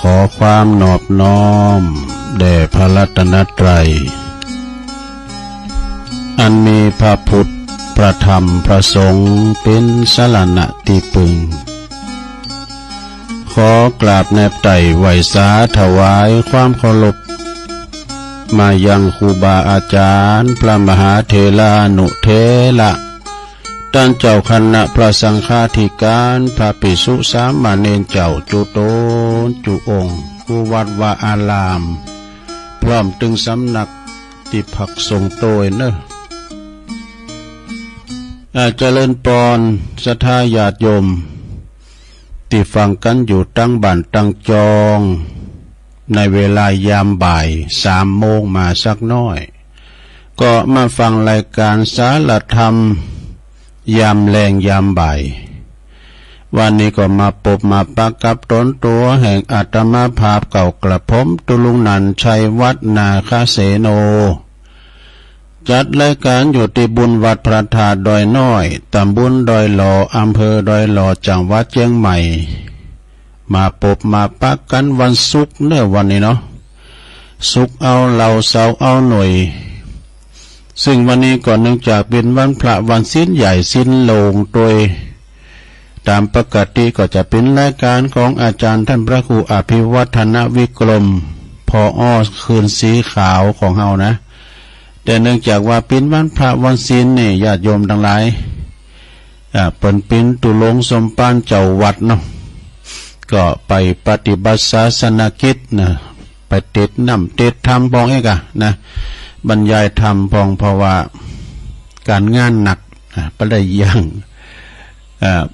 ขอความนอบน้อม แด่พระรัตนตรัย อันมีพระพุทธ พระธรรม พระสงฆ์เป็นสลณะที่ปึง ขอกราบแนบไต่ไหวสาถวายความเคารพมายังครูบาอาจารย์ พระมหาเทลานุเทละ ท่านเจ้าคณะพระสังฆาธิการพระปิสุสามมาเนนเจ้าจุโตจุองค์กูวัดวาอาราม พร้อมตึงสำนักติผักทรงโตยเนอะอาเจริญปอนสทาญาติโยมที่ฟังกันอยู่ตั้งบ้านตั้งจอง ในเวลายามบ่ายสามโมงมาสักน้อย ก็มาฟังรายการสารธรรม ยามแรงยามบ่าย วันนี้ก็มาปบมาปักกับตนตัวแห่งอัตมาภาพเก่ากระผมตุลุงนันชัยวัดนาคาเสโน จัดรายการอยู่ที่บุญวัดพระธาตุดอยน้อยตำบุญดอยหล่ออำเภอดอยหล่อจังหวัดเชียงใหม่ มาปบมาปักกันวันศุกร์เนื้อวันนี้เนาะศุกร์เอาเหล่าเสาเอาหน่วย ซึ่งวันนี้ก่อนเนื่องจากเป็นวันพระวันสิ้นใหญ่สิ้นโลงโดยตามปกติก็จะเป็นรายการของอาจารย์ท่านพระครูอภิวัฒนวิกรมพออ้อคืนสีขาวของเฮานะ แต่เนื่องจากว่าเป็นวันพระวันสิ้นนี่ญาติโยมทั้งหลายเปิ่นปิ้นตุลงสมปานเจ้าวัดเนาะก็ไปปฏิบัติศาสนกิจนะไปเต็ดน้ำเต็ดทำบองเอกะนะ บรรยายธรรมพองภาวะการงานหนักปะได้ยัง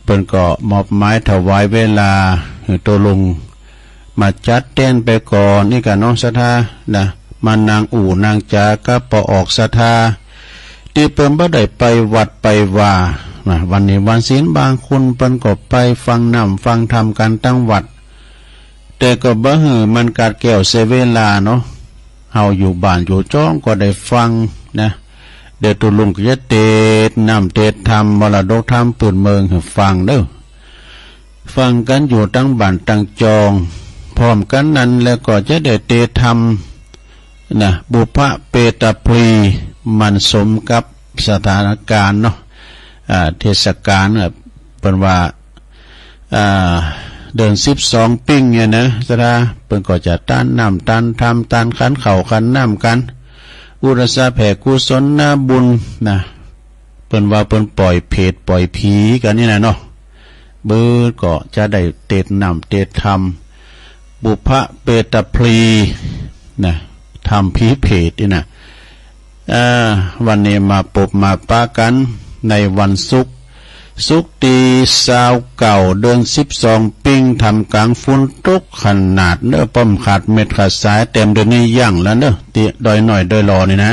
เปิ่นก็มอบไม้ถวายเวลาตัวลง มาจัดเต้นไปก่อนนี่กันน้องสทธานะมานางอู่นางจาก็ปอออกสทธาที่เปิ่นบ่ได้ไปวัดไปว่าวันนี้วันศีลบางคนเปิ่นก็ไปฟังนำฟังธรรมกันตั้งวัด แต่ก็บ่หือมันกัดแก้วเซเวลาเนาะ เฮาอยู่บ้านอยู่จ้องก็ได้ฟังนะ เดี๋ยวตุลุงก็จะเตดนำเตดทำมรดกทำปืนเมืองฟังเด้อฟังกันอยู่ตั้งบ้านตั้งจอง พร้อมกันนั้นแล้วก็จะได้เตดทำนะบุพเปตพรีมันสมกับสถานการณ์เนาะเทศกาลเป็นว่า เดินสิบสองปิ้งเนี่ยนะสดาเปิ่นก็จะต้านน้ำต้านทำต้านขันเข่าขันน้ำกัน อุรสาแผ่กุศลนาบุญนะเปิ่นว่าเปิ่นปล่อยเพศปล่อยผีกันนี่นะเนาะเบิดก็จะได้เตดนำเตดทำบุพะเปตพลีนะทำผีเพศนี่นะวันนี้มาปบมาป้ากันในวันศุกร์ สุกตีสาวเก่าเดือนสิบสองปิ้งทำกลางฟุ้นตุกขนาดเนื้อป้อมขาดเม็ดขาดสายเต็มเดือนนี้ย่างแล้วเนื้อตีดอยหน่อยดอยรอนี่นะ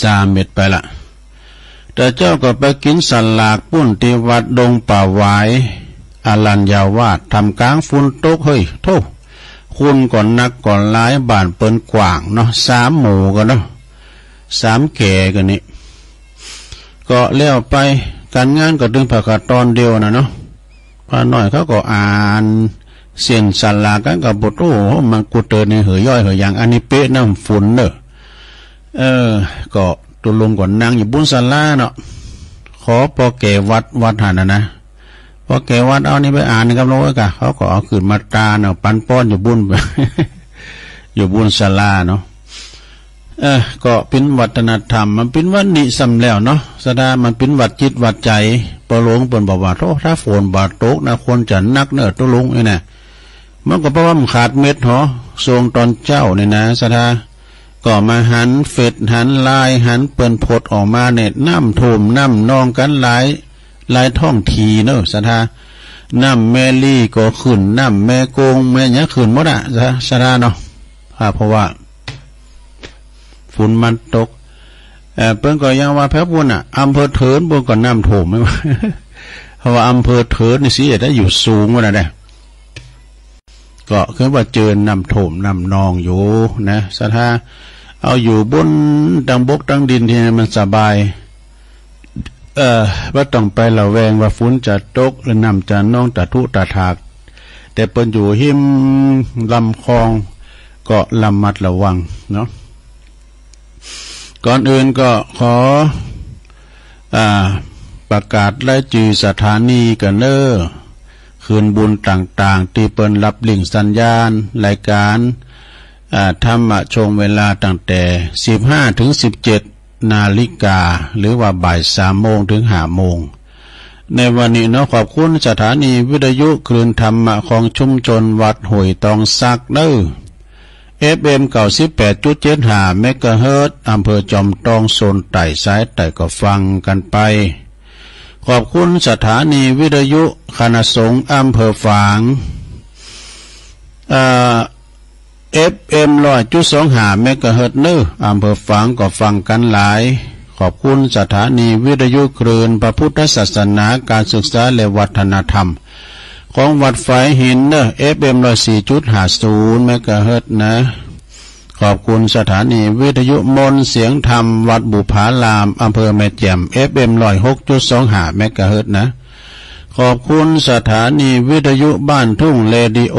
สามเม็ดไปละแต่เจ้าก็ไปกินสลากปุ้นที่วัดดงป่าวายอลัญญาวาดทำกลางฟุ้นตุกเฮ้ยโทคุณก่อนนักก่อนร้ายบานเปิ้นกว่างเนาะสามหมูกันเนาะสามแก่กันนี่ ก็เลี้ยวไปการงานก็ดึงผักกตอนเดียวนะเนาะพอหน่อยเขาก็อ่านเสียนสันลากันกับบทโอ้มันกูเตือนในเหยย่อยเหยอย่างอันนี้เป๊ะน้ำฝนเนอะเออ ก็ตุลงก่อนนั่งอยู่บุญสันลาเนาะขอพอแกวัดวัดหันนะนะพอแกวัดเอานี่ไปอ่านกับลงไว้กะเขาก็เอาขึ้นมาตาเนาะปันป้อนอยู่บุญอยู่บุญสันลาเนาะ เออก็เป็นวัฒนธรรม มันเป็นวันนิสัมแล้วเนาะสดามันเป็นวัดจิตวัดใจประหลงเปิ่นบอกว่าโทถ้าฝนบาดตกนะควรจะนักเนื้อตุลุงนี่นะมันก็เพราะว่ามันขาดเม็ดหอทรงตอนเจ้าเนี่ยนะสดาก็มาหันเฟดหันลายหันเปิ่นพดออกมาเนี่ยน้ำท่มน้ำนองกันหลายหลายท่องทีเนอะสดาน้ำแมลี่ก็ขึ้นน้ำแม่โกงแม่เนี้ยขึ้นหมดอะสดาเนาะเพราะว่า ฝุ่นมันตกเออเพิ่นก็ยังว่าแพ้บุญอะอำเภอเถินบุญก็น้ำโถมไม่ว่าเพราะว่าอำเภอเถินนี่สิได้อยู่สูงว่านะก็คือว่าเจอน้ำโถมน้ำนองอยู่นะสถาเอาอยู่บนดังบกดังดินที่มันสบาย เอ่อว่าต้องไประแวงว่าฝนจะตกหรือน้ำจะนองตะทุตะถาก แต่เปิ้นอยู่หิมลำคลองก็ระมัดระวังเนาะ ก่อนอื่นก็ขออ่าประกาศและจือสถานีกันเนอคืนบุญต่างๆ ที่เปิ้นรับลิงสัญญาณ รายการธรรมชงเวลาตั้งแต่ 15 ถึง 17 นาฬิกา หรือว่าบ่ายสามโมงถึงห้าโมง ในวันนี้เนาะขอบคุณสถานีวิทยุคลืนธรรมะของชุมชนวัดหวยตองซักเนอ FM เก่าสิบแปดจุดเจ็ดหาเมกะเฮิรตอำเภอจอมตองโซนไต่ซ้ายไต่ก็ฟังกันไป ขอบคุณสถานีวิทยุคณะสงฆ์อำเภอฝางFM ร้อยจุดสองห้าเมกะเฮิรตซ์เนออำเภอฝางก็ฟังกันหลาย ขอบคุณสถานีวิทยุคลื่นพระพุทธศาสนาการศึกษาและวัฒนธรรม ของวัดไฟหินเนอะ FM ร้อยสี่จุดห้าศูนย์เมกะเฮิรตซ์นะ ขอบคุณสถานีวิทยุมนเสียงธรรม วัดบุพารามอำเภอแม่แจ่ม FM ร้อยหกจุดสองห้าเมกะเฮิรตซ์นะ ขอบคุณสถานีวิทยุบ้านทุ่งเรดิโอ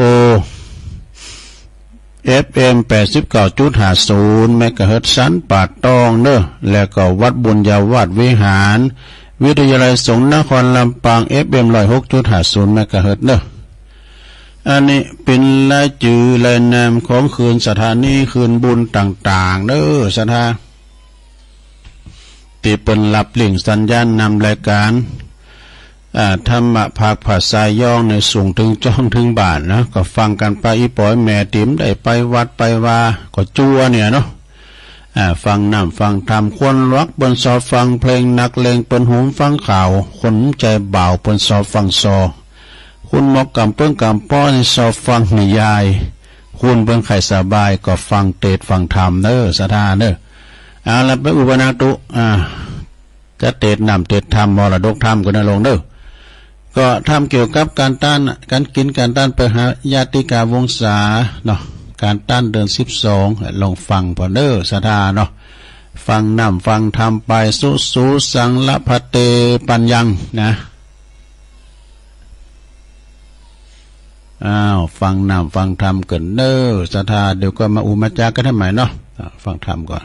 FM 89.50เก้าจุดหาศูนย์เมกะเฮิรตสันป่าตองเนอะและก็วัดบุญญาวาดวิหาร วิทยาลัยสงฆ์นครลำปาง FM 106.50เมกะเฮิรตเนอะอันนี้เป็นลายจือลายนามของคืนสถานีคืนบุญต่างๆเนอะสถาตีเป็นหลับหลิงสัญญาณนำรายการธรรมะภาคภาษาย่องในสูงถึงจ้องถึงบาทนะก็ฟังกันไปอีปอยแม่ติ๋มได้ไปวัดไปว่าก็จัวเนี่ยเนาะ ฟังน้ำฟังธรรมควรรักบนสอฟังเพลงนักเลงเปิ้นหูฟังข่าวคนใจเบาเปิ้นสอฟังซอ คุณมอกกำเปิ้งกำป้อนสอฟังนิยาย คุณเปิ้งไข่สบายก็ฟังเตดฟังธรรมเนอสถาเนอเอาละไปอุปนาตุอ่าจะเตดนำเตดธรรมมรดกธรรมกันนะลงเด้อก็ทำเกี่ยวกับการต้านการกินการต้านไปหาญาติกาวงศาเนาะ การต้านเดินสิบสองลองฟังพอเนอร์สธาเนาะฟังนำฟังทำไปสุสุสังละพเตปัญญังนะอ้าวฟังนำฟังทำกันเนอร์สถาเดี๋ยวก็มาอุมาจากกันทำไมเนาะฟังทำก่อน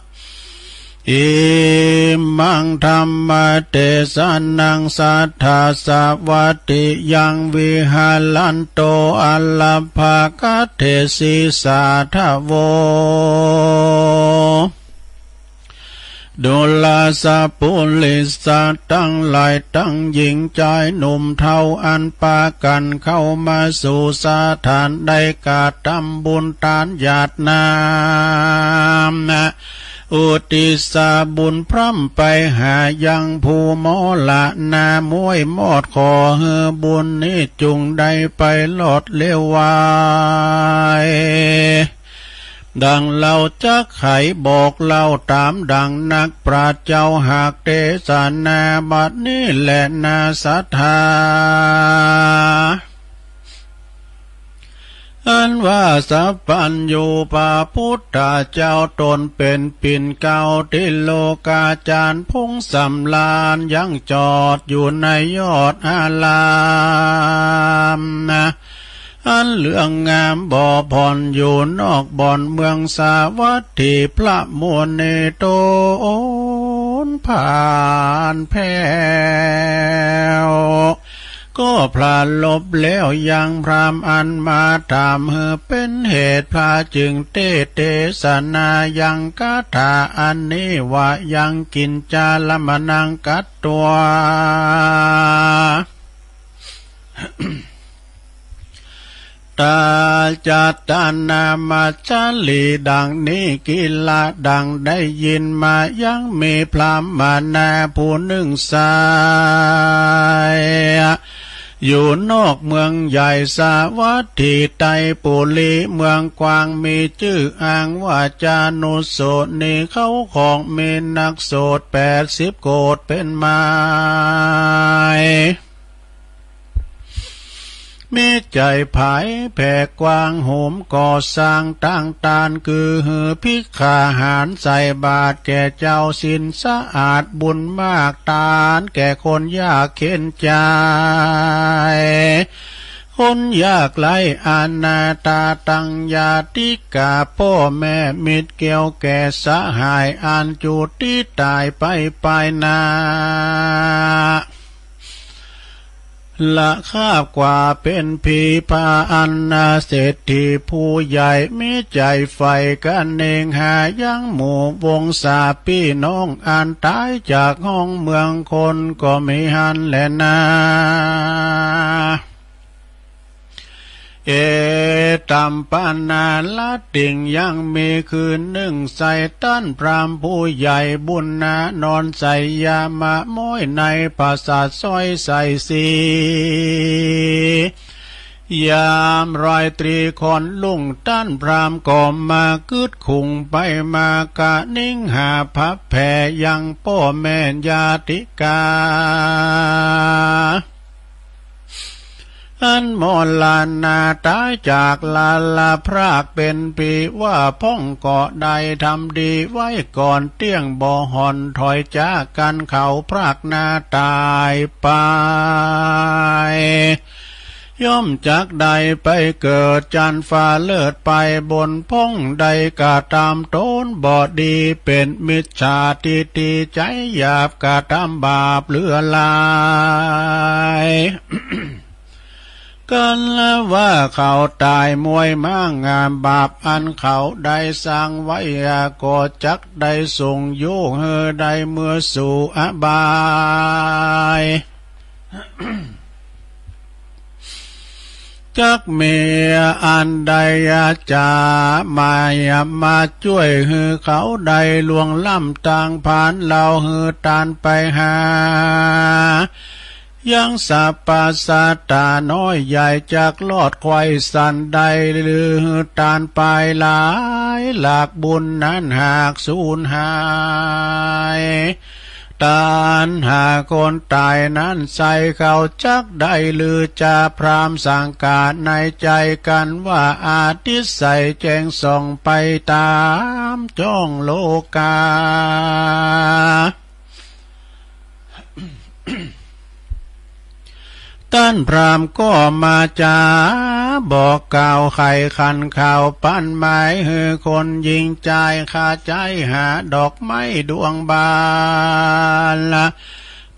อิมังธรรมเตสนังสัทธาสวัติยังวิหาลันโตอัลลภากเทศิสาทโวดุลาสะปุลิสะตั้งหลายตั้งหญิงใจหนุ่มเท่าอันปากันเข้ามาสู่สถานได้กาทำบุญทานญาตินามนะ อุติสาบุญพร่ำไปหายังผู้มอละนามวยมอดขอเฮบุญนี้จุงได้ไปหลอดเลวายดังเราจะไขบอกเล่าตามดังนักปราเจ้าหากเตสนาบัดนี้แหละนาสัทธา อันว่าสัพพัญญูปาพุทธเจ้าตนเป็นปิ่นเก่าที่โลกาจารย์พุงสำลานยังจอดอยู่ในยอดอารามนะอันเหลืองงามบ่อผ่อนอยู่นอกบ่อนเมืองสาวัตถีพระมวลเนโตนผ่านแพ้ว ก็พลาดลบแล้วยังพรามอันมาถามเฮอเป็นเหตุพระจึงเตเตสนายังกาถาอันนี้ว่ายังกินจาละมนังกัดตัวตาจัตตานามาชลีดังนี้กิลาดังได้ยินมายังมีพรามมานาผู้หนึ่งสาย อยู่นอกเมืองใหญ่สาวัตถีไตปุลีเมืองกวางมีชื่ออ้างว่าจานุโสนีเขาของมีนักโสดแปดสิบโกดเป็นไม้ เมีใจภายแผ่กว้างโหมก่อสร้างตั้งตานคือหือพิกขาหารใส่บาทแก่เจ้าสินสะอาดบุญมากตานแก่คนยากเข็นใจคนยากไร้อานาตาตังยาติกาพ่อแม่มิตรเกี่ยวแก่สหายอันจุดที่ตายไปไปนา ละข้าบกว่าเป็นผีพาอันนาเศรษฐีผู้ใหญ่มีใจไฟกันเองหายังหมู่วงสาพี่น้องอันตายจากห้องเมืองคนก็ไม่หันแลนา เอตัมปนาละติ่งยังมีคืนหนึ่งใส่ต้นพรามผู้ใหญ่บุญนานอนใส่ยามาม้อยในภาษาซอยใส่สียามรอยตรีคอนลุ่งต้านพรามก่อมากึดคุงไปมากะนิ่งหาพับแผ่ยังพ่อแม่ญาติกา อันมอลานาตายจากลาลาพรากเป็นปีว่าพ่องเกาะใดทำดีไว้ก่อนเตี้ยงบ่อหอนถอยจากกันเขาพรากนาตายไปย่อมจากใดไปเกิดจันฟ้าเลิศไปบนพ้องใดกาตามโตนบอดดีเป็นมิจฉาทิตีใจหยาบกาตามบาปเลือลาย กันละว่าเขาตายมวยม้างงามบาปอันเขาได้สร้างไว้ก็จักได้ส่งโยกเฮอได้เมื่อสู่อบายจักเมียอันใดจะมายมาช่วยฮือเขาใดลวงล่ำต่างผ่านเราฮือตานไปหา ยังสัปปาสาตาน้อยใหญ่จากลอดควายสันใดหรือตานไปหลายหลากบุญนั้นหากสูญหายตานหาคนตายนั้นใส่เขาจักได้หรือจะพรามสังกาดในใจกันว่าอาทิตย์ใส่แจงส่องไปตามจ้องโลกา ต้านพรามก็มาจาบอกกล่าวไข่ขันข่าวปั้นไม้เฮือคนยิงใจขาใจหาดอกไม้ดวงบานละ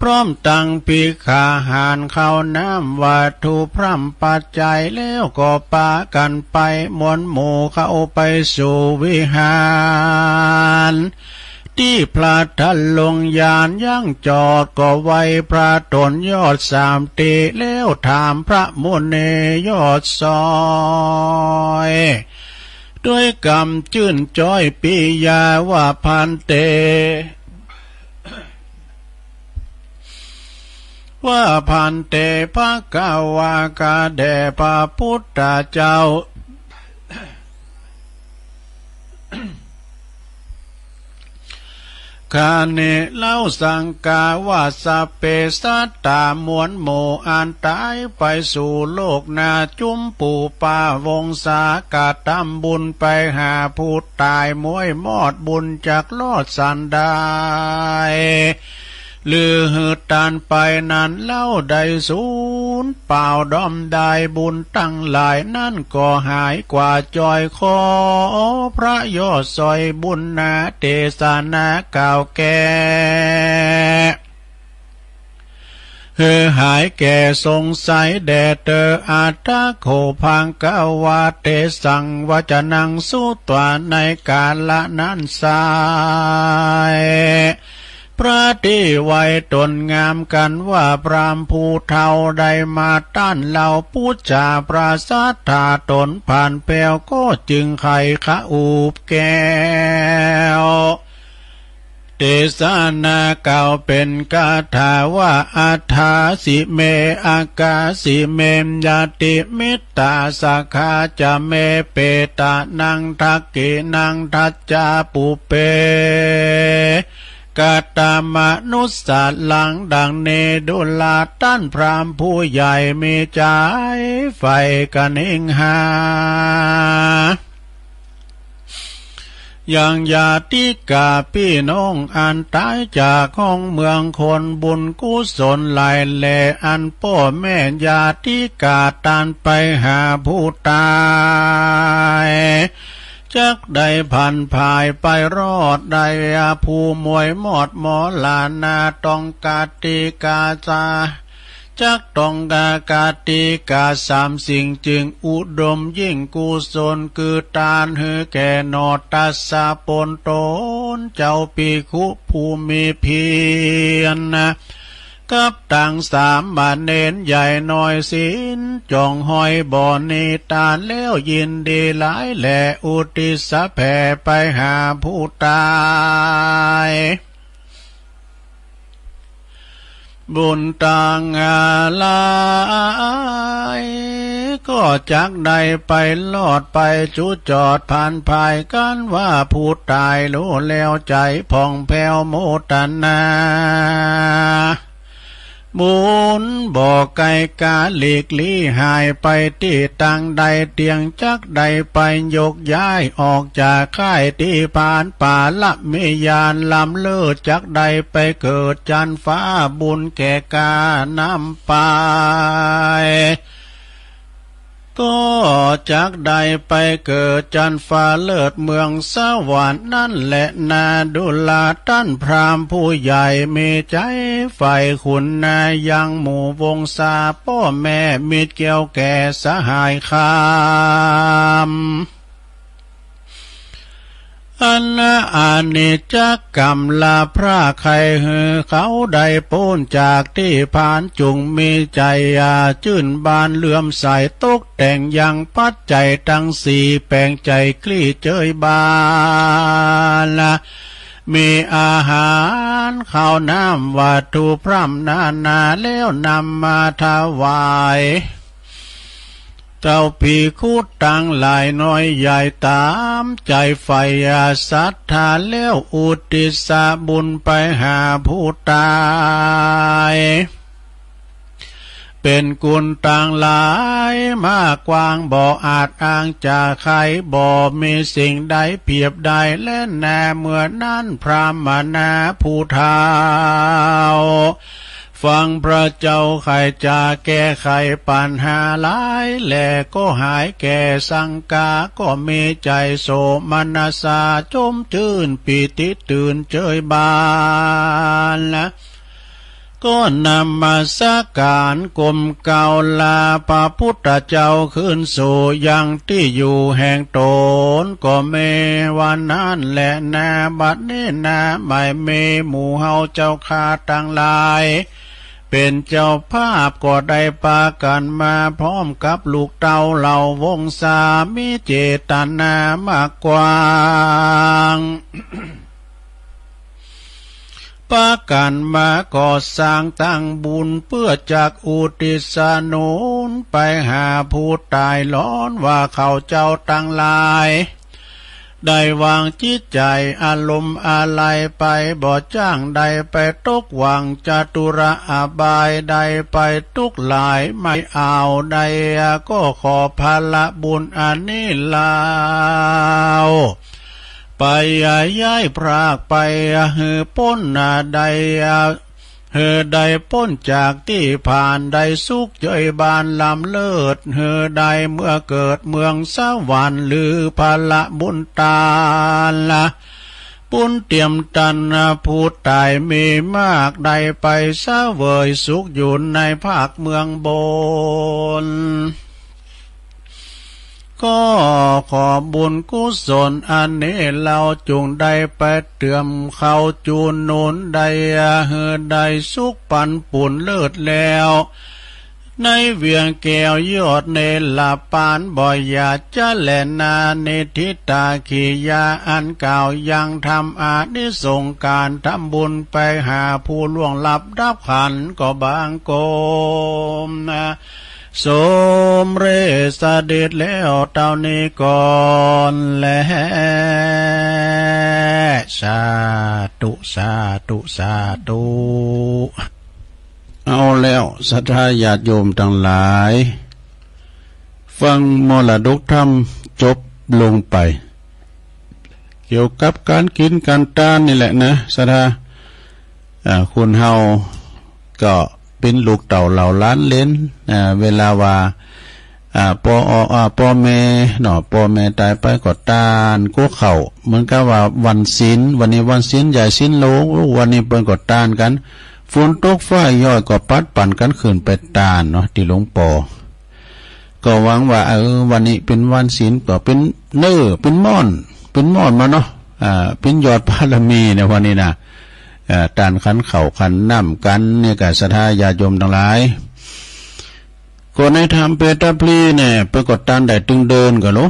พร้อมตั้งปีขาหานเข้าน้ำวัตถุพร่ำปัจจัยแล้วก็ปากันไปมวนหมู่เข้าไปสู่วิหาร ที่พระท่านลงยานยั่งจอดก็ไว้พระตนยอดสามตีแล้วถามพระมุนียอดซอยด้วยกรรมจื่นจ้อยปียาว่าพันเต ว่าพันเตพระกาวากาเดพระพุทธเจ้า คาเนเล่าสังกาวาสเปสัตตามวนโมอันตายไปสู่โลกนาจุมปูปาวงสากาตำบุญไปหาผู้ตายมวยมอดบุญจากลอดสันได้ ลือหืดตานไปนั้นเล่าได้สูนเปล่าดอมได้บุญตั้งหลายนั่นก็หายกว่าจอยคอ พระยอดซอยบุญนาเตสนาเก่าแก่เฮอหายแก่สงสัยแดเตออาตาโคพังกาวาเตสังวจนังสุตวในกาละนั้นสาย พระที่ไว้ตนงามกันว่าพรามผู้เท่าใดมาต้านเหล่าผู้จาปราศาสาตนผ่านแปวก็จึงไขขะอูบแก้วเตสานาเก่าเป็นกาถาว่าอาถาสิเมอากาสิเมมยาติมิตาสาคาจะเมเปตานังทักกินังทัจจาปุเป กาตามนุสสาหลังดังเนดุลาต้านพรามผู้ใหญ่มีใจไฟกันเองหาอย่างญาติกาพี่น้องอันตายจากห้องเมืองคนบุญกุศลหลแลอันพ่อแม่ญาติกาตันไปหาผู้ตาย จักได้พันภายไปรอดได้ผู้มวยหมอดหมอลานาต้องกาติกาจาจักต้องกากาติกาสามสิ่งจึงอุดมยิ่งกุศลคือตานเฮแก่นอตัสสะปนตนเจ้าปีคุภูมิเพียนนะ กับต่างสามบาเนนใหญ่น้อยสินจองหอยบ่อนีตาแล้วยินดีหลายแหล่อุติสะแผ่ไปหาผู้ตายบุญต่างอาลายก็จักใดไปลอดไปจุจอดผ่านภายกันว่าผู้ตายรู้แล้วใจผ่องแผ้วโมตนา บุญบอกไกกาหลีกลี่หายไปที่ต่างใดเตียงจักใดไปยกย้ายออกจากค่ายที่ผ่านป่าละมิยานลำเลิศจักใดไปเกิดจันฟ้าบุญแก่กานำไป ก็จากใดไปเกิดจันฟ้าเลิศเมืองสวรรค์นั่นแหละนาดุลาท่านพรามผู้ใหญ่มีใจไฟขุนนายังหมู่วงศาพ่อแม่มิตรเกี่ยวแก่สหายคาม อันอานิจกรรมลาพระใครเือเขาได้พ้นจากที่ผ่านจุงมีใจอาจื่นบานเลื่อมใสตกแต่งยังปัดใจตั้งสี่แปลงใจกลี้เจยบานละมีอาหารข้าวน้ำวัตถุพร่ำนานาแล้วนำมาถวาย เจ้าพีคูดตังหลายน้อยใหญ่ตามใจไฟอาสัทธาแล้วอุติสาบุญไปหาผู้ตายเป็นกุลต่างหลายมากกว้างบ่ออาจอ้างจากใครบ่มีสิ่งใดเพียบใดและแน่เมื่อนั้นพระมนาผู้เทา ฟังพระเจ้าใครจะแก้ไขปัญหาหลายแหลก็หายแก่สังกาก็มีใจโสมนัสาจมชื่นปีติตื่นเจยบานละก็นำมาสักการกลมเก่าลาพระพุทธเจ้าขึ้นสู่ยังที่อยู่แห่งตนก็เมวันนั้นแหละนาบัดนี้นาไม่เมหมู่เฮาเจ้าคาตั้งหลาย เป็นเจ้าภาพก็ได้ปากันมาพร้อมกับลูกเต่าเหล่าวงสามีเจตนามากกว่างปากันมาก่อสร้างตั้งบุญเพื่อจากอุติสนุนไปหาผู้ตายร้อนว่าเขาเจ้าตั้งลาย ได้วางจิตใจอารมณ์อะไรไปบ่จ้างใดไปตกวางจตุระอาบายใดไปทุกหลายไม่เอาใดก็ขอพละบุญอันนี้ลาวไปย้ายพรากไปเฮือป้นนาใด เฮอใดพ้นจากที่ผ่านใดสุขเจยบานลำเลิศเฮอใดเมื่อเกิดเมืองสวรรค์หรือพละบุญตาละปุญเตรียมตันผู้ตายมีมากใดไปเสวยสุขอยู่ในภาคเมืองบน ก็ขอบุญกุศลอันนี้เราจุงได้ไปเตือมเขาจูนนุนได้เฮือได้สุขปันปุ่นเลิศแล้ว ในเวียงแก้วยอดเนลาปานบ่อยยาจะแลนาเนทิตาขียาอันเก่ายังทำอานิสงการทำบุญไปหาผู้ล่วงลับดับขันก็บางโกมนะ สมเรสเด็จแล้วเต่านี้ก่อนและสาตุสาตุสาตุเอาแล้วสัทธาญาติโยมทั้งหลาย ฟังมรดกธรรมจบลงไป เกี่ยวกับการกินการต้านนี่แหละนะสัทธาคุณเฮาก็ เป็นลูกเต่าเหล่าล้านเลนเวลาว่าปออปอแม่หนอปอแม่ตายไปก็ตานกูเข่าเหมือนกับว่าวันศีลวันนี้วันศีลใหญ่ศีลโลวันนี้เปิ้นก็ตานกันฝนตกฟ้าย่อยก็ปัดปั่นกันขึ้นไปตานเนาะที่หลวงปอก็หวังว่าเออวันนี้เป็นวันศีลก็เป็นเนื้อเป็นม่อน เป็นม่อนมาเนาะอ่าเป็นยอดพารมีในวันนี้นะ ตานขันเข่าขันน้ำกันเนี่ยกับสัทธาญาโยมทั้งหลายก็ในธรรมเปตาพลีเนี่ยปรากฏตานได้ตึงเดินกันโล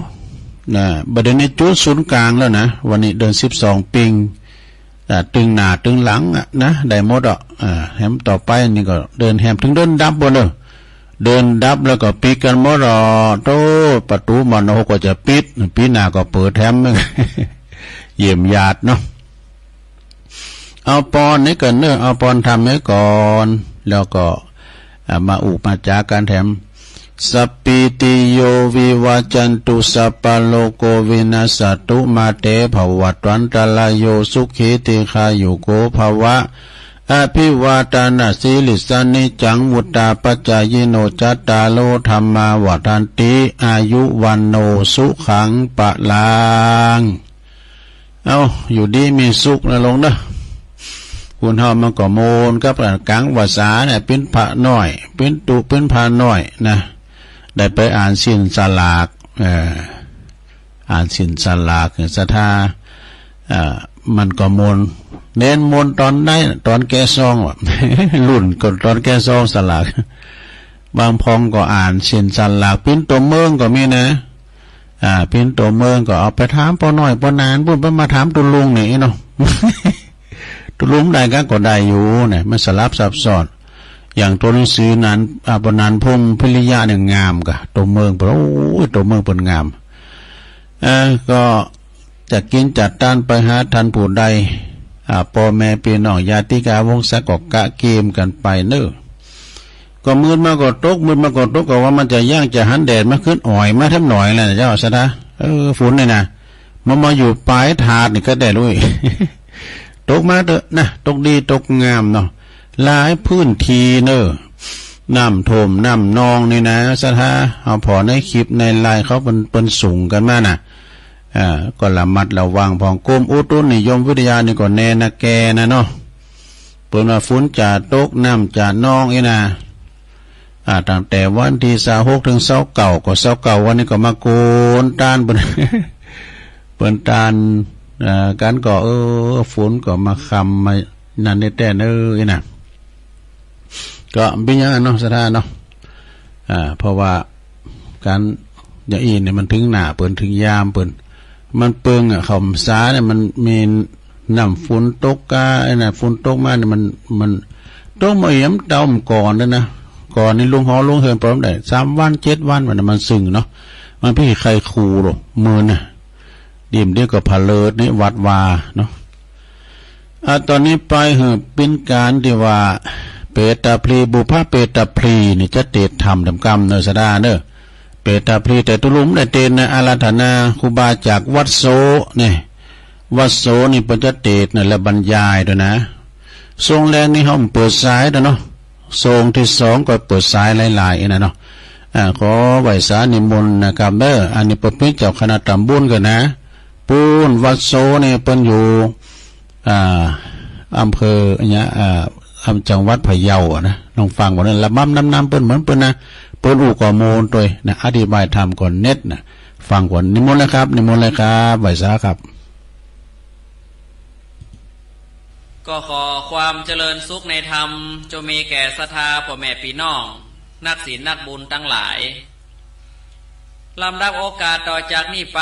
นะบัดนี้จุดศูนย์กลางแล้วนะวันนี้เดินสิบสองปิงตึงหนาตึงหลังนะได้หมดอะแฮมต่อไปนี่ก็เดินแฮมถึงเดินดับบนเลยเดินดับแล้วก็ปิดกันหมดอะโตประตูมันโอก็จะปิดปีหน้าก็เปิดแฮมเยี่ยมญาติเนาะ เอาปอนนี่กันเนอะเอาปอนทำไว้ก่อน แล้วก็มาอุปมาจากการแถมสปิติโยวิวาจันตุสัปโลโกวินาสตุมาเตภวัตวันตลายโยสุขีติคายุโกภวะอภิวาตานาสิลิสานิจังมุตตาปจายโนจัตตาโลธรรมาวัันติอายุวันโนสุขังปะลาง เอาอยู่ดีมีสุขนะลงนะ คุณเฮามันก็โมนกับกังวาสาเนี่ยเป็นพระน้อย เป็นตุเป็นพระน้อยนะได้ไปอ่านสินสลากเอออ่านสินสลากศรัทธาอ่ามันก็มนเน้นมนตอนได้ตอนแกซองว่รุ่นก็ตอนแกซองสลากบางพองก็อ่านสินสลากปิ้นตัวเมืองก็มีนะอ่า ปิ้นตัวเมืองก็เอาไปถามปอน้อยปอนานพุ่นไปมาถามตุลุงนี่เนาะ ตุลุงได้ก็ก็ได้อยู่เนี่ยมันสลับซับซ้อนอย่างตัวหนังสือนั้นอาปนันพงพิริยะเนี่ยงามกะตัวเมืองเพราะโอ้ตัวเมืองเป็นงามเออก็จะกินจัดต้านไปหาทันผู้ใดอ่าพ่อแม่พี่น้องญาติกาวงศกกะเกมกันไปเนอก็มืดมากก็ตกมืดมากก็ตกก็ว่ามันจะย่างจะหันแดดมาขึ้นอ่อยมาทำหน่อยแหละเจ้าสดาเออฝนเลยนะมันมาอยู่ปลายถาดนี่ก็ได้ด้วย ตกมาเถอะนะตกดีตกงามเนาะหลายพื้นทีเนอน้ำโถมน้ำนองนี่นะสถาเอาพอในคลิปในไลน์เขาเป็นเป็นสูงกันมาน่ะอ่าก็ละมัดระวังพองกรมอุตุนิยมวิทยานี่ก็แน่นะแกนะเนาะเปิดมาฟุ้นจ่าตกน้ำจ่านองอีนะอ่าตั้งแต่วันที่สาหกถึงเสาเก่าก็เสาเก่าวันนี้ก็มาโกนตานเปินเปินตาน อ่ากันก็เออฝนก็มาคำมานั่นได้แต่เนออีนะก็เป็นอย่างนั้นเนาะสถานเนาะอ่า เพราะว่าการอย่างอีเนี่ยมันถึงหนาเปิ่นถึงยามเปิ่นมันเปิงอะเขาสาเนี่ยมันมีน้ำฝนตกกาไอ้น่ะฝนตกมาเนี่ยมันมันตกมาเอี่ยมเต้ามก่อนเลยนะก่อนนี่ลุงหอลุงเฮินพร้อมได้สามวันเจ็ดวันมันมันสึงเนาะมันพี่ใครครูหรอมือน่ะ ดิ่มเดียวกับพาเลิศนี่วัดวาเนาะอ่าตอนนี้ไปเหอะเป็นการที่ว่า เปตาพลีบุพาเปตาพลีนี่จะเตดทำดำกรรมเนอสดาเนอเปตาพลีแต่ตุลุมได้เตนนะอาราธนาคุบาจากวัดโซเนี่ยวัดโซนี่ปัญจเตดนี่และบรรยายด้วยนะทรงแรงนี่เขาเปิดสายนะเนาะทรงที่สองก็เปิดสายหลายๆนะเนาะอ่าขอไหวสานิมนต์นะครับเด้ออันนี้ประพิจเจ้าคณะตำบุญกันนะ ปูนวัดโซนี่เป็นอยู่อ่าอำเภอเนี้ยอ่าอำจังหวัดพะเยานะลองฟังว่านั้นละมั่มน้ำน้ำเปิ้นเหมือนเปิ้นนะเปิ้นอูก่อมูลตัวนะอธิบายธรรมก่อนเน็ตนะฟังก่อนนิมนต์เลยครับ นิมนต์เลยครับไหวสาครับ ก็ขอความเจริญสุขในธรรมจะมีแก่ศรัทธาพ่อแม่พี่น้อง นักศีลนักบุญทั้งหลาย ลำดับโอกาสต่อจากนี้ไป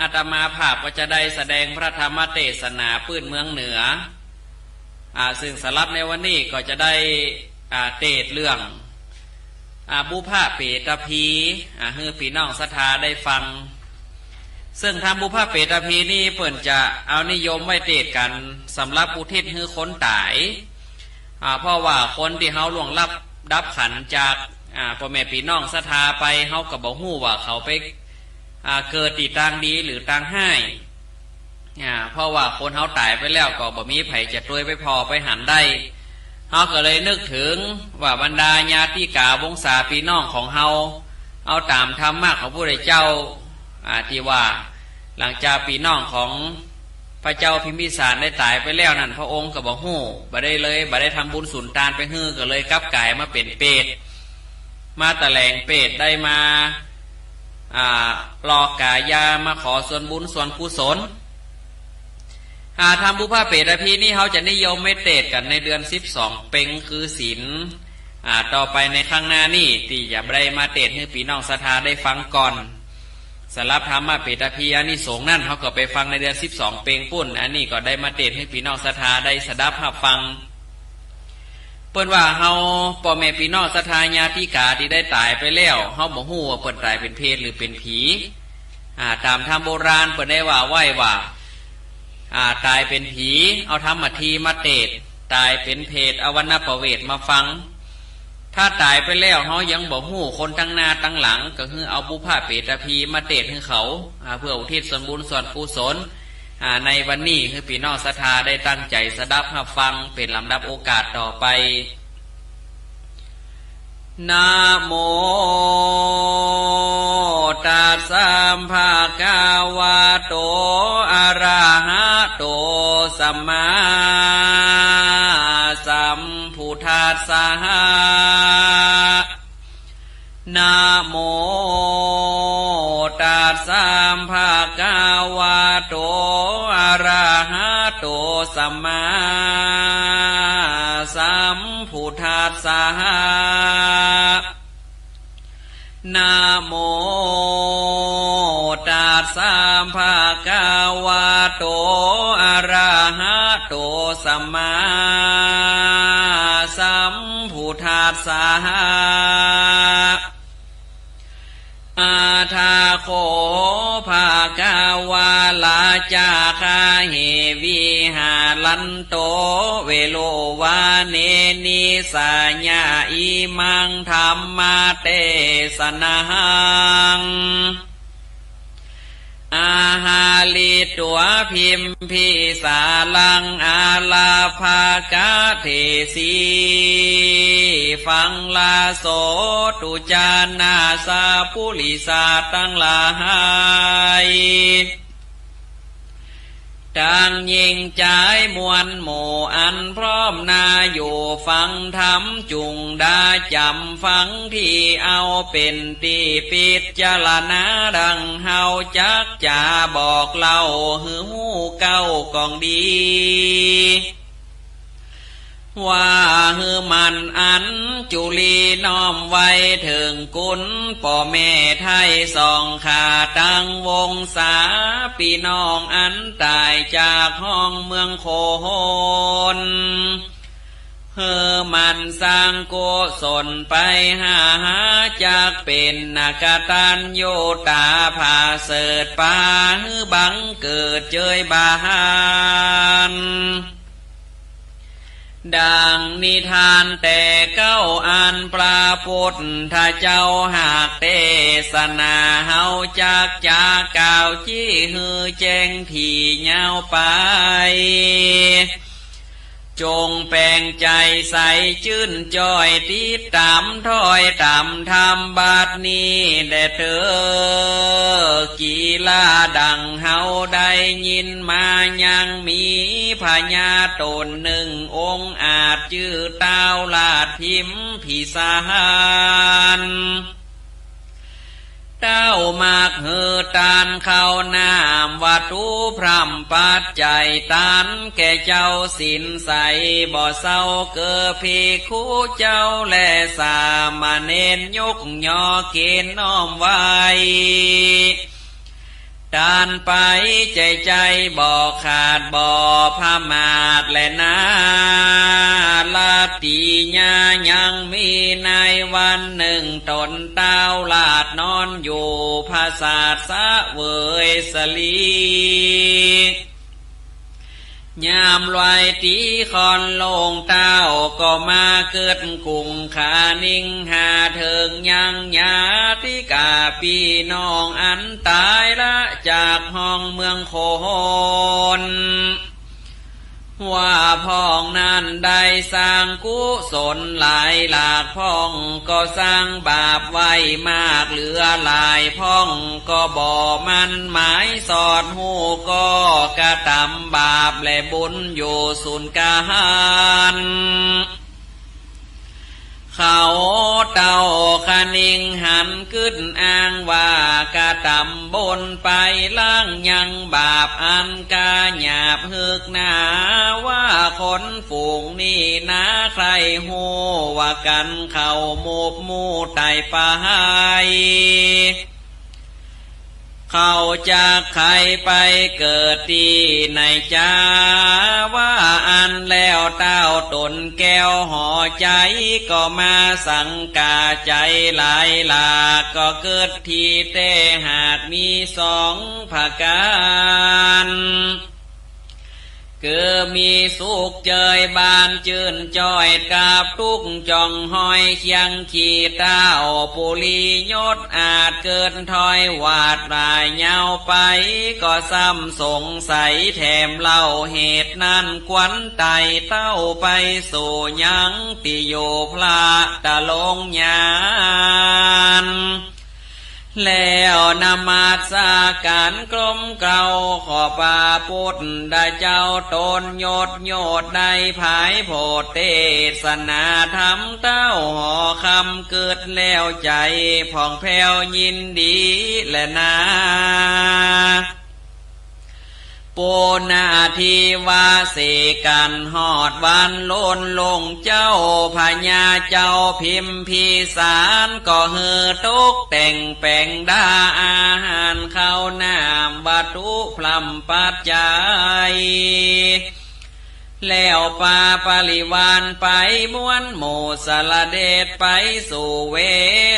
อาตมาภาพก็จะได้แสดงพระธรรมเทศนาพื้นเมืองเหนืออ่าซึ่งสลับในวันนี้ก็จะได้อ่าเตดเรื่องอาบุพาเปตพีอ่าฮือพี่น้องศรัทธาได้ฟัง ซึ่งทำบุพาเปตพีนี่เปิ่นจะเอานิยมไว้เตดกันสำหรับอุทิศฮือคนตายอ่าเพราะว่าคนที่เฮาล่วงลับดับขันจาก อ่าพ่อแม่พี่น้องศรัทธาไปเฮาก็บ่ฮู้ว่าเขาไปอ่าเกิดตีตางดีหรือตางให้อ่าเพราะว่าคนเฮาตายไปแล้วก็บ่มีไผจะตวยไปพอไปหันได้เฮาก็เลยนึกถึงว่าบรรดาญาติกาวงศาพี่น้องของเฮาเอาตามธรรมะของพระพุทธเจ้าอาที่ว่าหลังจากพี่น้องของพระเจ้าพิมพิสารได้ตายไปแล้วนั่นพระองค์ก็บอกฮู้บ่ได้เลยบ่ได้ทำบุญสุนทานไปฮื้อก็เลยกลับกายมาเป็นเปรต มาตะแหลงเปรตได้มาอ่ารอกกายามาขอส่วนบุญส่วนกุศลอาทำบุพาเปรตพีนี่เขาจะนิยมไม่เตดกันในเดือนสิบสองเป่งคือศีลต่อไปในข้างหน้านี่ที่อย่าได้มาเตดให้ปีน้องศรัทธาได้ฟังก่อนสำหรับธรรมเปตพีอันนี้สงนั่นเขาก็ไปฟังในเดือนสิบสองเปงปุ้นอันนี้ก็ได้มาเตดให้ปีน้องศรัทธาได้สดับหับฟัง เปิ้นว่าเฮาพ่อแม่พี่น้องศรัทธาญาติกาที่ได้ตายไปแล้วเฮาบ่ฮู้ว่าเปิ้นตายเป็นเพศหรือเป็นผีอ่าตามธรรมโบราณเปิ้นได้ว่าไหว้ว่าอ่าตายเป็นผี เอาธรรมทีมาเตดตายเป็นเพศอวันนประเวทมาฟัง ถ้าตายไปแล้วเขายังบอกหู้คนตั้งหน้าตั้งหลัง ก็คือเอาบุพาเปตพีมาเตดให้เขาเพื่ออุทิศส่วนบุญส่วนกุศล ในวันนี้คือปีนอกศรัทธาได้ตั้งใจสดับรับฟังเป็นลำดับโอกาสต่อไปนะโมตัสสะภะคะวะโตอะระหะโตสัมมาสัมพุทธัสสะ สัมมาสัมพุทธัสสะนะโมตัสสะภะคะวะโตอะระหะโตสัมมาสัมพุทธัสสะอาท จาคาเหวิหาลันโตเวโลวาเนนิสาญาอิมังธรรมาเตสนังอาหาลิตัวพิมพิสาลังอาลาภากาเทสีฟังลาโสตุจานาสาปุลิสาตั้งลาหาย ดังยิงใจมวลหมู่อันพร้อมนาอยู่ฟังธรรมจุงดาจำฟังที่เอาเป็นตีปิดจารณาดังเฮาจักจะบอกเล่าหือหูเก้ากองดี ว่าฮือมันอันจุลีน้อมไว้ถึงกุลป่อแม่ไทยสองขาตั้งวงสาปีน้องอันตายจากห้องเมืองโคหนเฮอมันสร้างโกศลไปหาหาจากเป็นนากตันโยตาผาเสดปาฮือบังเกิดเจยบาน ดังนิทานแต่เก้าอันปลาพุทธเจ้าหากเทศนาเฮาจากจากกล่าว จี้ฮือแจ้งที่เงาไป จงแปลงใจใสชื่นจอยติดตามถอยตามธรรมบาทนี้แด่เธอ กีลาดังเฮาได้ยินมายังมีพญาตนหนึ่งองค์อาจชื่อเต้าลาดพิมพิสาร เต้ามากเฮือตานเข้านามวัตุพรำปัดใจตานแก่เจ้าสินใสบ่เศร้าเกือพีคู่เจ้าและสามาเน้นยกยอเกณฑ์น้อมไว้ ดานไปใจใจบ่อขาดบ่อพามาดและนาลาตีญายังมีในวันหนึ่งตนเต้าลาดนอนอยู่ภาษาสะเวยสลี ยามลอยตีคอนลงเต้าก็มาเกิดกุ่งขานิ่งหาเถิงยังญาติกาปีน้องอันตายละจากห้องเมืองโคน ว่าพ่องนั้นได้สร้างกุศลหลายหลากพ่องก็สร้างบาปไว้มากเหลือหลายพ่องก็บ่มันหมายสอดหูก็กระทำบาปและบุญอยู่สุนกาหัน เขาเต่าคนิงหันขึ้นอ้างว่ากะตำบนไปล่างยังบาปอันกาหยาบฮึกหนาว่าคนฝูงนี่นะใครหูว่ากันเขามูบมูไตปหาย เขาจากใครไปเกิดที่ในจ้าว่าอันแล้วเต้าตนแก้วห่อใจก็มาสังกาใจหลายหลากก็เกิดที่เตหากมีสองผาการ คือมีสุขเจยบานจื่นจอยกาบทุกจองหอยเคียงขี่เต้าปุลียศอาจเกินถอยวาดรายเงาไป ก็ซ้ำสงสัยแถมเล่าเหตุนั้นควันไตเต้าไปสู่ยังติโยพระตะลงยาน แล้วนมาสาการกลมเกลาขอปาพุทธได้เจ้าตนโยดโยดได้ภายโพเทศนาธรรมเต้าหอคำเกิดแล้วใจผ่องแผ้วยินดีและนา ปูนาทีวาสิกันหอดวันโลนลงเจ้าพญาเจ้าพิมพีสารก็เฮือตกแต่งแป่งดาอาหารเข้าน้ำวัตุพลัมปัจจัย แล้วปาปริวานไปม้วนหมู่สลเดชไปสู่เว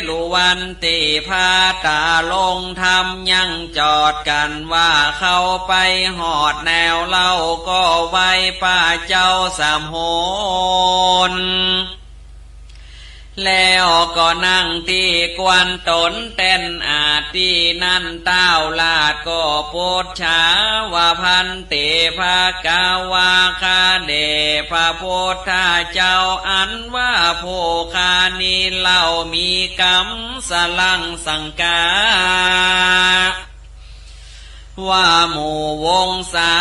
ลุวันติพาตาลงทำยังจอดกันว่าเข้าไปหอดแนวเล่าก็ไว้ป้าเจ้าสามโหน แล้วก็นั่งที่กวนตนเต้นอาตีนั่นเต้าลาดก็โพดชาว่าพันเตภากาวาคาเดพระโพธาเจ้าอันว่าโพคานีเล่ามีกรรมสลังสังกา ว่าหมู่วงสา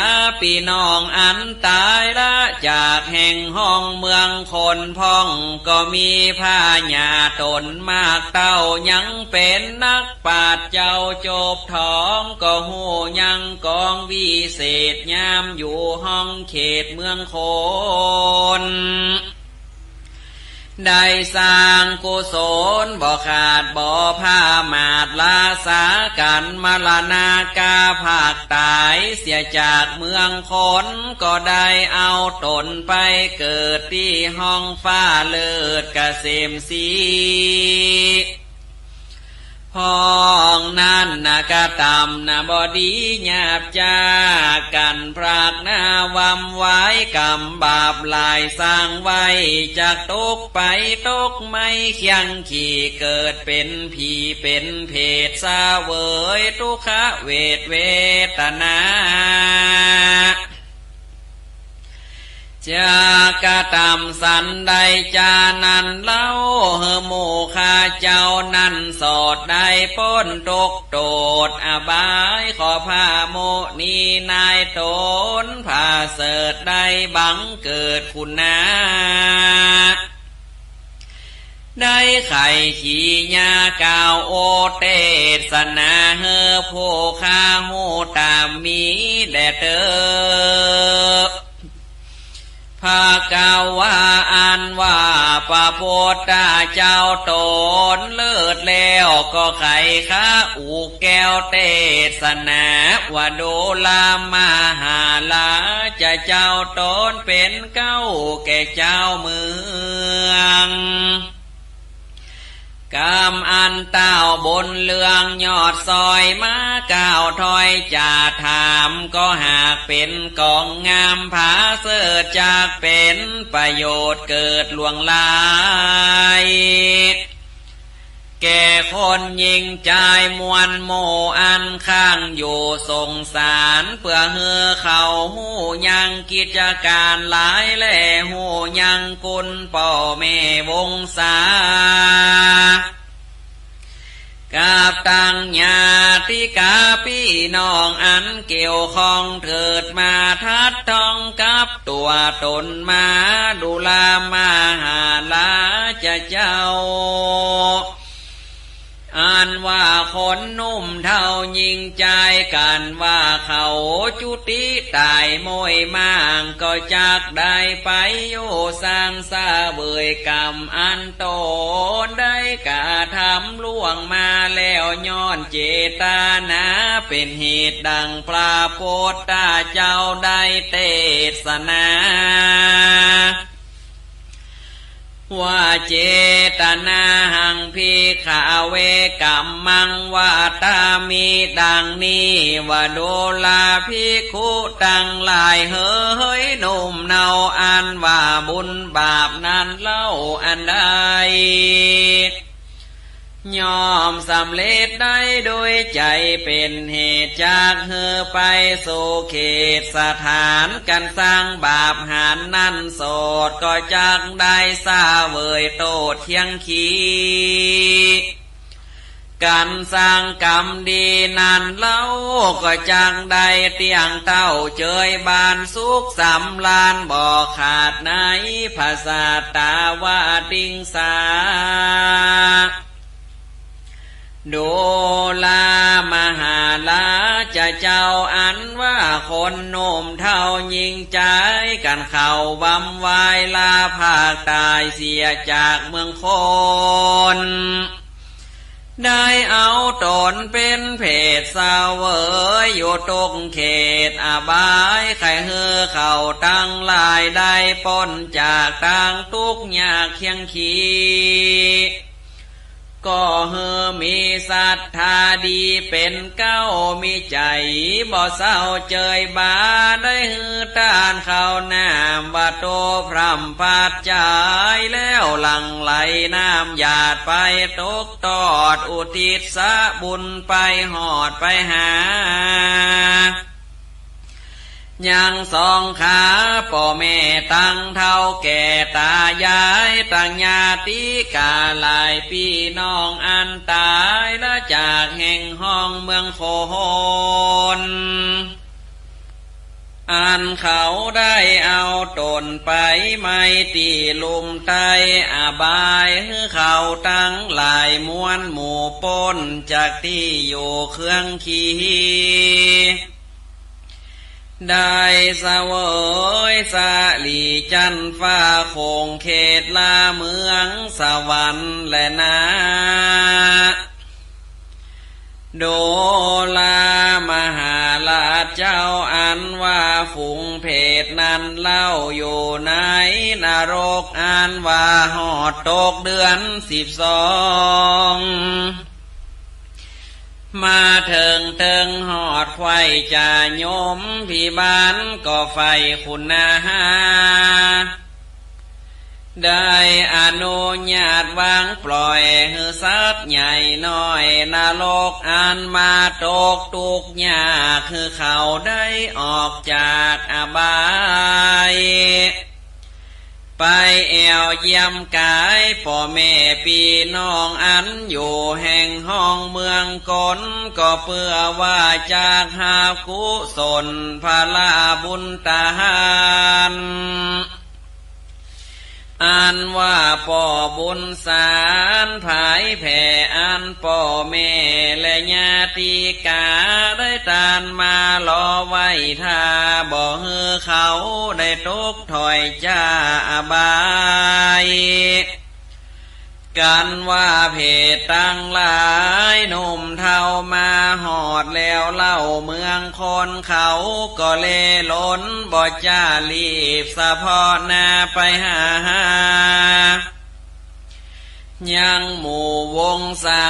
ปีน้องอันตายละจากแห่งห้องเมืองคนพ่องก็มีผ้าหยาตนมากเต้ายังเป็นนักปาดเจ้าจบท้องก็หูยังกองวิเศษยามอยู่ห้องเขตเมืองคน ได้สร้างกุศลบ่ขาดบ่ผ้ามาดลาสากันมรณากาภาคตายเสียจากเมืองคนก็ได้เอาตนไปเกิดที่ห้องฟ้าเลิศกเกษมสี พ้องนั่นนากะตำนาบอดีหยาบจากันพรากนาวำไว้กำบาปลายสร้างไว้จากตกไปตกไม่เคียงขี่เกิดเป็นผีเป็นเพศสาเวยทุกขเวทเวตนา จากะตำสันใดจานันเล่าเฮโมคาเจ้านันสอดได้พ้นตกโตดอบายขอพาโมนีนายตนพาเสดได้บังเกิดคุณนาได้ไข่ขี่ยากาวโอเตสนาเฮโพคาโมตามมีแดเตอ ภากาวาอันว่าพระพุทธเจ้าตนเลิศแล้วก็ไขข้าอูแก้วเตสนาว่าโดลามาหาลาจะเจ้าตนเป็นเก้าแก่เจ้าเมือง กามอันเต้าบนเลืองยอดซอยมาก้าวถอยจะถามก็หากเป็นกองงามผาเสือจากเป็นประโยชน์เกิดหลวงลาย แก่คนยิงใจมวนโมอันข้างอยู่สงสารเพื่อเฮือเขาหูยังกิจการหลายแล่หูยังกุลป่อแม่วงศากับตังญาติกาพี่น้องอันเกี่ยวข้องเถิดมาทัดทองกับตัวตนมาดูลามาหาลาจะเจ้าานว่าคนนุ่มเท่ายิงใจกันว่าเขาจุติตายมวยมางก็จากได้ไปโยสร้างซาเบยกรรมอันโตได้กาทำล่วงมาแล้วย้อนเจตานาเป็นเหตุดังพระโพธเจ้าได้เทศนา ว่าเจตนาหังพิขาเวกัมมังว่าตามีดังนี้ว่าโดลาพิคุตังลายเฮ้ยหนุ่มเนาอันว่าบุญบาปนั้นเล่าอันใด ยอมสำเร็จได้โดยใจเป็นเหตุจากเฮอไปสู่เขตสถานกันสร้างบาปหานนั่นโสดก็จากได้ซาเวยโตดเที่ยงขีการสร้างกรรมดีนั้นเล่าก็จังได้เตียงเต้าเจยบานสุขสำลานบ่อขาดในภาษาตาวาดิงสา ดูลามหาลาจะเจ้าอันว่าคนโนมเท่ายิงใจกันเข่าบำวายลาภาคตายเสียจากเมืองคนได้เอาตนเป็นเพศสาวเวยอยู่ตกเขตอาบายไข่เฮือเข่าตั้งลายได้ป้นจากตั้งทุกยากเคียงขี ก็เฮมีศรัทธาดีเป็นเก้ามีใจบ่เศร้าเจยบาได้ฮือตานเข้านามว่าโตพรำพาดใจแล้วหลังไหลน้ำหยาดไปตกตอดอุทิศสะบุญไปหอดไปหา ยังสองขาพ่อแม่ตั้งเท่าแก่ตายายตั้งญาติกาลายพี่น้องอันตายและจากแห่งห้องเมืองโคหนอันเขาได้เอาตนไปไม่ตีลุมไตอาบายเขาตั้งหลายม้วนหมู่ปนจากที่อยู่เครื่องขี ได้สวยสาลีจันฟ้าคงเขตลาเมืองสวรรค์และนาโดลามหาลาเจ้าอันว่าฝูงเพศนั้นเล่าอยู่ในนรกอันว่าหอดตกเดือนสิบสอง มาเถิงเถิงหอดไฟจะโยมพี่บ้านก็ไฟคุณนาหาได้อนุญาตวางปล่อยฮือสัตว์ใหญ่น้อยนาโลกอันมาตกตุกยากคือเขาได้ออกจากอบาย ไปแอวเยี่ยมกายพ่อแม่ปีน้องอันอยู่แห่งห้องเมืองกนก็เพื่อว่าจากหากุศลพลาบุญตาหาน อันว่าป่อบุญสารภายแผ่อันป่อแม่และญาติกาได้ตานมารอไว้ท่าบ่ฮือเขาได้ตกถอยจ้าบาย กันว่าเพศตั้งหลายหนุ่มเทามาหอดแล้วเล่าเมืองคนเขาก็เลล้นบ่จ้าลีบสะพอนาไปหา ยังหมู่วงสา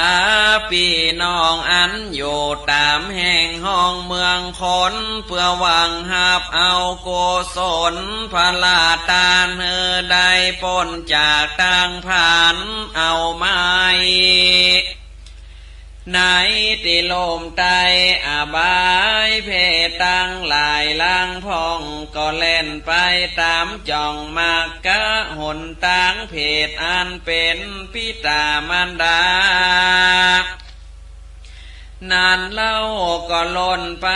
ปีน้องอันอยู่ตามแห่งห้องเมืองคนเพื่อหวังหับเอาโกศลพระลาตานเนอได้ปนจากตังผ่านเอาไม้ ไหนติลมใจอาบายเพตังหลายล่างพองก็เล่นไปตามจ่องมากกะหนตังเพตอันเป็นพิตามันดา นานเล่าก็ล่นไป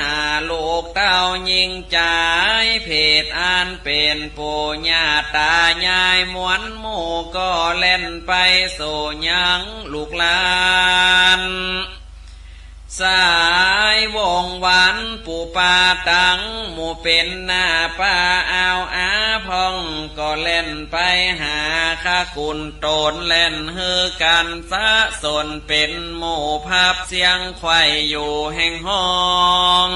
หาลูกเต้ายิงจายเพดอันเป็นปูญาตายายมวนหมู่ก็เล่นไปสู่ยังลูกลาน สายวงวันปูปาตังหมู่เป็นหน้าป้าเอาอาพองก็เล่นไปหาข้ากุลโตนเล่นเฮือกันสะสนเป็นหมู่ภาพเสียงไข่อยู่แห่งห้อง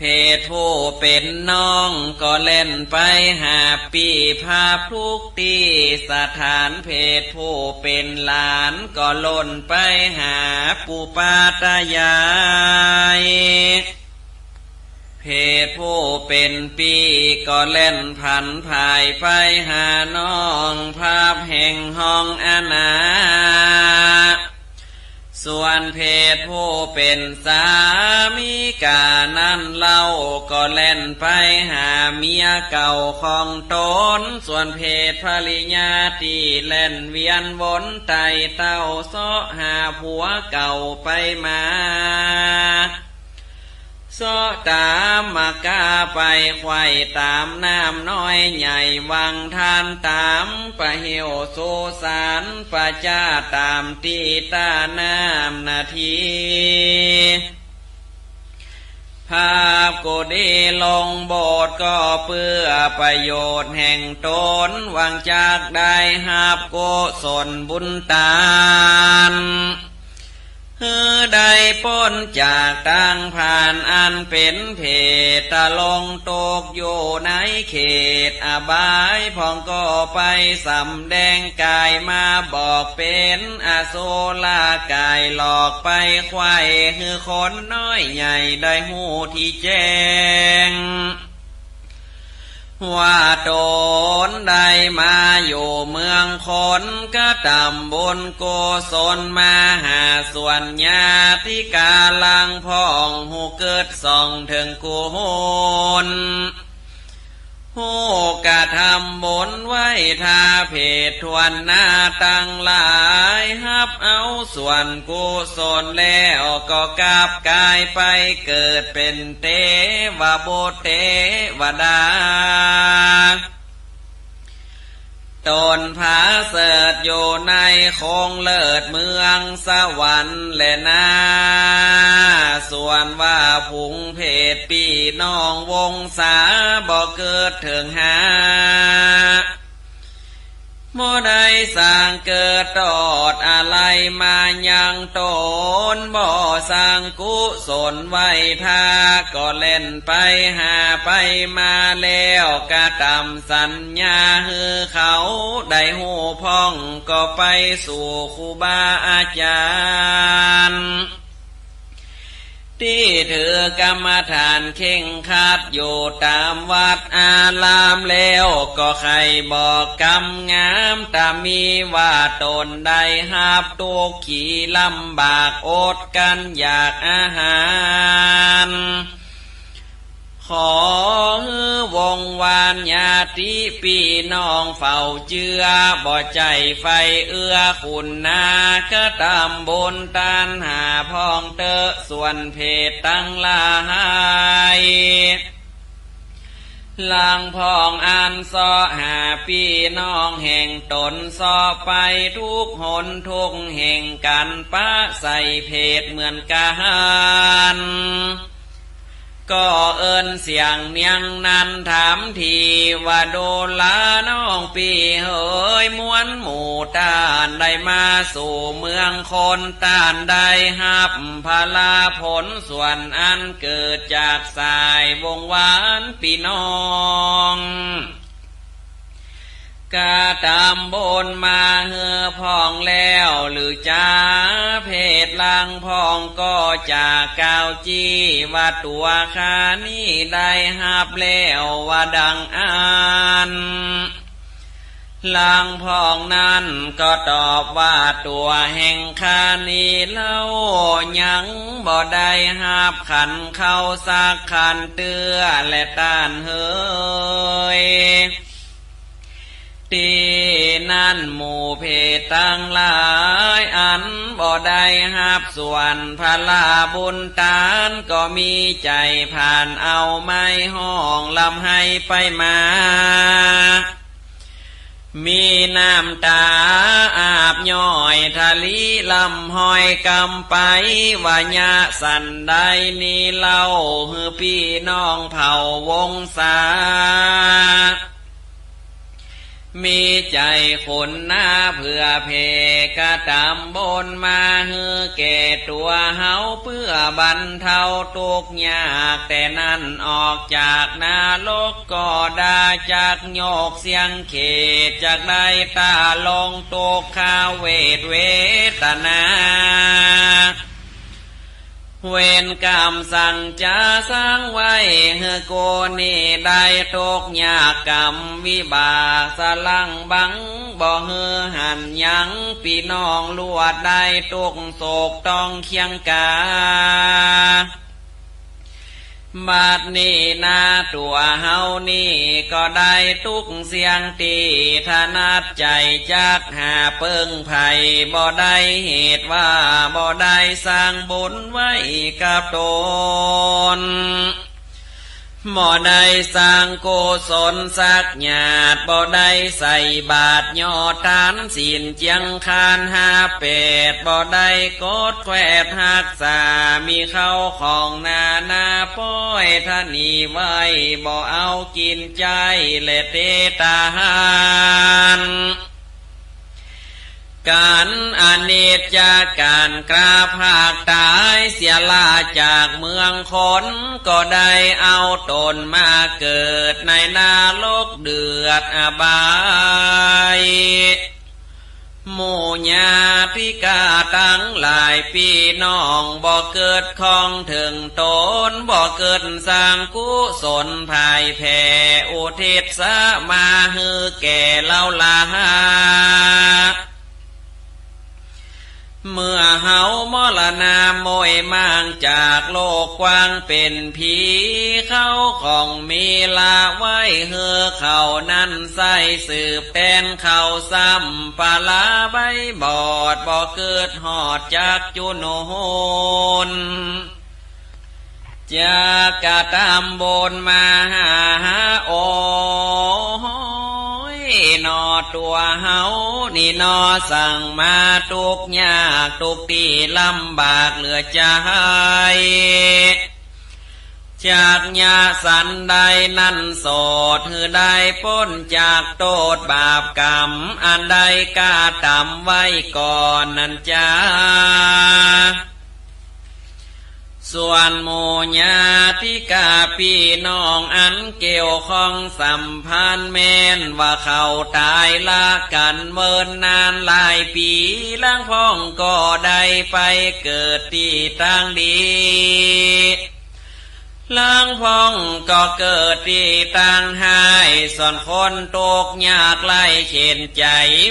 เพศผู้เป็นน้องก็เล่นไปหาปีภาพทุกตีสถานเพศผู้เป็นหลานก็ล่นไปหาปูปาตายายเพศผู้เป็นปีก็เล่นผันภายไปหาน้องภาพแห่งห้องอนา ส่วนเพศผู้เป็นสามีกานั้นเล่าก็เล่นไปหาเมียเก่าของตน ส่วนเพศภริยาที่เล่นเวียนวนไตเต้าซ้อหาผัวเก่าไปมา ซอตามมากาไปไข่ตามน้ำน้อยใหญ่วังทานตามปะเหี่ยวโซสารปะจ้าตามตีตาน้ำนาทีภาพกุดีลงโบสถ์ก็เพื่อประโยชน์แห่งตนวางจากได้หาบโกศลบุญตาน ได้พ้นจากตังผ่านอันเป็นเพตตะลงตกอยู่ในเขตอบายพองก็ไปสำแดงกายมาบอกเป็นอโซลากายหลอกไปควายคือคนน้อยใหญ่ได้หูที่แจ้ง ว่าโดนได้มาอยู่เมืองคนก็ตำบนโกศลมาหาส่วนญาติกาลังพ่องหูเกิดส่องถึงกูโหน หูกระทำบุญไว้ทาเพศทวนหน้าตั้งหลายฮับเอาส่วนกุศลแล้วก็กลับกายไปเกิดเป็นเทวบุตรเทวดา ตนผาเสดอยู่ในคงเลิศเมืองสวรรค์และนา ส่วนว่าผุงเพศปีน้องวงสาบ่เกิดถึงหา โมได้สร้างเกิดตอดอะไรมายังตนบ่สร้างกุศลไว้ทาก็เล่นไปหาไปมาแล้วกะตำสัญญาฮือเขาได้หูพ่องก็ไปสู่ครูบาอาจารย์ ที่ถือกรรมฐานเข่งคัดอยู่ตามวัดอารามแล้วก็ใครบอกกรรมงามตามีว่าตนได้หาบตัวขี่ลำบากอดกันอยากอาหาร ขอวงวานญาติพี่น้องเฝ้าเจือบ่ใจไฟเอื้อคุณนาก็ตามบนตานหาพองเตอส่วนเพศตั้งลายลางพองอันซอหาพี่น้องแห่งตนซอไปทุกหนทุกแห่งกันป้าใส่เพศเหมือนกัน ก็เอินเสียงเนียงนันถามทีว่าโดลาน้องปีเฮยมวนหมู่ตานได้มาสู่เมืองคนตานได้หับพลาผลส่วนอันเกิดจากสายวงวานปีน้อง กาตามบนมาเฮือพองแล้ว หรือจ้าเพศลังพองก็จากกาวจีว่าตัวคานี่ได้หับแล้วว่าดังอ่านลางพองนั้นก็ตอบว่าตัวแห่งคานีเล่ายังบ่ได้หับขันเข้าสักขันเตือและต้านเฮย ตีนั่นหมู่เพศตั้งหลาย อันบ่ได้หับส่วนพลาบุญตานก็มีใจผ่านเอาไม้ห้องลำให้ไปมา มีน้ำตาอาบย่อยทะลีลำห้อยกำไปวายาสันได้นี่เล่าฮือพี่น้องเผ่าวงศา มีใจคนหน้าเพื่อเพกะตำบนมาเฮือแก่ตัวเฮาเพื่อบรรเทาทุกยากแต่นั่นออกจากนาลกก็ได้จากโยกเสียงเขตจากได้ตาลงตกข้าเวทเวตนา เวนกรรมสั่งจะสร้างไว้เฮโกนี่ได้ตกยากกรรมวิบาสลังบังบ่เฮหันยังปีน้องลวดได้ตกโศกต้องเคียงกา บาดนี้นาตัวเฮานี่ก็ได้ทุกเสียงตีถนัดใจจักหาเปิงไผ่บ่ได้เหตุว่าบ่ได้สร้างบุญไว้กับตน หมอได้สร้างโกศลสักหยาดบ่ได้ใส่บาทยอดทานศีลเจียงคานหาเป็ดบ่ได้กดแควดหักษามีเข้าของนานาป้อยท่านีไว้บ่เอากินใจและเตตาหาน การอเนจจากการกราภาคตายเสียลาจากเมืองคนก็ได้เอาตนมาเกิดในนาโลกเดือดอบายหมู่ญาติกาตั้งหลายพี่น้องบ่เกิดคองถึงตนบ่เกิดสร้างกุศลภายแผ่อุทิศสมาฮือแก่เล่าลา เมื่อเฮามรณาโมยมางจากโลกกว้างเป็นผีเข้าของมีลาไว้เฮือเขานั้นใส่สืบแทนเขาซ้ำปาลาใบบอดบ่เกิดหอดจากจุนโนนจากกะตามบนมาหาโอ นอตัวเฮานี่นอสั่งมาทุกยากทุกที่ลำบากเหลือใจจากญาสันใดนั่นโสดคือได้พ้นจากโทษบาปกรรม อันใดกาตำไว้ก่อนนั่นจ้า ส่วนโมญาติกาพี่น้องอันเกี่ยวข้องสัมพันธ์แม่นว่าเขาตายละกันเมินนานหลายปีล้างพ้องก็ได้ไปเกิดที่ตั้งดี ล้างพองก็เกิดตีตังหายส่วนคนตกยากไล่เข็นใจ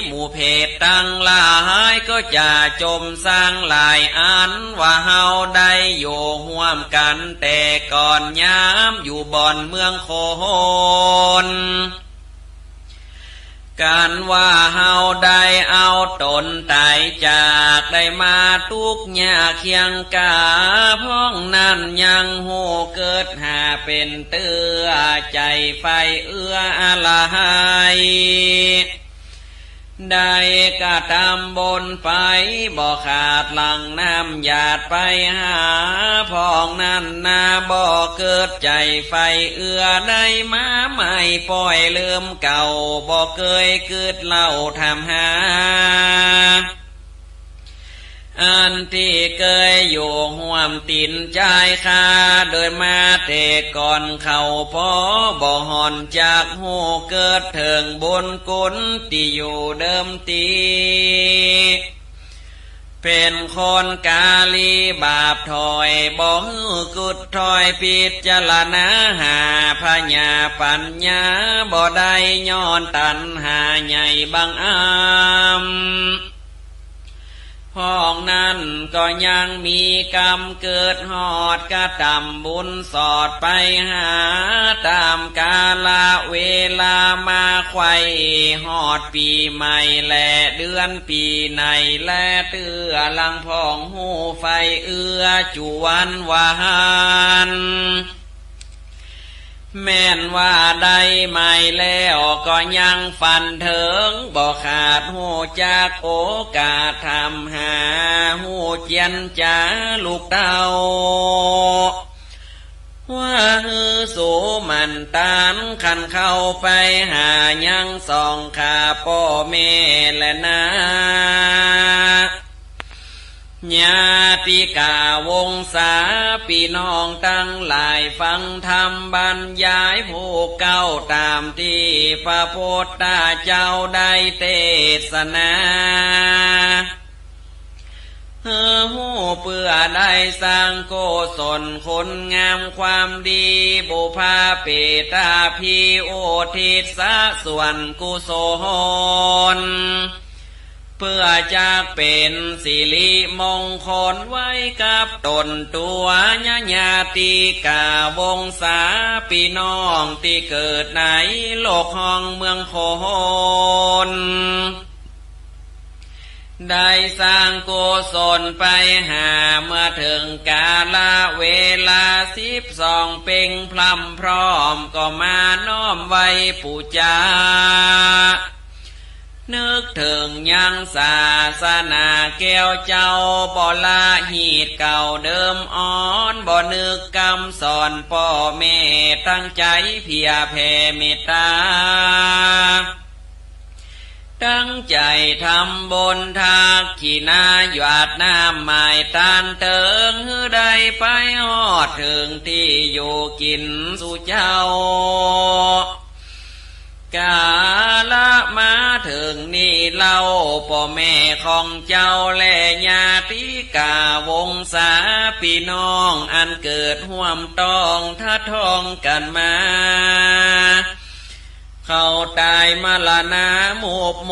หมู่เพจตั้งลายก็จะจมสร้างหลายอัน ว่าเฮาได้อยู่ห่วมกัน แต่ก่อนย้ำอยู่บ่อนเมืองโคน การว่าเฮาได้เอาตนตายจากได้มาทุกยาเคียงกาพ้องนั้นยังโหเกิดหาเป็นเตือใจไฟเอื้ออะไร ได้กระทำบนไปบ่ขาดหลังน้ำหยาดไปหาพองนั้นนาบ่เกิดใจไฟเอื้อได้มาไม่ปล่อยเลื่มเก่าบ่เคยเกิดเล่าทำหา อันที่เคยอยู่ห่วมตินใจคาโดยมาเตก่อนเขาพอบ่หอนจากหูเกิดเถิงบนกุนที่อยู่เดิมตีเป็นคนกาลีบาปถอยบ่ฮือกุดถอยปิดจลนาหาพญาปัญญาบ่ได้ย้อนตันหาใหญ่บางอาม พ้องนั้นก็ยังมีกรรมเกิดหอดกระทำบุญสอดไปหา ตามกาลเวลามาไข่หอดปีใหม่และเดือนปีในและเตือลังพองหูไฟเอื้อจวันวาน แม่นว่าได้ไม่แล้วก็ยังฟันเถิงบอขาดหูจากโอกาสทำหาหูเจียนจ้าลูกเต้าว่าฮือสูมันตานขันเข้าไปหายังสองขาพ่อแม่และนา ญาติกาวงศาพี่น้องตั้งหลายฟังธรรมบรรยายผู้เก้าตามที่พระพุทธเจ้าได้เทศนาเฮอหูเพื่อได้สร้างโกศลคนงามความดีบุพาเปตาพีโอทิสะส่วนกุศล เพื่อจะเป็นสิริมงคลไว้กับตนตัวญาญาติกาวงศาพี่น้องที่เกิดในโลกห้องเมืองโคนได้สร้างโกศลไปหาเมื่อถึงกาลเวลาสิบสองเป่งพลัมพร้อมก็มาน้อมไว้ปูจา นึกถึงยังศาสนาแก้วเจ้าบ่ละหีดเก่าเดิมอ่อนบ่นึกกำสอนพ่อแม่ตั้งใจเพียแผ่เมตตาตั้งใจทำบนทากขีนาหยาดน้ำหมายตานเติงฮือได้ไปหอดถึงที่อยู่กินสู่เจ้า กาละมาถึงนี่เล่าพ่อแม่ของเจ้าและญาติกาวงศาพี่น้องอันเกิดห่วมต้องทัดทองกันมา เขาตายมาละนาโมบโม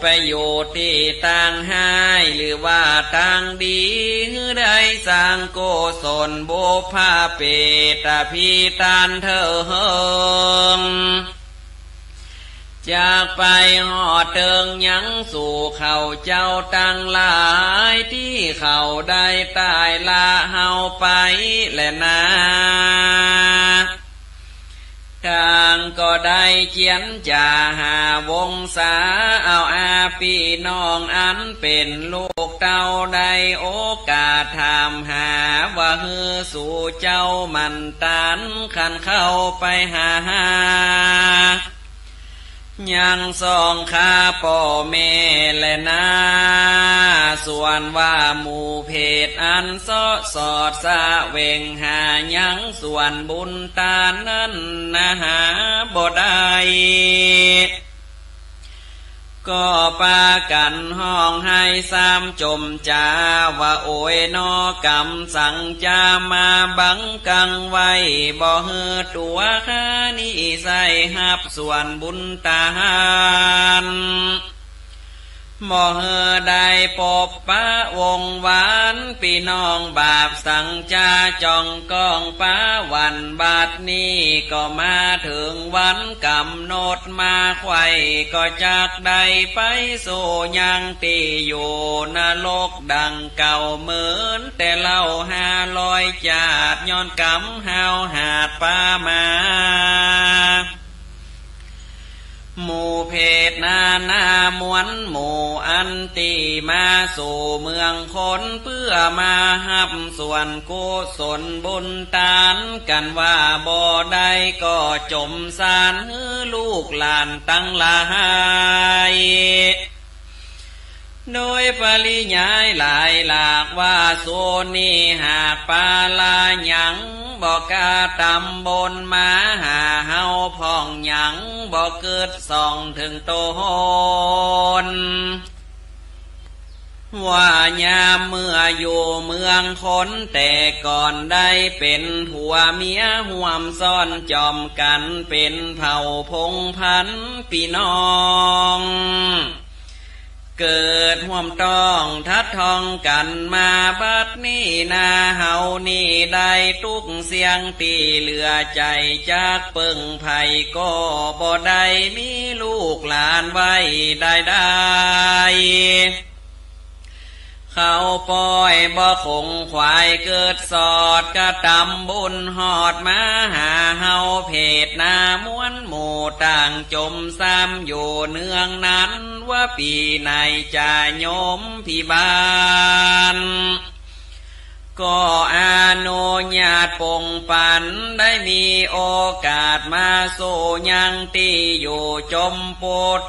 ไปอยู่ที่ต่างหายหรือว่าต่างดีได้สร้างโกศลโบภาเปตาพีตานเธอเฮง จากไปหอดเติงยังสู่เขาเจ้าตั้งหลายที่เขาได้ตายละเฮาไปและนาทางก็ได้เจียนจ่าหาวงศาเอาอาพี่น้องอันเป็นลูกเต้าได้โอกาสถามหาว่าฮือสู่เจ้ามันตันขันเข้าไปหา ยังสองข้าพ่อแม่และนาส่วนว่าหมู่เพศอันซอสอดสะเวงหายังส่วนบุญตานั้นนะหาบ่ได้ ก็ปากันห้องให้สามจมจาว่าโอยนอกรรมสั่งจามาบังกังไว้บ่เฮือตัวข้านี้ใส่หับส่วนบุญตาหาน มอเฮอได้ปบปะวงหวานพี่น้องบาปสังจาจองกองป้าวันบาดนี้ก็มาถึงวันกำหนดมาไข่ก็จากใดไปสู่ยังตีอยู่นรกดังเก่าเหมือนแต่เล่าห้าลอยจาดย้อนกำหาวหาดป้ามา หมู่เพศนานามวนหมู่อันตีมาสู่เมืองคนเพื่อมาหับส่วนกุศลบุญตานกันว่าบ่ได้ก็จมสารลูกหลานตั้งหลาย โดยปริยายหลายหลากว่าโซนีหากปาลาหยังบอกกาตำบนมาหาเฮาพ่องหยังบอกเกิดส่องถึงโตนว่ายามเมื่ออยู่เมืองคนแต่ก่อนได้เป็นผัวเมียห่วมซ่อนจอมกันเป็นเผ่าพงพันพี่น้อง เกิดห่วมต้องทัดทองกันมาบัดนี้นาเฮานี่ได้ทุกเสียงตีเหลือใจจากเปิงไผ่ก็บ่ได้มีลูกหลานไว้ได้ได้ เขาปล่อยบ่คงควายเกิดสอดกระตำบุญหอดมาหาเฮาเพดนามวนหมู่ต่างจมซ้ำอยู่เนืองนั้นว่าปีในจะโยมพิบาล ก็อานุญาตปงปันได้มีโอกาสมาโซยังตีอยู่จมโป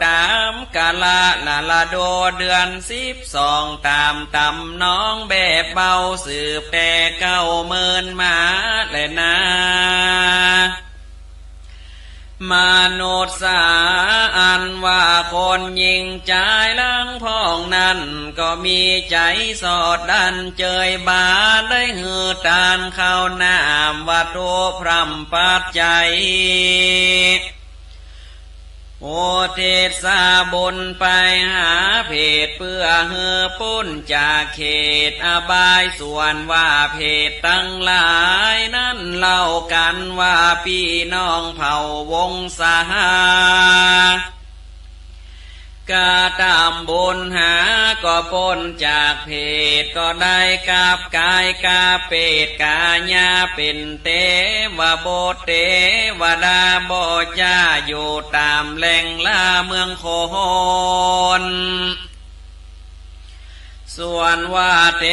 ตามกาละละละโดเดือนสิบสองตามตำน้องแบบเบาสืบแต่เก้าเมินมาเลยนะ มนุษย์สาอันว่าคนยิงใจลังพองนั้น ก็มีใจสอดดันเจยบาได้หือตานเข้านามว่าตัวพรำปัดใจ โอเทศาบุญไปหาเพศเพื่อเฮอปุ้นจากเขตอบายส่วนว่าเพศตั้งหลายนั้นเล่ากันว่าพี่น้องเผ่าวงสหา กาตามบุญหาก็พ้นจากเพศก็ได้กาบกายกาเปตกาญาเป็นเตวโบเตวดาโบจ้าอยู่ตามแหล่งล่าเมืองโคน ส่วนว่าเท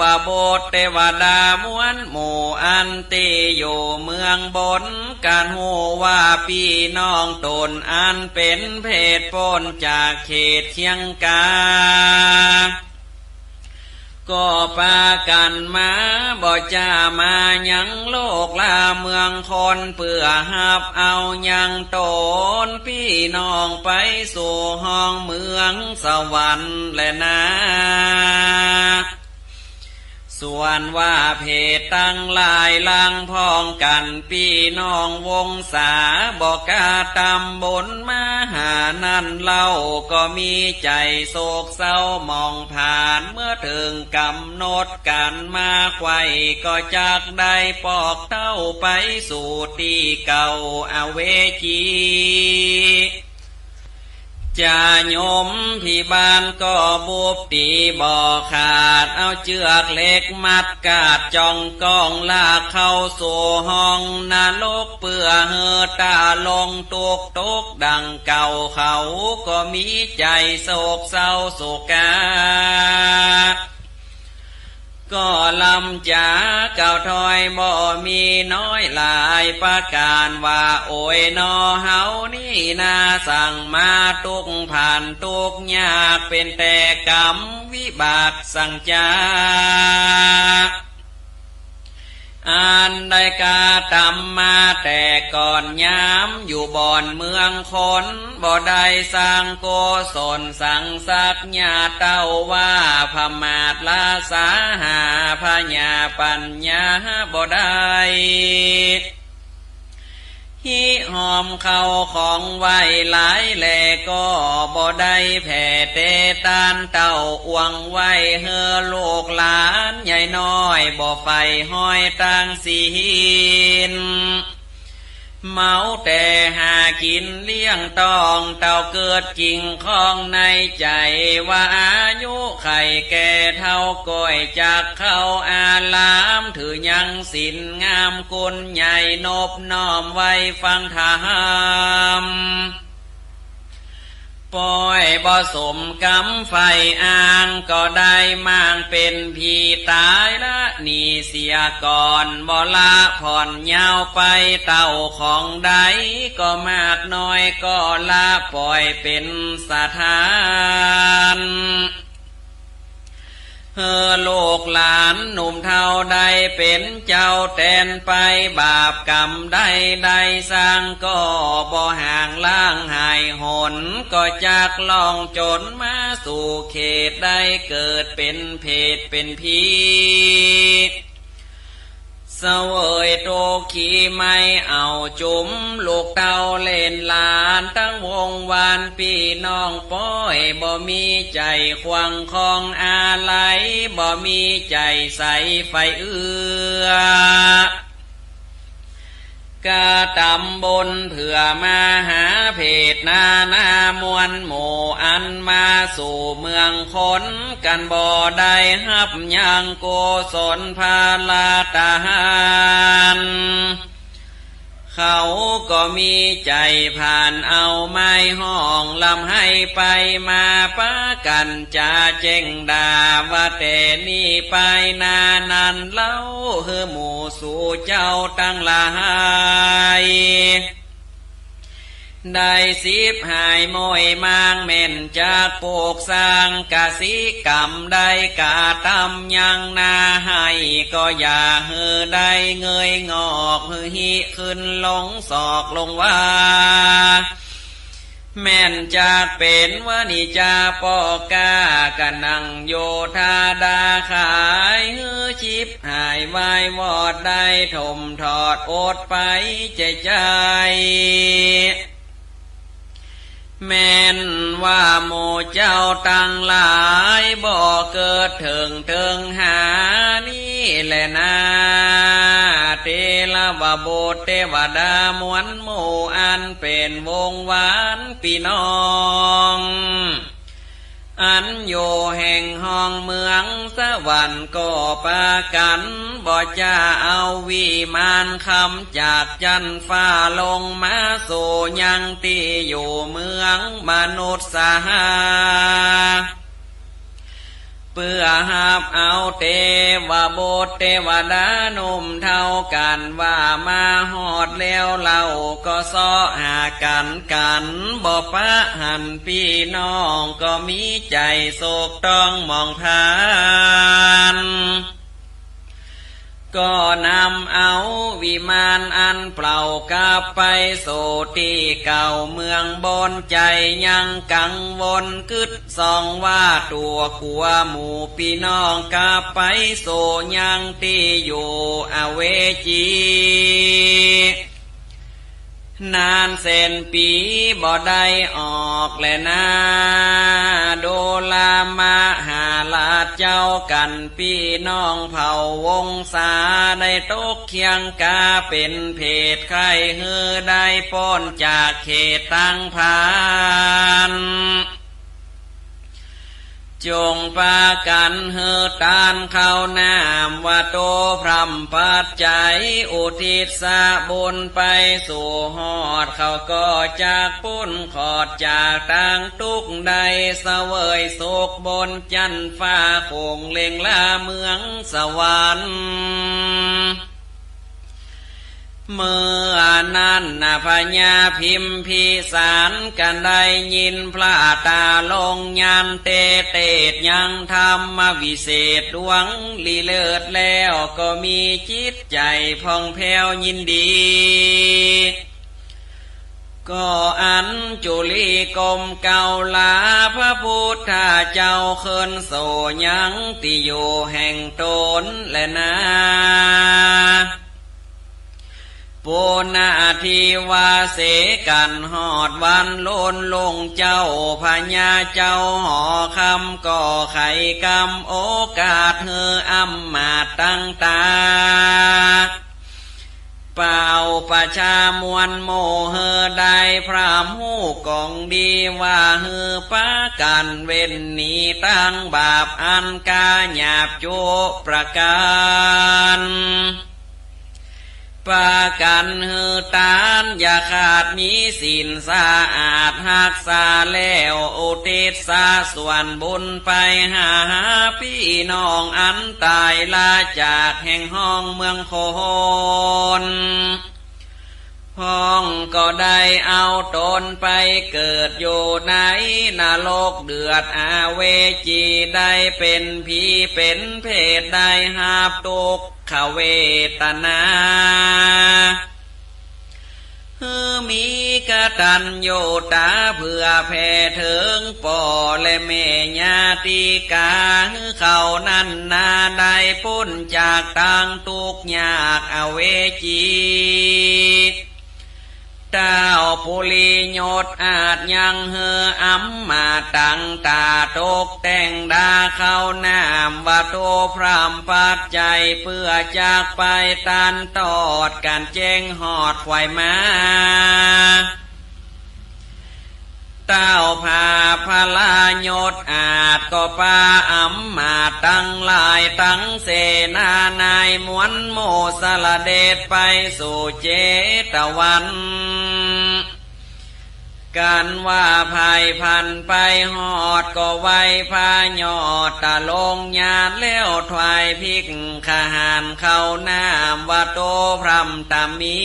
วโบทเทวดามวนหมู่อันตีอยู่เมืองบนการหูว่าพี่น้องตนอันเป็นเพศปนจากเขตเชียงกา ก็ปากันมาบ่จ้ามายังโลกลาเมืองคนเพื่อหับเอายังตนพี่น้องไปสู่ห้องเมืองสวรรค์และนา ส่วนว่าเพศตั้งลายลังพ้องกันพี่น้องวงศาบอกกาตำบนมาหานั่นเล่าก็มีใจโศกเศร้ามองผ่านเมื่อถึงกำหนดกันมาไข่ก็จากได้ปอกเต้าไปสู่ที่เก่าอเวจี จะโยมพี่บ้านก็บุบตีบ่อขาด เอาเชือกเล็กมัดกาดจองกองลากเข้าสู่ห้องนาลกเปื่อเฮอตาลงตุกตุกดังเก่าเขาก็มีใจโศกเศร้าโศกา ก็ลำจากเก่าถอยบ่มีน้อยหลายประการว่าโอยนอเฮานี่นาสั่งมาตุกผ่านตุกยากเป็นแต่กรรมวิบากสั่งจา อันได้กาตำมาแต่ก่อนย้ำอยู่บ่อนเมืองคนบ่ได้สร้างโกศลสังสักญาเต้าว่าพมาตลาสาหาพญาปัญญาบ่ได้ ฮิหอมเข้าของไว้หลายแหลก็บ่ได้แผ่เตตานเต่าอวงไว้เฮอลูกหลานใหญ่น้อยบ่ไฟห้อยตั้งสีน เมาแต่หากินเลี้ยงตองเต่าเกิดกิ่งคองในใจว่าอายุไข่แก่เท่าก้อยจากเข้าอาลามถือยังสินงามกุลใหญ่นบน้อมไว้ฟังธรรม ปล่อยบ่สมกำไฟอ่างก็ได้มางเป็นพีตายละนี่เสียก่อนบ่ละผ่อนยาวไปเต่าของใดก็มากน้อยก็ละปล่อยเป็นสถาน เฮอโลกหลานหนุ่มเท่าใดเป็นเจ้าแทนไปบาปกรรมใดใดสร้างก็บ่ห่างล่างหายหนก็จากลองจนมาสู่เขตได้เกิดเป็นเพศเป็นพี สวยโตขีไม่เอาจุมลูกเต่าเล่นลานทั้งวงวานพี่น้องป้อยบ่มีใจควงคองอาไลบ่มีใจใสไฟเอือ กะตำบนเผื่อมาหาเพศนานามวลหมู่อันมาสู่เมืองคนกันบ่ได้ฮับยังโกศลพาลาตาหาน เขาก็มีใจผ่านเอาไม้ห้องลำให้ไปมาปะกันจะเจงดาว่าแต่นี่ไปนานันเล่าเฮอหมู่สู่เจ้าตั้งหลาย ได้สิบหายมอยมางเม่นจากปลูกสร้างกสิกรรมได้กาตำยังนาให้ก็อย่าเฮือได้เงยงอกฮือหิขึ้นลงศอกลงว่าแม่นจากเป็นวนิจาปอกากันนังโยธาดาขายฮือชิบหายวายวอดได้ถมถอดโอดไปใจใจ แม่นว่าโมเจ้าตั้งหลายบ่เกิดถึงถึงหานี่แหละนาเทลวบทเทวดามวนโมอันเป็นวงวานพี่น้อง อันโยแห่งห้องเมืองสวรรค์ก็ปากันบ่จะเอาวิมานคำจากจันฟ้าลงมาสู่ยังตีอยู่เมืองมนุษย์สหา เพื่อหาบเอาเทวบทเทวดานุ่มเท่ากันว่ามาหอดแล้วเราก็ซ้อหากันกันบ่ปะหันพี่น้องก็มีใจโศกต้องมองทาน ก็นำเอาวิมานอันเปล่ากลับไปโสที่เก่าเมืองบนใจยังกังวลกึดสองว่าตัวกัวหมู่พี่น้องกลับไปโสยังที่อยู่อเวจี นานเซนปีบ่ได้ออกแลยนาโดลามาหาลาดเจ้ากันพี่น้องเผ่าวงศาได้ตกเคียงกาเป็นเพศไข้เฮือได้ป้อนจากเขตตั้งพาน จงปากันเฮตานเข้านามว่าโตพรำปัดใจอุทิศสาบุญไปสู่หอดเขาก็จากปุ้นขอดจากต่างทุกใดเสวยโศกบนจันฟ้าคงเล็งลาเมืองสวรรค์ เมื่อนั้นนาพญาพิมพิสารกันได้ยินพระตาลงยันเตเตดยังธรรมวิเศษดวงลีเลิศแล้วก็มีจิตใจพองแผ้วยินดีก็อันจุลีกรมเก่าลาพระพุทธเจ้าเคินโสยังติโยแห่งตนและนา ปุนาทีวาเสกันหอดวันโลนลงเจ้าพญาเจ้าหอคำก่อไข่กำโอกาสเฮออำมาตั้งตา เป่าประชามวลโมเฮอได้พรามหูกองดีว่าเฮอป้ากันเว้นนีตั้งบาปอันกาหยาบโจประการ ปากันฮือตานอย่าขาดมีสินสะอาดหักษาแล้วอุติศาส่วนบุญไปหาพี่น้องอันตายลาจากแห่งห้องเมืองโคน พ้องก็ได้เอาตนไปเกิดอยู่ในนรกเดือดอาเวจีได้เป็นผีเป็นเพศได้หาบตุกขเวตนาฮือมีกระตันโยตาเพื่อแผ่ถึงป่อและเมญาติกาเขานั่นนาได้พ้นจากตังตุกยากอเวจี เจ้าปุลีโยดอาจยังเฮออัมมาตังตาตกแต่งดาเข้านามว่าโตพรามปัดใจเพื่อจากไปตันตอดการเจงหอดไวมา เต้าพาพลายดอาจก็ปาอัมมาตั้งลายตั้งเสนานายมวนโมสละเดชไปสู่เจตวันการว่าภายพันไปหอดก็ไว้พายอดตะลงญาณแล้วถวายพิกขหานเข้าน้ำว่าโตพรำตามี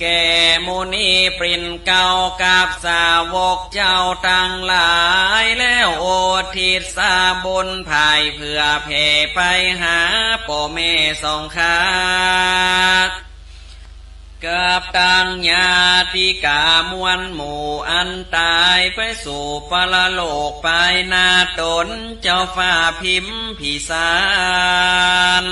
แก่มุนีปรินเก่ากับสาวกเจ้าตั้งหลายแล้วโอทิศสาบุญภายเพื่อเพไปหาป่อแม่สองขากับตังญาติกามวนหมู่อันตายไปสู่ปรโลกไปนาตนเจ้าฟ้าพิมพิสาร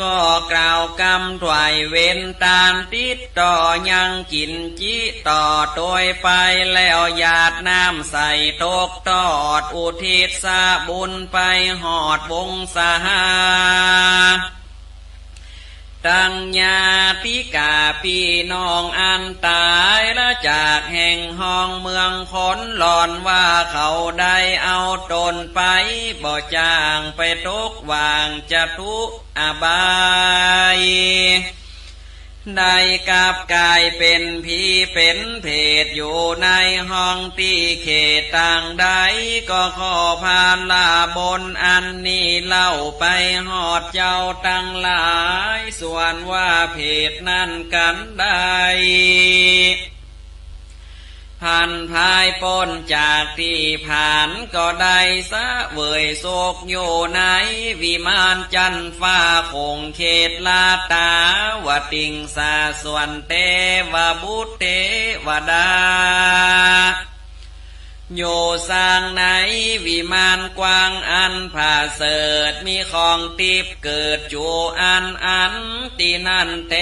ก็กล่าวกำถวายเว้นตามติดต่อยังกินจิต่อโดยไปแล้วหยาดน้ำใส่ตกตอดอุทิศสาบุญไปหอดวงสา ตั้งญาติกาพี่น้องอันตายและจากแห่งห้องเมืองขนหลอนว่าเขาได้เอาตนไปบ่จ้างไปตกวางจะทุอบาย ได้กับกายเป็นผีเป็นเพศอยู่ในห้องตีเขตต่างใดก็ขอพานลาบนอันนี้เล่าไปหอดเจ้าตั้งหลาย ส่วนว่าเพศนั้นกันได้ ผ่านภายปนจากที่ผ่านก็ได้สะเวยโศกโยในวิมานจันฟ้าคงเขตลาตาวติงสาส่วนเทวบุตเทวดาโยสร้างในวิมานกว้างอันผ่าเสดมีของติบเกิดจูอันอันตีนันเท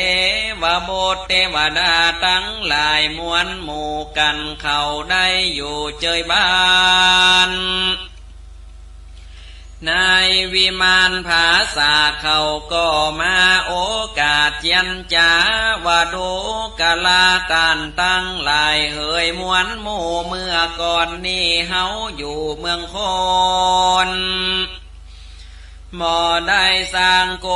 วโบเทวดาตั้งหลายมวลหมู่กันเขาได้อยู่เจยบ้านนายวิมานภาษาเขาก็มาโอกาสเจียนจาวาดูกะลาการตั้งหลายเฮยมวนหมู่เมื่อก่อนนี้เฮาอยู่เมืองค อได้สร้างโก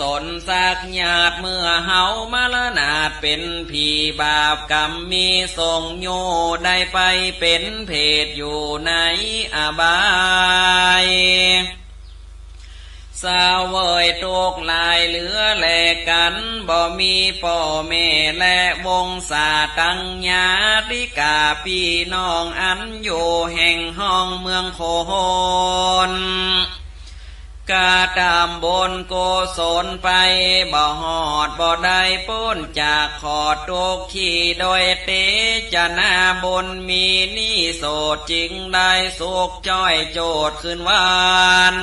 ศลสักญาติเมื่อเฮามาละนาเป็นผีบาปกรรมมีทรงโยได้ไปเป็นเพศอยู่ในอบายสาวเวยตกลายเหลือแลกันบ่มีพ่อแม่และวงศาตังญาติกาพี่น้องอันอยู่แห่งห้องเมืองโคน กาตามบนโกศลไปบ่หอดบ่ได้พ้นจากขอดตกขี่โดยเตจะนาบนมีนี่โสดจริงได้สุกจ้อยโจดขึ้นวาน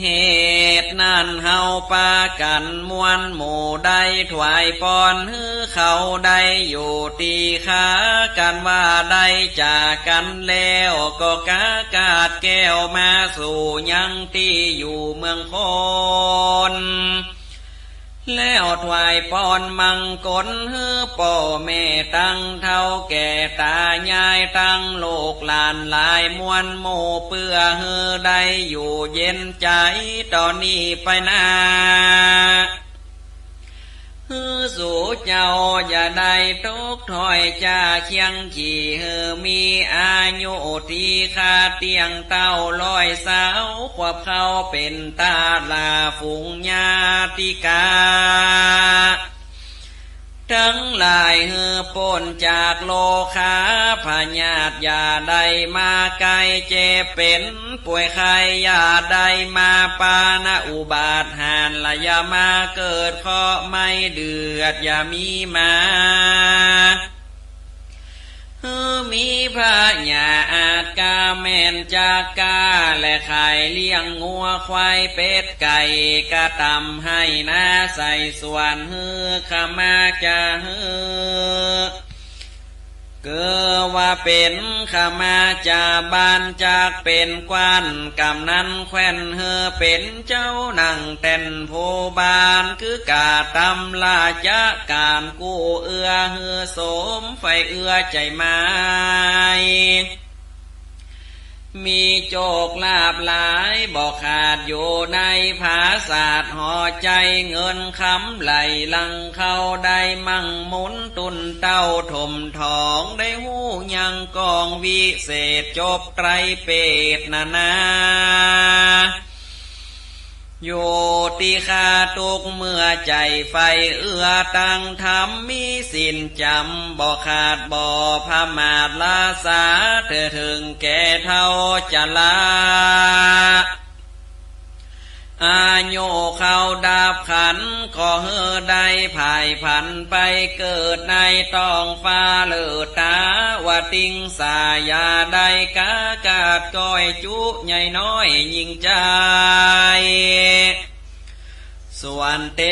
เหตุนั้นเฮาปากันมวนหมู่ใดถวายปอนฮือเขาได้อยู่ตีขากันว่าได้จากกันแล้วก็กากาดแก้วมาสู่ยังตีอยู่เมืองคน แล้วถวายปอนมังกลฮือป่อแม่ตั้งเท่าแก่ตายายตั้งโลกลานลายมวนโมเปื่อฮือได้อยู่เย็นใจตอนนี้ไปนา ฮือสู่เจ้าอย่าได้ทุกถอยจาเคียงขี่ฮือมีอายุที่คาเตียงเต้าลอยสาวควบเข้าเป็นตาลาฝูงญาติกา ทั้งหลายเฮือปนจากโลคาพญาตยาไดมาไกลเจเป็นป่วยไข้ยาไดมาปานอุบาทหานละยามาเกิดข้อไม่เดือดอย่ามีมา มีพระญาอาจกาแมนจากกา และไข่เลี้ยงงัวควายเป็ดไก่กระตำให้นาใส่ส่วนเฮือขมาจะเฮือ เกิดว่าเป็นขมาจาบานจากเป็นกวนกำนั้นแควนเฮอเป็นเจ้านั่งเต็นโพบานคือกาตำลาจะการกู้เอือเฮือสมไฟเอือใจไม้ มีโจกลาบหลายบอกขาดอยู่ในภาศาสตร์ห่อใจเงินคำไหลลังเข้าได้มั่งหมุนตุนเต้าถมทองได้หูยังกองวิเศษจบไตรเปตนานา โยติคาตุกเมื่อใจไฟเอื้อตั้งธรรมมีสินจำบ่ขาดบ่พมาดลาสาเธอถึงแก่เท่าจะลา อาโยเขาดาบขันก็เฮอได้ภายผันไปเกิดในตองฟ้าเลือตาวาติงสายาได้กากาดก้อยจุใหญ่น้อยยิ่งใจ ส่วนเท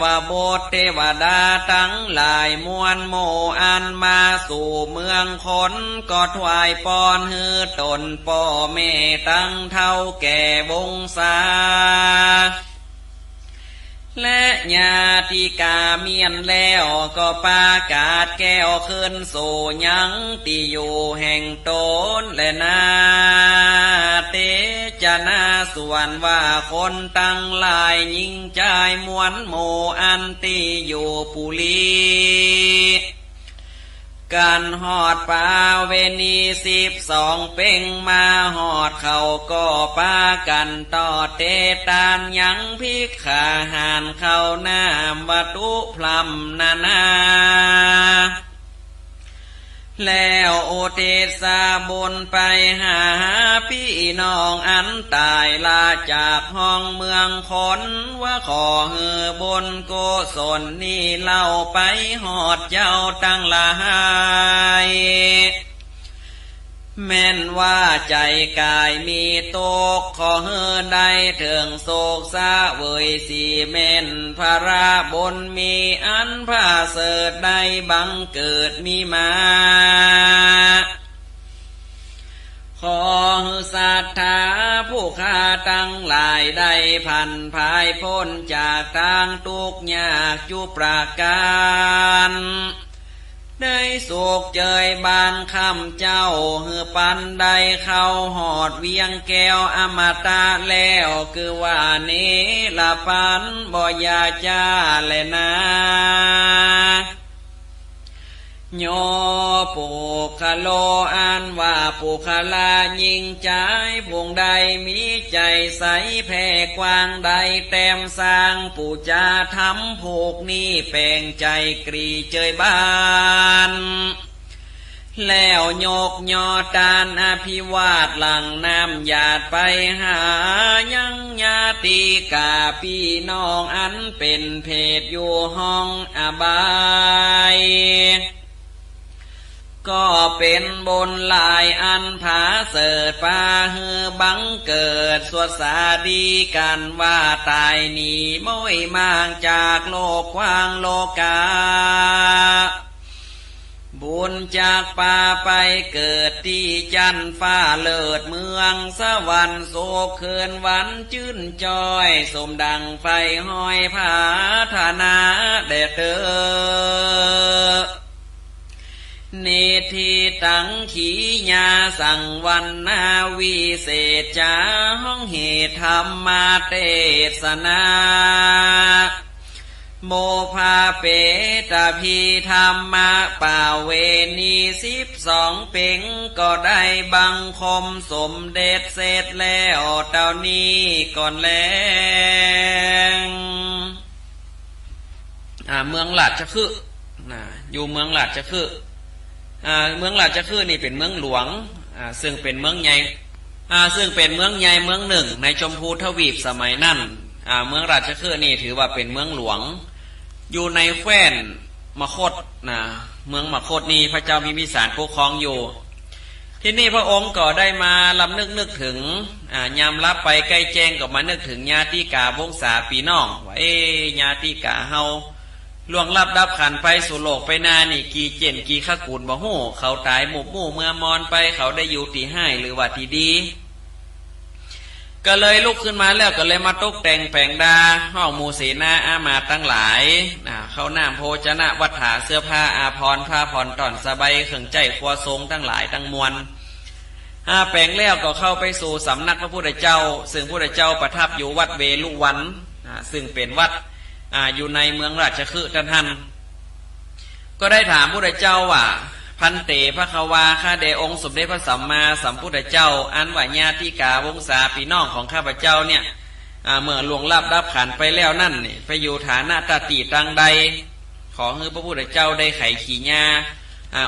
วบุตรเทวดาทั้งหลายมวลโมอันมาสู่เมืองคนก็ถวายปอนฮือตนพ่อแม่ตั้งเท่าแก่วงศา และญาติกาเมียนแล้วก็ปากาศแก้วขึ้นโสยังติอยู่แห่งตนและนาเตจนาส่วนว่าคนตั้งหลายยิ่งใจมวนโมอันติอยู่ปุลี กันหอดปาเวนีสิบสองเป่งมาหอดเขาก็ปากันต่อเตตานยังพิกขาหานเข้าหน้าวัตุพลัมนานา แล้วโอเทสาบนไปหาพี่น้องอันตายลาจากห้องเมืองคนว่าขอเฮือบนโกศลนี่เล่าไปหอดเจ้าตั้งหลาย แม่นว่าใจกายมีตกขอเฮได้ถึงโศกซาเวยสีแม่นพระราบนมีอันพระเสดได้บังเกิดมีมาขอศรัทธาผู้ข้าตั้งหลายได้พันภายพ้นจากทางทุกยากจุปราการ ได้สุกเจยบานคำเจ้าเหือปันไดเข้าหอดเวียงแก้วอมตะแล้วคือว่านี้ละปันบ่ยาจ้าแลยนะ โยปุคโลอันว่าปุคลายิงใจพวงใดมีใจใสแผ่กว้างใดแต้มสร้างปูจาทำผูกนี้แปลงใจกรีเจยบานแล้วโยกยอตานอภิวาทหลังน้ำหยาดไปหายังญาติกาพี่น้องอันเป็นเพศอยู่ห้องอบาย ก็เป็นบนลายอันผาเสดปาฮือบังเกิดสวดสาดีกันว่าตายหนีม้อยมางจากโลกกว้างโลกา บุญจากป่าไปเกิดที่จันฟ้าเลิศเมืองสวรรค์โศกเคืนวันจื้นจอยสมดังไฟห้อยผาธนาเดเตอ เนทีตังขีญาสังวันนาวิเศษจาห้องเหตุธรรมาเทศนาโมภาเปตาพีธรรมะป่าเวนีสิบสองเป่งก็ได้บังคมสมเด็จเสร็จแล้วเต่านี้ก่อนแรงอ่าเมืองหลัดจะคืออยู่เมืองหลัดจะคือ เมืองราชคฤห์นี่เป็นเมืองหลวงซึ่งเป็นเมืองใหญ่ซึ่งเป็นเมืองใหญ่เมืองหนึ่ง ในชมพูทวีปสมัยนั้นเมืองราชคฤห์นี่ถือว่าเป็นเมืองหลวง อยู่ในแคว้นมคตนะเมืองมคตนี้พระเจ้ามีมิสารปกครองอยู่ ที่นี่พระองค์ก็ได้มาลำนึกนึกถึงยามรับไปใกล้แจ้งก็มานึกถึงญาติกาวงศาปีน้องว่าเอญาติกาเฮา ล่วงลับดับขันไปสู่โลกไปนานี่กี่เจนกี่ข้ากูลบ่หูเขาตายหมู่หมู่เมื่อมอนไปเขาได้อยู่ที่ให้หรือว่าที่ดี ก็เลยลุกขึ้นมาแล้วก็เลยมาตกแต่งแปงดาห้องมูเสนาอามาตั้งหลายเขาน้ำโภชนะวัฏฐาเสื้อผ้าอาพรผ้าผ่อนตอนสบายเครื่องใจครัวทรงตั้งหลายตั้งมวลอาแปลงแล้วก็เข้าไปสู่สำนักพระพุทธเจ้า ซึ่งพระพุทธเจ้าประทับอยู่วัดเวลุวันซึ่งเป็นวัด ออยู่ในเมืองราชคฤห์ท่านท่าน ก็ได้ถามพระเจ้าว่า พันเตพระควาข้าเดองค์สมเด็จพระสัมมาสัมพุทธเจ้า อันว่าญาติกาวงศาปี่น้องของข้าพเจ้าเนี่ยเมื่อหลวงลับรับขันไปแล้วนั่นนี่ไปอยู่ฐานะตาตีตังใด ขอให้พระพุทธเจ้าได้ไขขี่ญา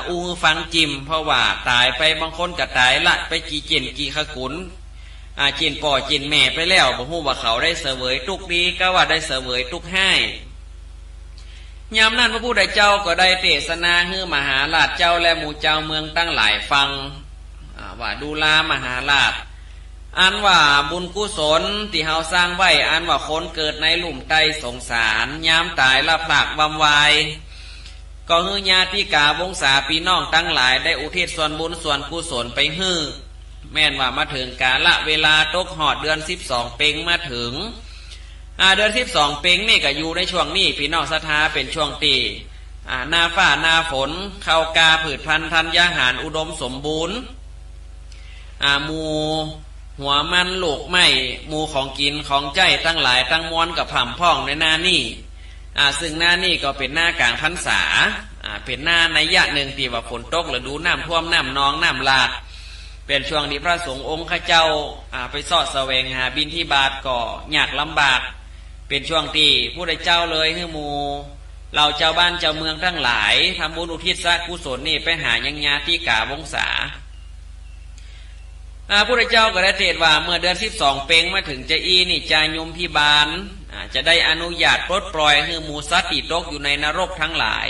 อู้ฟังจิม เพราะว่าตายไปบางคนก็ตายละ ไปกี่เจนกี่ขกุน อาจินป่อจินแม่ไปแล้วบ่ฮู้ว่าเขาได้เสวยทุกดีก็ว่าได้เสวยทุกให้ยามนั้นพระผู้ใดเจ้าก็ได้เทศนาฮือมหาราชเจ้าและหมู่เจ้าเมืองตั้งหลายฟังว่าดูลามหาราชอันว่าบุญกุศลที่เฮาสร้างไว้อันว่าคนเกิดในหลุมไตสงสารยามตายละผลักบำวายก็ฮือญาติกาวงศาพี่น้องตั้งหลายได้อุทิศส่วนบุญส่วนกุศลไปฮือ แม่นว่ามาถึงกาละเวลาตกหอดเดือนสิบสองเป่งมาถึงเดือนสิบสองเป่งนี่ก็อยู่ในช่วงนี้พี่น้องศรัทธาเป็นช่วงตีหน้าฝ้าหน้าฝนเข้ากาผืดพันธัญญาหารอุดมสมบูรณ์มูหัวมันลูกไม้หมูของกินของใจตั้งหลายตั้งมวนกับผ่ำพ่องในหน้านี่ซึ่งหน้านี่ก็เป็นหน้ากลางพรรษาเป็นหน้าในยะหนึ่งที่ว่าฝนตกหรือดูน้ำท่วมน้ำนองน้ำลาด เป็นช่วงที่พระสงฆ์องค์ข้าเจ้าไปสอดแสวงหาบินที่บาทก่อยากลำบาก เป็นช่วงที่ผู้ใดเจ้าเลยให้มูเราเจ้าบ้านเจ้าเมืองทั้งหลายทำบุญอุทิศกุศลนี่ไปหายังญาที่กาวงศาพระพุทธเจ้าก็ได้เทศว่าเมื่อเดือนสิบสองเปงมาถึงจะอีนี่จายมพิบาลจะได้อนุญาตปลดปล่อยให้มูสัตติตกอยู่ในนรกทั้งหลาย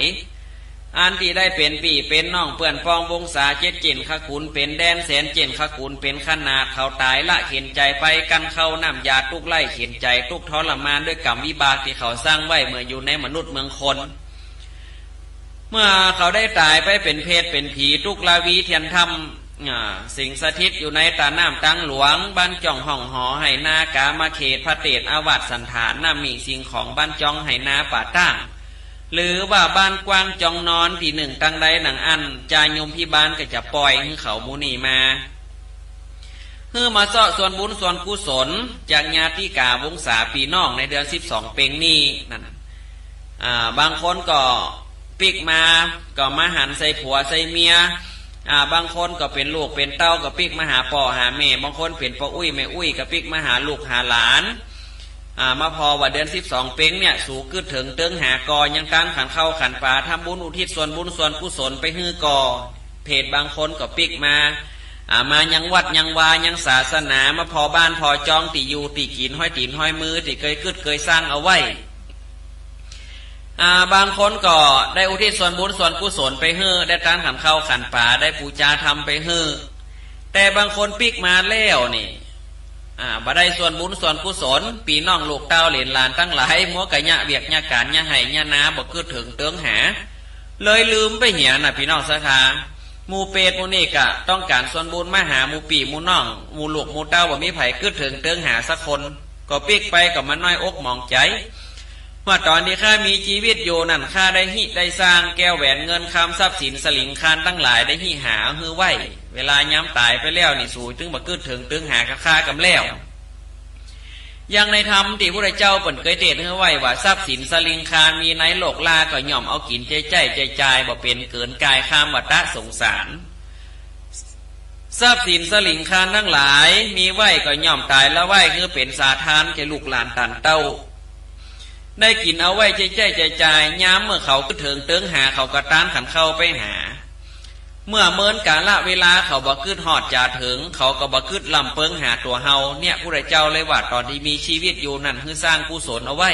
อันที่ได้เป็นปีเป็นน้องเปื่อนฟองวงศาเจ็ดเจนขกุลเป็นแดนแสนเจนขกุลเป็นขนาดเขาตายละเข็นใจไปกันเข้าน้ำยาทุกไล่เข็นใจทุกทรมานด้วยกรรมวิบากที่เขาสร้างไว้เมื่ออยู่ในมนุษย์เมืองคนเมื่อเขาได้ตายไปเป็นเพศเป็นผีทุกลาวีเทียนธรรมสิ่งสถิตอยู่ในตาน้ำตั้งหลวงบ้านจ่องห้องหอไหนากามาเขตพระเตศอาวัตสันฐานน้ำมีสิ่งของบ้านจองไหนาป่าตั้ง หรือว่าบ้านกว้างจองนอนที่หนึ่งตั้งใดหนังอันจายมพี่บ้านก็จะปล่อยให้เขามูนีมาเพื่อมาเสาะส่วนบุญส่วนกุศล จากญาติกาวงศาปีน้องในเดือนสิบสองเปงนี้นั่นบางคนก็ปิกมาก็มาหันใส่ผัวใส่เมียบางคนก็เป็นลูกเป็นเต้าก็ปิกมาหาป่อหาแม่ บางคนเป็นป่ออุ้ยแม่อุ้ยก็ปิกมาหาลูกหาหลาน มาพอว่าเดือนสิบสองเป้งเนี่ยสูกึดถึงเติงหากอยังการขันเข้าขันป่าทำบุญอุทิศส่วนบุญส่วนกุศลไปฮื้อกอเพจบางคนก็ปิกมาอามายังวัดยังวายังศาสนามาพอบ้านพอจองตีอยู่ตีกินห้อยตีนห้อยมือตีเคยกึดเคยสร้างเอาไว้อาบางคนก็ได้อุทิศส่วนบุญส่วนกุศลไปเฮือได้การขันเข้าขันป่าได้ปูจาทำไปเฮือแต่บางคนปิกมาแล้วนี่ อ่าบ่ได้ส่วนบุญส่วนกุศลปีน้องลูกเต้าเหรียญลานตั้งหลายมัวกะยะเบียกยะการยะไห้ยะนาบ่คือถึงเตืองหา เลยลืมไปเหียน่ะพี่น้องสาขามูเปตมูนี่กะต้องการส่วนบุญมาหามูปีมูน้องมูลูกมูเต้าบ่มีไผคือถึงเตืองหาสักคน ก็ปีกไปกับมันน้อยอกมองใจ ว่าตอนที่ข้ามีชีวิตอยู่นั่นข้าได้หิได้สร้างแก้วแหวนเงินคำทรัพย์สินสลิงคานตั้งหลายได้หิหาฮือไหวเวลาย้ำตายไปแล้วนี่สู่ถึงบักึดถึงตึงหากค่ากำแล้วยังในธรรมที่พระเจ้าเปิ่นเคยเทศให้ไหวว่าทรัพย์สินสลิงคานมีในโลกลาก็ย่อมเอากินใจใจใจใจบ่เป็นเกินกายข้ามวัฏสงสารทรัพย์สินสลิงคานทั้งหลาย มีไหวก็ย่อมตายแล้วไหวคือเป็นสาทานแก่ลูกหลานตันเต้า ได้กินเอาไว้ใจใจใจใจย้ำเมื่อเขาก็เถิงเติงหาเขาก็ต้านขันเข้าไปหา เมื่อเมินกาละเวลาเขาบอกึดหอดจ่าถึง เขาก็บอกึดลำเปิงหาตัวเฮาเนี่ยผู้ใดเจ้าเลยว่าตอนที่มีชีวิตอยู่นั่นคือสร้างกุศลเอาไว้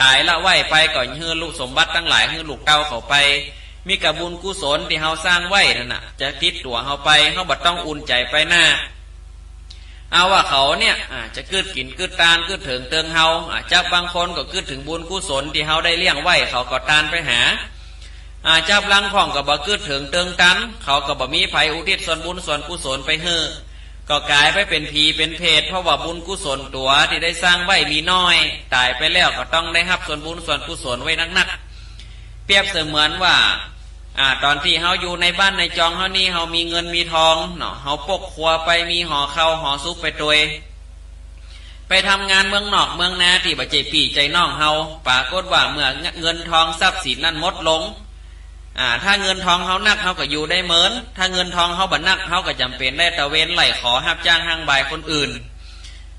ตายละไหวไปก่อนเฮือลูกสมบัติตั้งหลายเฮือลูกเต้าเขาไป มีกระบุญกุศลที่เฮาสร้างไว้นั่นน่ะ จะติดตัวเฮาไปเฮาบัดต้องอุ่นใจไปหน้า เอาว่าเขาเนี่ยจะกึดกินกึดตานกึดถึงเติงเฮาจับบางคนก็กึดถึงบุญกุศลที่เฮาได้เลี้ยงไว้เขาก็ตานไปหาจับลังพ่องกับบ่กึดถึงเติงกัน เขาก็บ่มีภัยอุทิศส่วนบุญส่วนกุศลไปเฮือก็กลายไปเป็นผีเป็นเพศเพราะว่าบุญกุศลตัวที่ได้สร้างไว้มีน้อย ตายไปแล้วก็ต้องได้รับส่วนบุญส่วนกุศลไว้นักๆเปรียบเสมือนว่า อ่าตอนที่เฮาอยู่ในบ้านในจองเฮานี่เฮามีเงินมีทองเนาะเฮาปกครัวไปมีห่อเข้าห่อซุปไปตัวยไปทำงานเมืองนอกเมืองนาที่บัจเจปีใจน้องเฮาปรากฏว่าเมื่อเงินทองทรัพย์สินนั้นหมดลงอ่าถ้าเงินทองเฮานักเฮาก็อยู่ได้เหมือน ถ้าเงินทองเฮาบันักเฮาก็จำเป็นได้ตะเวนไหลขอหับจ้างห้างบายคนอื่น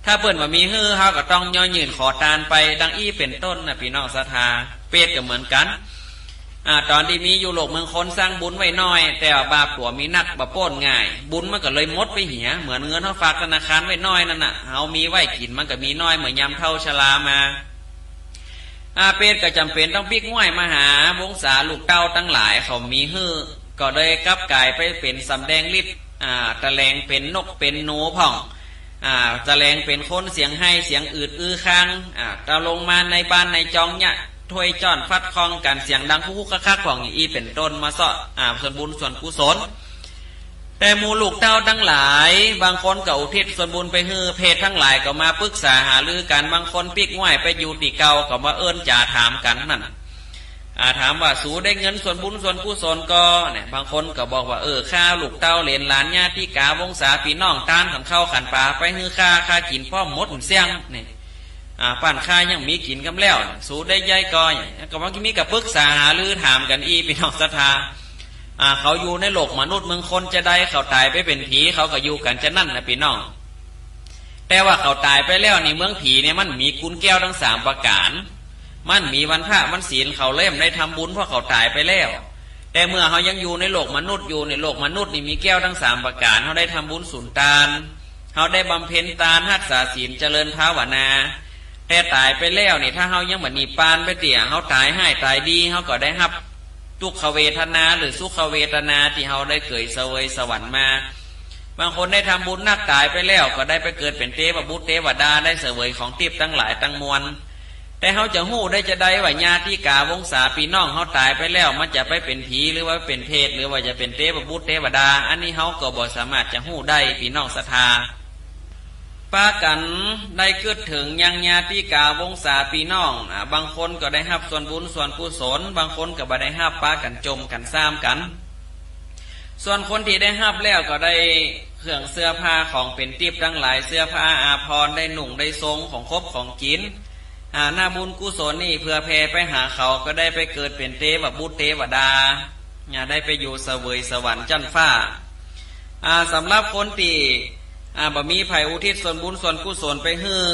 ถ้าเปิ่นว่ามีฮื้อเฮาก็ต้องย่อยืนขอทานไปดังอี้เป็นต้นนะพี่น้องศรัทธาเป็ดก็เหมือนกัน อ่าตอนที่มีอยู่โลกเมืองคนสร้างบุญไว้น้อย แต่บาปตัวมีนักบาป้นง่าย บุญมันก็เลยมดไปเหียเหมือนเงินเขาฝากธนาคารไว้น้อยนั่นน่ะเขามีไว้กินมันก็มีน้อยเหมือนยำเท่าชลามาอาเป็ดก็จำเป็นต้องพิกง่วยมาหาวงศาลูกเต้าตั้งหลายเขามีฮื้อก็เลยกลับกายไปเป็นสำแดงฤทธิ์อ่าตะแลงเป็นนกเป็นหนูพ่องอ่าตะแลงเป็นคนเสียงให้เสียงอืดอื้อค้างอ่าตะลงมาในบ้านในจองเนี่ย ถวยจอนฟัดคองการเสียงดังคุกคักของอีเป็นต้นมาเสาะอาส่วนบุญส่วนกุศลแต่มูลูกเต้าทั้งหลาย บางคนก็อุทิศส่วนบุญไปฮือเพศทั้งหลายก็มาปรึกษาหาลือกันบางคนปิกง่ายไปอยู่ตีเก่าก็มาเอิญจ่าถามกันนั่นอาถามว่าสูได้เงินส่วนบุญส่วนกุศลก็เนี่ยบางคนก็บอกว่าเออข้าลูกเต้าเหรียญหลานญาติกาวงศาพี่น้องต้านขันเข้าขันป่าไปฮือข้าข้ากินพ่อมดเสียงเนี่ย อ่าป่านค่ายังมีกินกันแล้ว สูได้ย่อยก้อยก็ว่ามีกับปรึกษาหาลือถามกันอีพี่น้องศรัทธาอ่าเขาอยู่ในโลกมนุษย์เมืองคนจะได้เขาตายไปเป็นผีเขาก็อยู่กันจะนั่นนะพี่น้องแต่ว่าเขาตายไปแล้วในเมืองผีเนี่ยมันมีกุญแก้วทั้งสามประการมันมีวันพระมันศีลเขาเล่มได้ทำบุญเพราะเขาตายไปแล้ว แต่เมื่อเขายังอยู่ในโลกมนุษย์อยู่ในโลกมนุษย์นี่มีแก้วทั้งสามประการเขาได้ทำบุญสุนทานเขาได้บำเพ็ญตานรักษาศีลเจริญภาวนา แต่ตายไปแล้วนี่ถ้าเฮายังเหมือนนีปานไปเตี่ยเฮาตายให้ตายดีเฮาก็ได้รับทุกขเวทนา หรือสุขเวทนาที่เฮาได้เกิดเสวยสวรรค์มา บางคนได้ทำบุญนักตายไปแล้ว ก็ได้ไปเกิดเป็นเทพบุตรเทวดาได้เสวยของทิพย์ตั้งหลายตั้งมวลแต่เขาจะหู้ได้จะได้ว่าญาติกาวงศาปีน้องเขาตายไปแล้ว มันจะไปเป็นผีหรือว่าเป็นเพศหรือว่าจะเป็นเทพบุตรเทวดา อันนี้เขาก็บอสามารถจะหู้ได้ปีน้องศรัทธา ปากันได้เกิดถึงยังญาติกาวงศาปีน้องบางคนก็ได้รับส่วนบุญส่วนกุศล บางคนก็บ่ได้รับป้ากันจมกันซ้ำกัน ส่วนคนที่ได้รับแล้วก็ได้เครื่องเสื้อผ้าของเป็นติบทั้งหลายเสื้อผ้าอาภรณ์ได้หนุ่งได้ทรงของครบของกินอาหน้าบุญกุศลนี่เพื่อแพ่ไปหาเขาก็ได้ไปเกิดเป็นเทวบุตรเทวดาได้ไปอยู่เสวยสวรรค์จันฟ้าสำหรับคนที่ อ่าบ่มีไผ่อุทิศส่วนบุญส่วนกุศลไปฮื้อ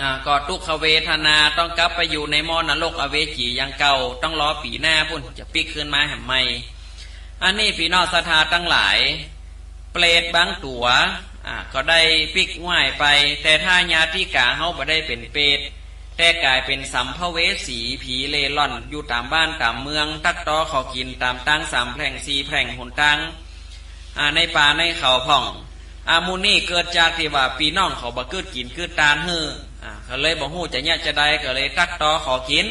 อ่าก็ทุกขเวทนาต้องกลับไปอยู่ในมอนรกอเวจียังเก่า ต้องรอปีหน้าพุ่นจะปิกขึ้นมาแห่งใหม่อันนี้พี่น้องศรัทธาตั้งหลาย เปรตบางตัวอ่าก็ได้ปิกง่ายไป แต่ถ้าญาติกาเฮาบ่ได้เป็นเปรตแต่กลายเป็นสัมภเวสีผีเล่ล่อน อยู่ตามบ้านตามเมือง ตักตอขากินตามตั้งสามแพร่งสีแพร่งหนตั้งในป่าในเขาพ่อง อามูนี่เกิดจากที่ว่าปีน้องเขาบะกืดกินกืดตาลเฮือเขาเลยบอกหูจะเนี่ยจะได้ก็เลยตักตอขอกิน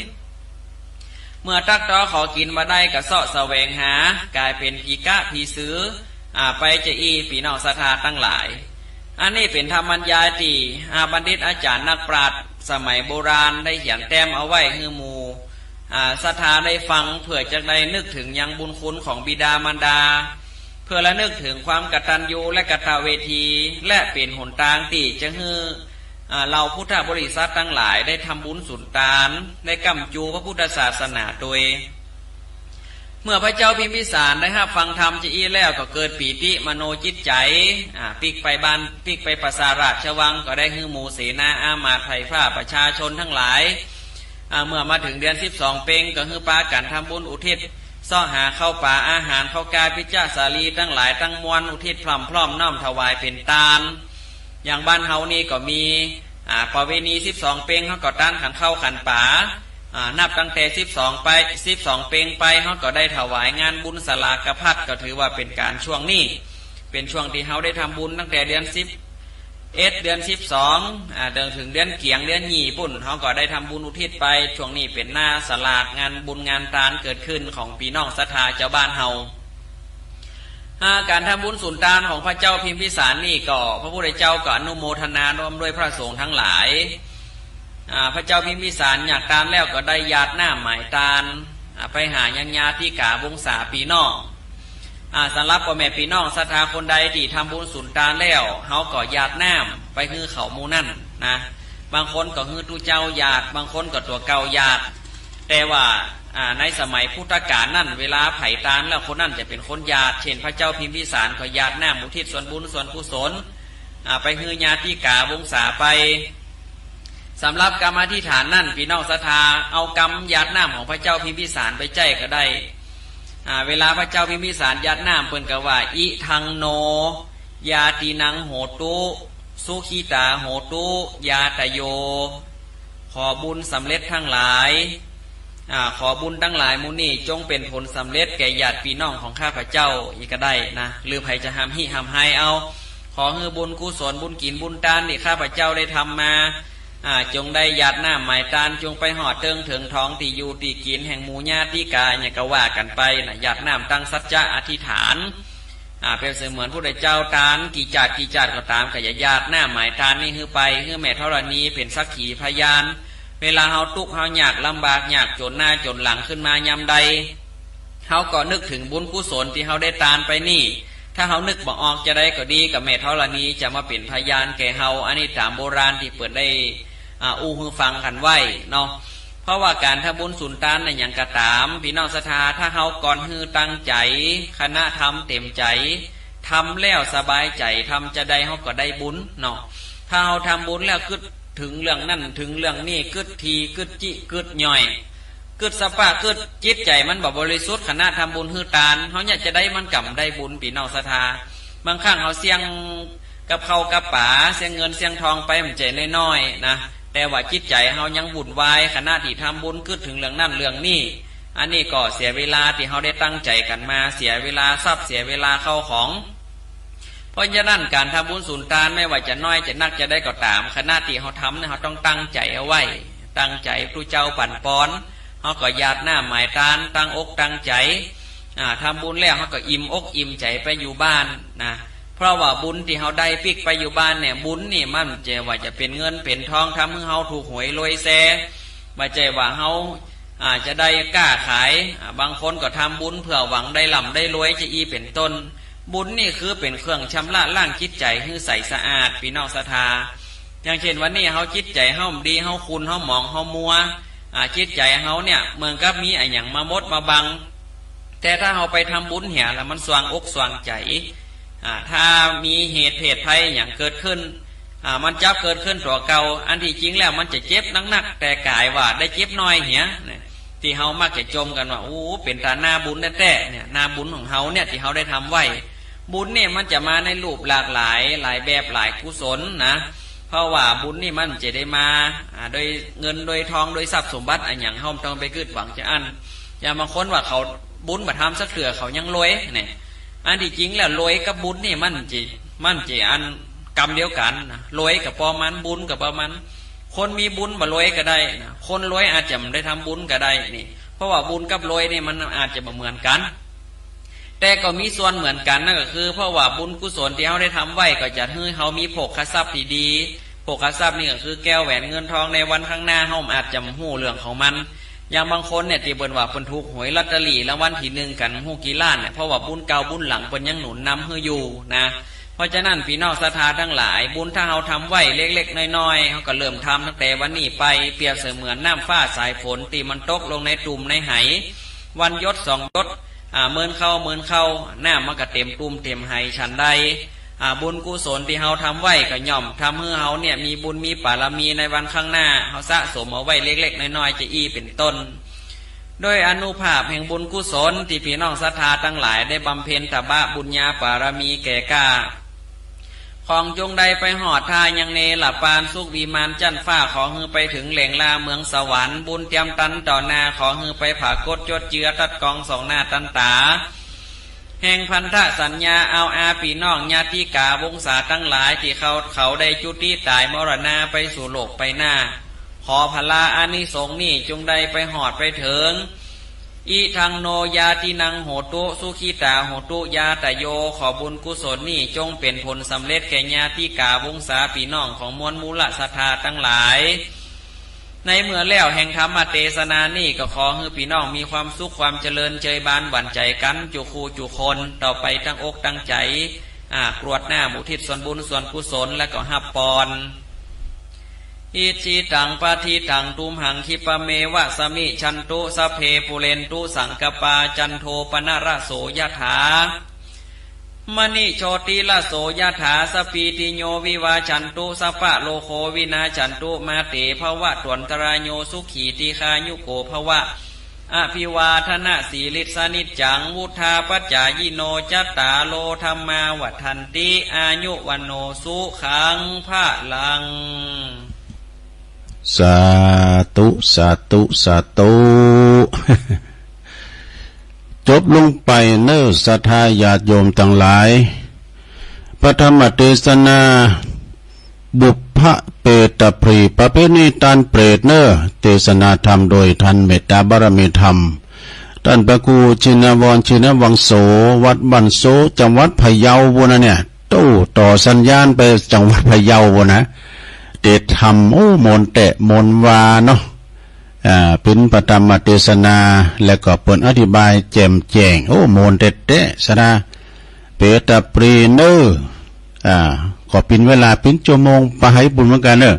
เมื่อตักตอขอกินมาได้ก็เสาะแสวงหา กลายเป็นผีกะผีซื้ออไปจะอีปีน้องสถาตั้งหลาย อันนี้เป็นธรรมัญญาตีอาบัณฑิตอาจารย์นักปราชญ์สมัยโบราณได้เขียนแต้มเอาไว้ฮือมูศรัทธาได้ฟังเพื่อจะได้นึกถึงยังบุญคุณของบิดามารดา เพื่อละนึกถึงความกตัญญูและกตเวที และเป็นหนทางตีจะฮือเราพุทธบริษัททั้งหลายได้ทำบุญสุนทานได้กำจูพระพุทธศาสนาโดย เมื่อพระเจ้าพิมพิสารได้ห้าฟังธรรมจีอีแล้วก็เกิดปีติมโนจิตใจปิกไปบานปิกไปประสาราชวังก็ได้ฮือหมูเสนาอามาไทยผ้าประชาชนทั้งหลาย เมื่อมาถึงเดือนสิบสองเปงก็ฮือปากันทำบุญอุทิศ ซ่อหาเข้าป่าอาหารเข้ากายพิจาสาลีทั้งหลายตั้งมวลอุทิศพร้อมพร้อมน้อมถวายเป็นตาลอย่างบ้านเฮานี่ก็มีอ่าประเวณีสิบสองเปงเขาก็ตั้งขันเข้าขันป่าอ่านับตั้งแต่สิบสองไปสิบสองเปงไปเขาก็ได้ถวายงานบุญสลากระพัดก็ถือว่าเป็นการช่วงนี้ เป็นช่วงที่เขาได้ทำบุญตั้งแต่เดือนสิบ เอ็ดเดือนสิบสองอ่าเดินถึงเดือนเกียงเดือนหยี่ปุ่นเขาก็ได้ทำบุญอุทิศไป ช่วงนี้เป็นหน้าสลากงานบุญงานตานเกิดขึ้นของปีน้องศรัทธาเจ้าบ้านเฮาการทำบุญสุนทานของพระเจ้าพิมพิสารนี่ก็พระพุทธเจ้าก็อนุโมทนาน้มด้วยพระสงฆ์ทั้งหลายพระเจ้าพิมพิสารอยากตานแล้วก็ได้ญาติหน้าหมายตานไปหายังญาติกาวงศาปีนอ งสำหรับพ่อแม่ปีน้องศรัทธาคนใดที่ทำบุญสุนทานแล้วเขาก็ญาติหน้าไปคือเขามูนั่นนะ บางคนก็คือตู้เจ้าญาติบางคนก็ตัวเก่าญาติแต่ว่าในสมัยพุทธกาลนั่นเวลาไผ่ตานแล้วคนนั่นจะเป็นคนญาติเช่นพระเจ้าพิมพิสารก็ญาติหน้ามุทิศส่วนบุญส่วนกุศลไปฮือญาติกาวงศาไปสำหรับกรรมธิฐานนั่นพี่น้องศรัทธาเอากรรมญาติหน้าของพระเจ้าพิมพิสารไปใจก็ได้ เวลาพระเจ้าพิมพิสารญาติหน้าเปิ่นก็ว่า อิทังโน ยาตินังโหตุสุขีตาโหตุยาตโย ขอบุญสำเร็จทั้งหลายอขอบุญทั้งหลายมุนี่จงเป็นผลสำเร็จแก่ญาติพี่น้องของข้าพเจ้าอีกก็ได้นะหรือใครจะห้ามหิห้ามให้เอา ขอเฮือบุญกุศลบุญกินบุญตานที่ข้าพเจ้าได้ทำมา จงได้ญาติหน้าหมายตานจงไปหอดเติงถึงท้องที่อยู่ที่กินแห่งหมูญาติกาเนี่ยก็ว่ากันไปนะญาติน้ำตั้งสัจจะอธิษฐานเป็นเสมือนผู้ใดเจ้าตานกี่จัดกี่จัดก็ตามกับญาติหน้าหมายตานนี่คือไปคือแม่เท่านี้เป็นสักขีพยาน เวลาเฮาตุกเฮาอยากลำบากอยากจนหน้าจนหลังขึ้นมายำใดเฮาก็นึกถึงบุญกุศลที่เฮาได้ตานไปนี่ ถ้าเฮานึกบอกออกจะได้ก็ดีกับเมทอลนีจะมาเป็นพยานแก่เฮาอันนี้ตามโบราณที่เปิดได้อู้หูฟังกันไว้เนาะเพราะว่าการทำบุญสุนทานในอย่างกระตามพี่น้องศรัทธาถ้าเฮาก่อนฮือตั้งใจ คณะทำเต็มใจทำแล้วสบายใจทำจะได้เฮาก็ได้บุญเนาะถ้าเฮาทำบุญแล้วคือถึงเรื่องนั่นถึงเรื่องนี้กึดทีกึดจิกึดย่อย กึดสปะกึดจิตใจมันบบริสุทธิ์ขณะทำบุญฮือตานเขาอยากจะได้มันกำได้บุญปีนอกศรัทธาบางครั้งเขาเสียงกับเขากับป๋าเสียงเงินเสียงทองไปมันใจน้อยๆนะแต่ว่าจิตใจเขายังบุญวายขณะที่ทำบุญกึดถึงเรื่องนั่นเรื่องนี้อันนี้ก็เสียเวลาที่เขาได้ตั้งใจกันมาเสียเวลาทรัพย์เสียเวลาเข้าของ เพราะฉะนั้นการทำบุญสุนทานไม่ว่าจะน้อยจะนักจะได้ก็ตามคณะที่เขาทำเนี่ยเขาต้องตั้งใจเอาไว้ ตั้งใจพระเจ้าปั่นปอน เขาก็ญาติหน้าหมายตานตั้งอกตั้งใจทำบุญแล้วเขาก็อิ่มอกอิ่มใจไปอยู่บ้านนะเพราะว่าบุญที่เขาได้ปิกไปอยู่บ้านเนี่ยบุญนี่มันจะว่าจะเป็นเงินเป็นทองทำให้เขาถูกหวยรวยแซ่มาใจว่าเขาอาจจะได้กล้าขาย บางคนก็ทำบุญเพื่อหวังได้ลำได้รวยจะอีเป็นต้น บุญนี่คือเป็นเครื่องชำระล่างจิตใจให้ใสสะอาดพี่น้องศรัทธาอย่างเช่นวันนี้เขาจิตใจเฮาดีเฮาคุณเฮาหมองเฮามัว จิตใจเฮาเนี่ยเมืองกับมีไออย่างมามดมาบัง แต่ถ้าเขาไปทำบุญเหี่ยแล้วมันสว่างอกสว่างใจถ้ามีเหตุเพศภัยอย่างเกิดขึ้นมันจับเกิดขึ้นตัวเก่า อันที่จริงแล้วมันจะเจ็บนักๆแต่กายว่าได้เจ็บน้อยเหี่ยที่เฮามักจะจมกันว่าโอ้เป็นตาหน้าบุญแท้ๆเนี่ยหน้าบุญของเฮาเนี่ยที่เฮาได้ทำไว้บุญเนี่ยมันจะมาในรูปหลากหลายหลายแบบหลายกุศลนะ เพราะว่าบุญนี่มันจะได้มาโดยเงินโดยทองโดยทรัพย์สมบัติอันอย่างเฮาต้องไปกึดหวังจะอันอย่ามาค้นว่าเขาบุญมาทำสักเถื่อเขายังรวยเนี่ยอันที่จริงแล้วรวยกับบุญนี่มันจีมันจีอันกรรมเดียวกันรวยกับปอมันบุญกับปอมัน คนมีบุญมารวยก็ได้นะคนรวยอาจจะไม่ได้ทำบุญก็ได้นี่ เพราะว่าบุญกับรวยนี่มันอาจจะเหมือนกัน แต่ก็มีส่วนเหมือนกันนั่นก็คือ เพราะว่าบุญกุศลที่เขาได้ทำไว้ก็จะให้เขามีโภคทรัพย์ที่ดีโภคทรัพย์นี่ก็คือแก้วแหวนเงินทองในวันข้างหน้าเขาอาจจะหู้เรื่องของมัน อย่างบางคนเนี่ยตีเบินว่าคนทุกหวยลอตเตอรี่แล้ววันที่หนึ่งกันหูกีล้านเนี่ยเพราะว่าบุญเก่าบุญหลังเป็นยังหนุนนำเฮอยู่นะเพราะฉะนั้นพี่น้องศรัทธาทั้งหลาย บุญถ้าเราทำไว้เล็กๆน้อยๆเขาก็เริ่มทำตั้งแต่วันนี้ไปเปรียบเสมือนน้ำฟ้าสายฝนตีมันตกลงในตุ่มในไหวันยศสองยศ เมินเข้าเมินเข้าหน้ามันก็เต็มตุ่มเต็มไหฉันใดบุญกุศลที่เฮาทำไว้ก็ย่อมทำให้เฮาเนี่ยมีบุญมีปารมีในวันข้างหน้าเฮาสะสมเอาไว้เล็กๆน้อยๆจะอีเป็นต้นโดยอนุภาพแห่งบุญกุศลที่พี่น้องศรัทธาทั้งหลายได้บำเพ็ญตบะบุญญาปารมีแก่กา ของจงใดไปหอดทายังเนหลับปานสุกวีมานจันฟ้าขอฮือไปถึงแหล่งลาเมืองสวรรค์บุญเตรียมตันต่อนาขอฮือไปผ่ากดจดเจือตัดกองสองหน้าตันตา แห่งพันธสัญญาเอาอาปีน้องญาติกาวงศาตั้งหลายที่เขาเขาได้จุติตายมรณาไปสู่โลกไปหน้า ขอพลาอานิสงส์นี่จงได้ไปหอดไปถิง อีทางโนยาตินังโหตุสุขีตาโหตุยาตโยขอบุญกุศลนี่จงเป็นผลสำเร็จแก่ญาติกาวงศาปีน้องของมวลมูลศรัทธาตั้งหลาย ในเมื่อแล้วแห่งธรรมเทศนานี่ก็ขอให้พี่น้องมีความสุขความเจริญเจยบานหวั่นใจกันจุคูจุคนต่อไปตั้งอกตั้งใจกรวดน้ำอุทิศส่วนบุญส่วนกุศลและก็หับปอน อิจฉิตังปัตถิตังตุมหัง ขิปปะเมวะ สะมิชฌะตุ สัพเพปูเรนตุสังกัปปาจันโทปัณณะระโส ยะถา มะณิโชติระโส ยะถาสัพพีติโยวิวัชชันตุสัพพะโรโควินัสสะตุมาเต ภะวัตวันตะราโยสุขี ทีฆายุโก ภะวะอภิวาทนาสีลิสนิจังวุธาปัจจายโนจัตตาโลธรรมาวัฏันติอายุวันโนสุขังพระลัง สาธุสาธุสาธุจบลงไปเนื้อสัทธาญาติโยมทั้งหลาย พระธรรมเทศนา บุพพะเปตปรีประเพณีตันเปรตเนอเทศนาธรรมโดยท่านเมตตาบารมีธรรม ท่านพระกูชินวรชินวังโส วัดบันโสจังหวัดพะเยาวุนะเนี่ยตู้ต่อสัญญาณไปจังหวัดพะเยาวุนะ เดชธรรมโอ้มนเตะมนวาเนาะเป็นปฐมเทศนา แล้วก็เปิดอธิบายแจ่มแจ้งโอ้โมนเด็ดเดสนาเปตาปรีเนอร์อ่าก็เป็นเวลาเป็นชั่วโมงไปให้บุญเหมือนกันเนอะ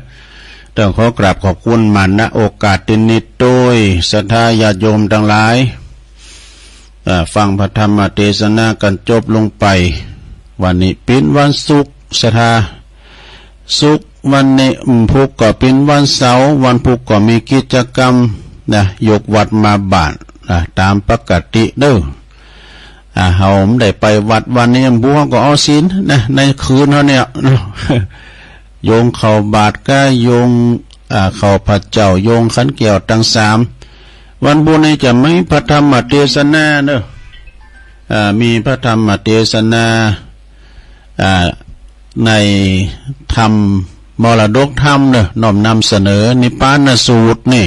ต้องขอกราบขอบคุณมันะโอกาสตินิดโดยศรัทธาญาโยมทั้งหลายฟังพระธรรมเทศนากันจบลงไป วันนี้เป็นวันศุกร์ศรัทธาศุกร์ วันนี้พุกก็เป็นวันเสาร์วันพุกก็มีกิจกรรมนะยกวัดมาบานนะตามปกติเด้ออ่าเฮาได้ไปวัดวันนี้บัวก็เอาศีลนะในคืนเขาเนี่ยโยงเข่าบาทก็โยงอ่าเข่าผัดเจ้าโยงขันเกี่ยวตั้งสามวันบุญนี้จะไม่พระธรรมเทศนาเนอะมีพระธรรมเทศนาในธรรม มรดกธรรมเนอะน้อมนำเสนอ นิพพานสูตรนี่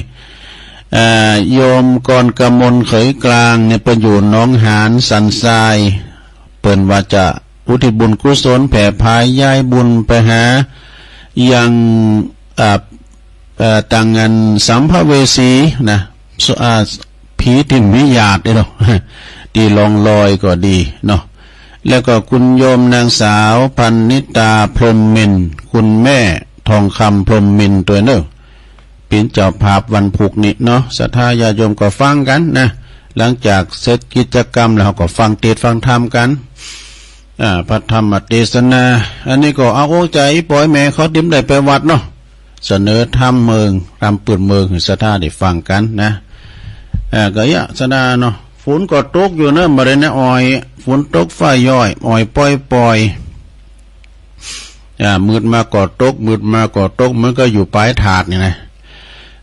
โยมกรกมลเขยกลางเนี่ยเป็นอยู่น้องหานสันทราย เปิ่นว่าจะอุทิศบุญกุศลแผ่พายย้ายบุญไปหา ยังต่างงานสัมภเวสีนะผีทิมวิญาตเนาะดีลองลอยก็ดีเนาะ แล้วก็คุณโยมนางสาวพันนิตาพรมมิน คุณแม่ทองคำพรมมินตัวเนอะเป็นเจ้าภาพวันผูกนิเนาะสัทธาญาโยมก็ฟังกันนะ หลังจากเสร็จกิจกรรมแล้วก็ฟังเทศฟังธรรมกันอ่าพระธรรมเทศนา อันนี้ก็เอาอ้ใจปล่อยแม่เขาดิ้มได้ไปวัดเนาะเสนอธรรมเมืองรำปืนเมืองสัทธาได้ฟังกันนะอ่าก็ยะสนาเนาะ ฝนก็ตกอยู่เนอะมาเรนอ้อย ฝนตกฝ้ายย่อยอ้อยปล่อยปล่อยอ่ามืดมาก่อตกมืดมาก่อตกมันก็อยู่ปลายถาดนี่นะ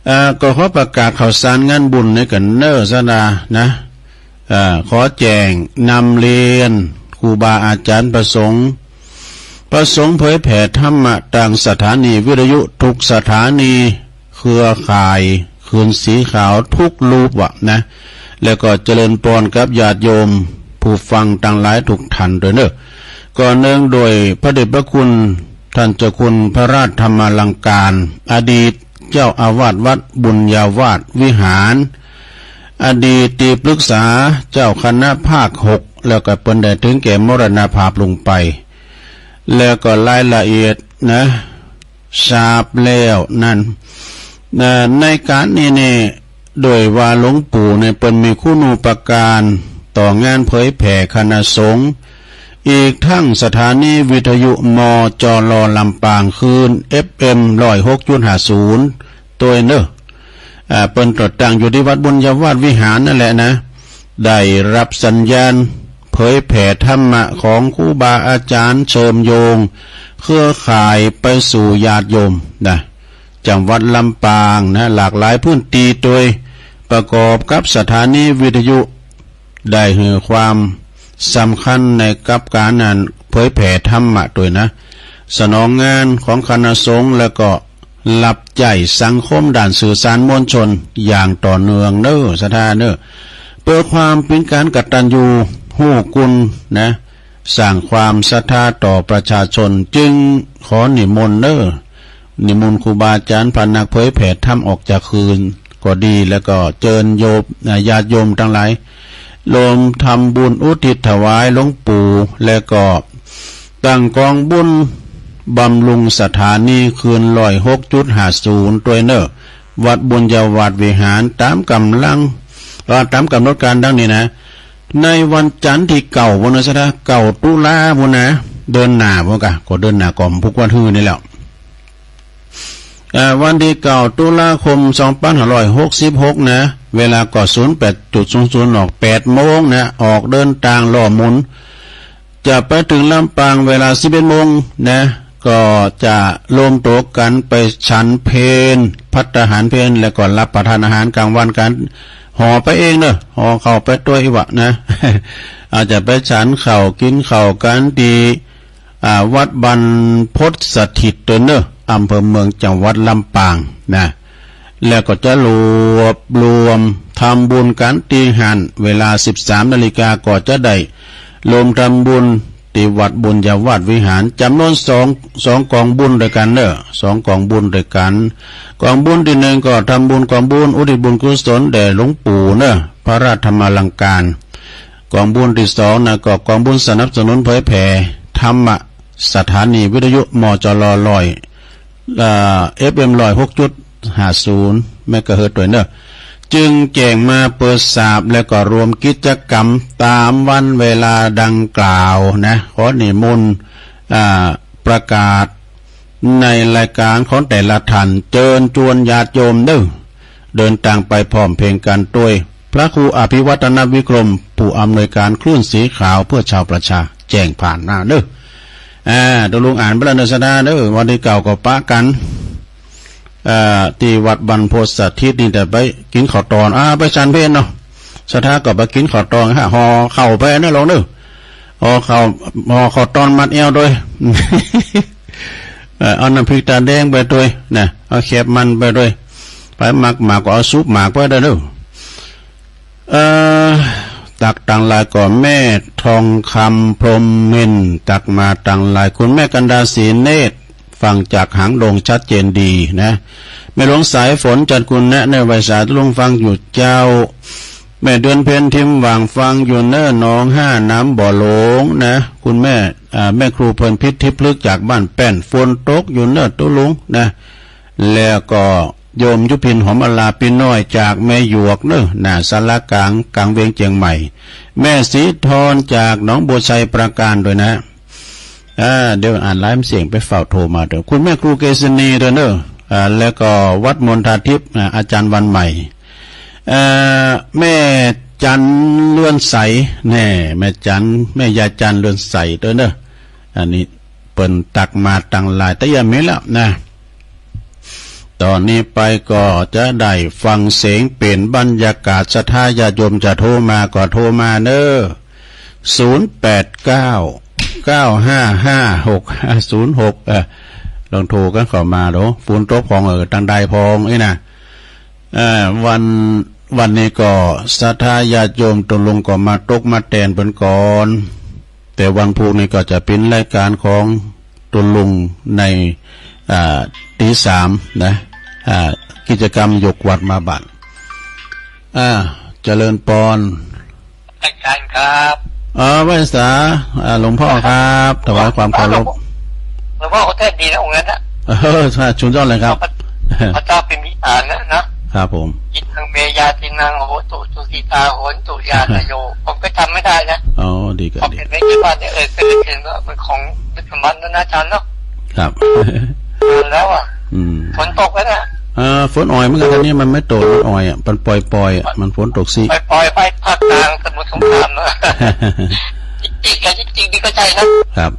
อ่าก็ขอประกาศข่าวสารงานบุญในกันเนอร์ซะนะนะอ่าขอแจงนำเรียนครูบาอาจารย์ประสงค์ ประสงค์เผยแผ่ธรรมะต่างสถานีวิทยุทุกสถานี เครือข่าย คืนสีขาวทุกรูปวะนะ แล้วก็เจริญปอนกับญาติโยม ผู้ฟังต่างหลายทุกท่านด้วยเนอะก่อนเนื่องโดยพระเดชพระคุณท่านเจ้าคุณพระราชธรรมลังการ อดีตเจ้าอาวาสวัดบุญญาวาสวิหาร อดีตตีปรึกษาเจ้าคณะภาคหกแล้วก็เปินได้ถึงแก่มรณาภาพลงไป แล้วก็รายละเอียดนะทราบแล้วนั่นในการนี้เนี่ย โดยว่าหลวงปู่เนี่ยเป็นมีคุณูปการต่องานเผยแผ่คณะสงฆ์อีกทั้งสถานีวิทยุมอจอรอลำปางคืน FM ร้อยหกจุดห้าศูนย์ตัวเนอะอ่าเป็นตรวจตั้งอยู่ที่วัดบุญยวาดวิหารนั่นแหละนะ ได้รับสัญญาณเผยแผ่ธรรมะของครูบาอาจารย์เชิมโยง เครือข่ายไปสู่ญาติโยมนะจังหวัดลำปางนะหลากหลายพื้นที่โดย ประกอบกับสถานีวิทยุได้เหือความสำคัญในกับการนั้นเผยแผ่ธรรมะตัวนะ สนองงานของคณะสงฆ์แล้วก็หลับใจสังคมด่านสื่อสารมวลชนอย่างต่อเนื่องเนอสถานเนอเปิดความเป็นการกตัญญูหู้กุลนะสร้างความศรัทธาต่อประชาชนจึงขอนิมนต์เนอนิมนต์ครูบาอาจารย์พันนักเผยแผ่ธรรมออกจากคืน ก็ดีแล้วก็เจิญโยบญาติโยมทั้งหลายรวมทำบุญอุทิศถวายหลวงปู่และก็ตั้งกองบุญบำรุงสถานีคืนลอยหกจุดหาศูนย์ตัวเนอร์วัดบุญยาวัดวิหารตามกำลังตามกำหนดการดังนี้นะ ในวันจันทร์ที่เก่าวันนี้นะเก่าตุลาบุนะเดินหน้าพวกะก็เดินหน้ากอมพุกวันฮือนี่แหละ วันที่เก่าตุลาคมสองพันห้าร้อยหกสิบหกนะ เวลาก็ศูนย์แปดจุดศูนย์ศูนย์ออกแปดโมงนะ ออกเดินทางล่อมุน จะไปถึงลำปางเวลาสิบเอ็ดโมงนะ ก็จะรวมตัวกันไปฉันเพนพัฒหารเพนแล้วก็รับประทานอาหารกลางวันกันห่อไปเองเนอะห่อเข่าไปตัวอีวะนะ อาจจะไปฉันเข่ากินเข่ากันดีวัดบันพศสถิตตัวเนอะ อำเภอเมืองจังหวัดลำปางนะแล้วก็จะรวบรวมทำบุญกันตีหันเวลา 13นาฬิกาก็จะได้รวมทำบุญตีวัดบุญยาวัดวิหารจำนวนสองสองกองบุญด้วยกันเนอะสองกองบุญด้วยกันกองบุญที่หนึ่งก็ทำบุญกองบุญอุทิศบุญกุศลแด่หลวงปู่เนอะพระราชธรรมาลังการ กองบุญที่สองนะก็กองบุญสนับสนุนเผยแผ่ธรรมะสถานีวิทยุมจลลอย FM ร้อยหกจุดห้าศูนย์เมกะเฮิรตซ์ตัวเนอะจึงแจ้งมาเปิดทราบแล้วก็รวมกิจกรรมตามวันเวลาดังกล่าวนะขอนิมนต์ประกาศในรายการของแต่ละท่านเจิญจวนญาติโยมเด้อเดินต่างไปพร้อมเพลงกันด้วยพระครูอภิวัตนวิกรม ผู้อำนวยการคลื่นสีขาวเพื่อชาวประชา แจ้งผ่านหน้าเด้อ อ่าดูลุงอ่านพระนสดาเด้อวันที่เก่าก็ปะกันที่วัดบรรพสถิตนี่แต่ไปกินข้าวตอนอ่าไปชันเพนเนาะสถาก็ไปกินข้าวตอนฮะห่อเข่าไปนี่ลองเนึกห่อเข่าห่อข้าวตอนมัดเอวด้วยเอาน้ำพริกตาแดงไปด้วยนะเอาแคบมันไปด้วยไปหมักหมากก็เอาซุปหมากไปได้ด้วยเอ่อ ตักตังลายก่อนแม่ทองคำพรมเมนตักมาตังลายคุณแม่กันดาศีเนตรฟังจากหางลงชัดเจนดีนะแม่หลวงสายฝนจัดคุณแนะในวิสาลุงฟังอยู่เจ้า แม่เดือนเพนทิมวางฟังอยู่เน้อน้องห้าน้ำบ่อหลงนะ คุณแม่แม่ครูเพลินพิษทิพลึกจากบ้านแป้นฝนตกอยู่เน้อตุลุงนะ แล้วก็ โยมยุพินหอมอลาปิน้อยจากแม่หยวกเน้อหน้าสารกลางกลางเวียงเจียงใหม่ แม่สีทอนจากหนองบัวชัยประการด้วยนะอ่าเดี๋ยวอ่านไลฟ์เสียงไปเฝ้าโทรมาเดี๋ยวคุณแม่ครูเกษณีเด้อเนอะอ่าแล้วก็วัดมณฑาทิพย์อาจารย์วันใหม่อ่าแม่จันเลื่อนใสแน่แม่จันแม่ยาจันเลื่อนใสเด้อเนอะอันนี้เปิ่นตักมาตังหลายแต่ยังไม่ละนะ ตอนนี้ไปก็จะได้ฟังเสียงเป็นบรรยากาศสทายาโยมจะโทรมาก็โทรมาเนอศูนย์แปดเก้าเก้าห้าห้าหกศูนย์หกเออลองโทรกันเข้ามาดูฝนตกพองเออตังใดพองไอ้นะเออวันวันนี้ก็สทายาโยมตกลงก็มาตกมาแตนเป็นก่อน แต่วันพุธนี้ก็จะเป็นรายการของตุลุงในตีสามนะ กิจกรรมยกวัดมาบัตรอ่าเจริญปอนอาจารย์ครับอ๋อวิสาหลวงพ่อครับถวายความเคารพหลวงพ่อเขาเทศดีนะองค์นั้นนะเออใช่ชุนยอดเลยครับพระเจ้าเป็นวิหารนะนะครับผมจิตังเมยาจินังโหตุตุสีตาโหนตุยาตโยผมก็จำไม่ได้นะอ๋อดีกันดีผมเห็นในที่บ้านเนี่ยเออเคยเห็นว่ามันของดึกมันนะอาจารย์เนาะครับแล้วอะฝนตกแล้วนะ อ่าฝนอ่อยเมื่อกี้นี้มันไม่ตกมันอ่อยอะมันปล่อยปล่อยอะมันฝนตกสิปล่อยปล่อยไปภาคกลางสมุทรสงครามนะจริงจริงจริงดีก็ใจนะครับ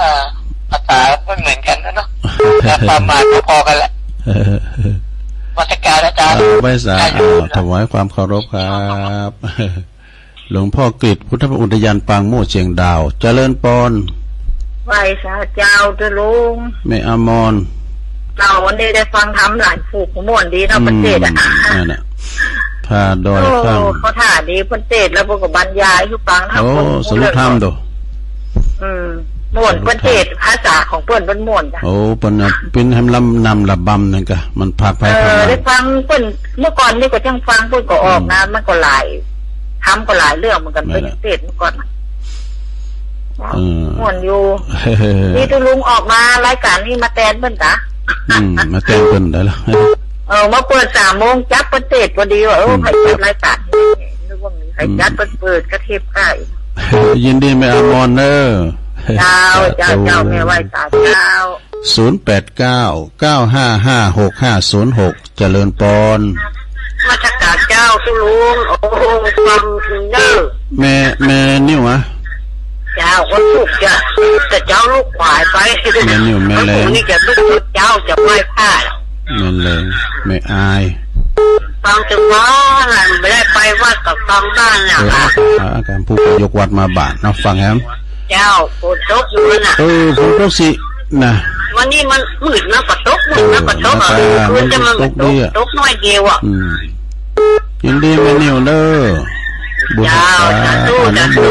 อ่าภาษาไม่เหมือนกันนะเนาะแต่ประมาณพอกันแหละวัตการอาจารย์ไม่สาถวายความเคารพครับหลวงพ่อกฤษพุทธอุทยานปางโมเชียงดาว เจริญปอนไหวสาเจ้าจะลุงไม่อมร เราวันนี้ได้ฟังทำหลายผูกม่วนดีเนาะประเทศอะนั่นแหละพาดอยข้างเขาถ่าดีประเทศแล้วพวกบรรยายทุกฟังทำโอ้สรุปทำดูอืมม่วนประเทศภาษาของเปิ้นเป็นม่วนจ้ะโอ้เปิ้นเป็นให้ลำนำระบำนั่นก็มันพาไปเออได้ฟังเปิ้นเมื่อก่อนนี่ก็จังฟังเปิ้นก็ออกนะมันก็หลายทำก็หลายเรื่องเหมือนกันเป็นเทศเมื่อก่อนม่วนอยู่นี่ตุลุงออกมารายการนี้มาแตนเปิ้นจ้ะ อืมมาแตนเปิ้นได้แล้วเออมาเปิดสามโมงจับประเทศพอดีว่าเออใครจัดรายการนึกว่ามีใครจัดเปิดเปิดกระเทบใกล้ยินดีไม่อมอนเนอร์เจ้าเจ้าเจ้าแม่ไหวตาเจ้าศูนย์แปดเก้าเก้าห้าห้าหกห้าศูนย์หกเจริญปอนมาชกาเจ้าสุลุงโอ้ฟังเนอแม่แม่นิ่วอะ เจ้าคนลูกจะแต่เจ้าลูกขวายไปแม่นิ่วแม่แรง นี่จะลูกเจ้าจะไม่พลาดแม่แรงแม่อายฟังถึงว่าไม่ได้ไปวัดกับฟังบ้านนะอาการผู้ยกวัดมาบาทนะฟังแฮมเจ้าฝนตกอยู่น่ะ เออฝนตกสินะวันนี้มันมืดนะปะตกมืดนะปะตกอะคืนจะมันตกตกน้อยเดียวอะยินดีไม่เหนียวเด้อบุญตาตู้จะตู้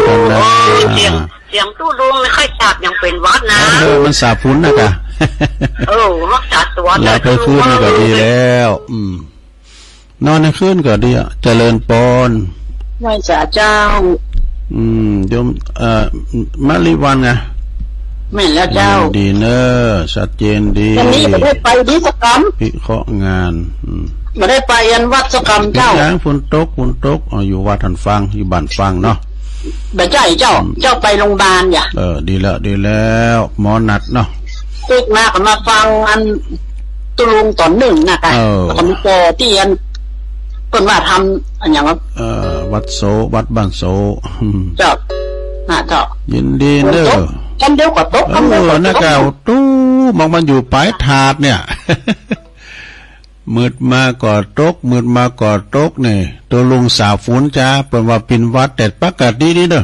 เสียงเสียงตู้ดวงไม่ค่อยสาบยังเป็นวัดนะเออมันสาบฟุ้นนะกะเออรักษาตัวหลับไปคืนก็ดีแล้ว อืม นอนในคืนก็ดีอะเจริญปอนไหว้จ่าเจ้า อืมโยมเอ่อมาริวันไงไม่แล้วเจ้า ดีเนอร์ชัดเจนดีวันนี้ไม่ได้ไปดิสกรรมพิเคราะห์งานไม่ได้ไปยันวัดสกรรมเจ้าอย่างฝนตกฝนตกอ๋ออยู่วัดทันฟังอยู่บ้านฟังเนาะ แบบใจเจ้า เจ้าไปโรงพยาบาลอย่าเออ ดีแล้ว ดีแล้ว หมอนัดเนาะตึกมาก็มาฟังอันตุลุงตอนหนึ่งนะกันแล้วก็มีแกที่อันคนว่าทำอันอย่างว่าเอ่อวัดโซวัดบ้านโซเจ้าน่ะเจ้ายินดีเนอกันเดียวกับโต๊ะเออนักเก่าตู้มองมันอยู่ปลายถาดเนี่ย มืดมาก่อตกมืดมาก่อตกเนี่ยตัวลุงสาวฝนจ้าเป็นว่าปินวัดแต่ปกตินี่เด้อ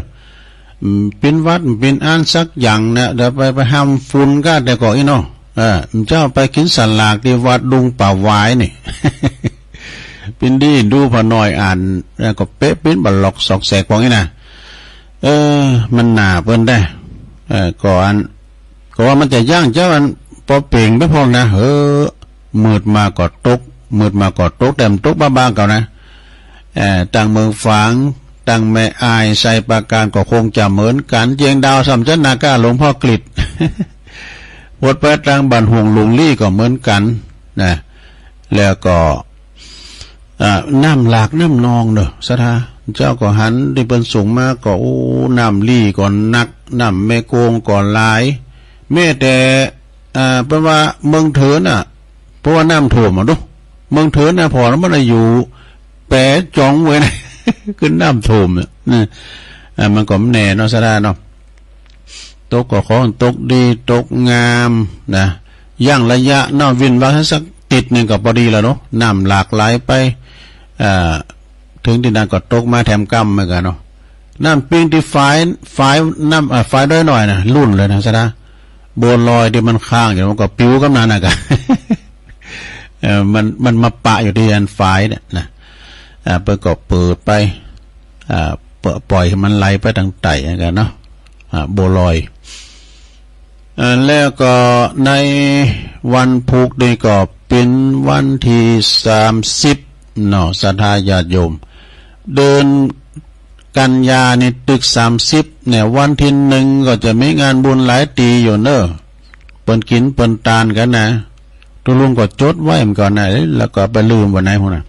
ปินวัดปินอ่านสักอย่างเนี่ยเดี๋ยวไปไปห้ามฝุ่นก็แต่ก่ออีนาะเออเจ้าไปกินสันหลากที่วัดดุงป่าวายนี่ปินดีดูพอหน่อยอ่านแล้วก็เป๊ะปิ้นบัลล็อกสอกแสกพวกนี้นะเออ มันหนาเพิ่นได้เออก่อนก็ว่ามันจะย่างเจ้าอันพอเป่งไม่พอนะเฮ้อ มืดมาก็ตกมืดมาก็ตกแต่มตกบ้าๆเก่านะเออต่างเมืองฝังต่างแม่อายใส่ปาการก็คงจะเหมือนกันเจียงดาวสัมจันนาก้าหลวงพ่อกฤษวดไปต่างบันห่วงลุงลี่ก็เหมือนกันนะแล้วก็น้ำหลากน้ำนองเด้อสถาเจ้าก็หันที่เป็นสูงมากก็โอ้น้ำลี่ก่อนนักน้ำแม่โกงก่อนลายแม่แต่อ่าเป็นว่าเมืองเถินอะ เพราะว่าน้ำท่วมอะดูเมืองเถินนะพอแล้วมันอยู่ แปะจองไว้นะขึ้นน้ำท่วมเนี่ยนี่มันก็แน่เนาะสถาเนาะตกก็ของตกดีตกงามนะย่างระยะนอกวินว่าสักติดหนึ่งก็พอดีแล้วเนาะน้ำหลากหลายไปอ่าถึงที่นั่นก็ตกมาแถมกำเหมือนกันเนาะน้ำปิงที่ฝายฝายน้ำอ่าฝายด้อยหน่อยนะรุ่นเลยนะซะนะบนลอยที่มันค้างอยู่มันก็ปิ้วกำนันนะกัน มันมันมาปะอยู่ที่อันฝายเนี่ยนะเปิดก็เปิดไปปล่อยให้มันไหลไปทางไต่กันเนาะโบลอยแล้วก็ในวันผูกนี่ก็เป็นวันที่สามสิบเนาะสัทธาญาติโยม เดินกันยาในตึกสามสิบเนี่ยวันที่หนึ่งก็จะมีงานบุญหลายตีอยู่เนอะเปินกินเปินตานกันนะ ตัวลุงก็จดไว้เหมือนก่อนนะแล้วก็ไปลืมวันไหนพวกนั้น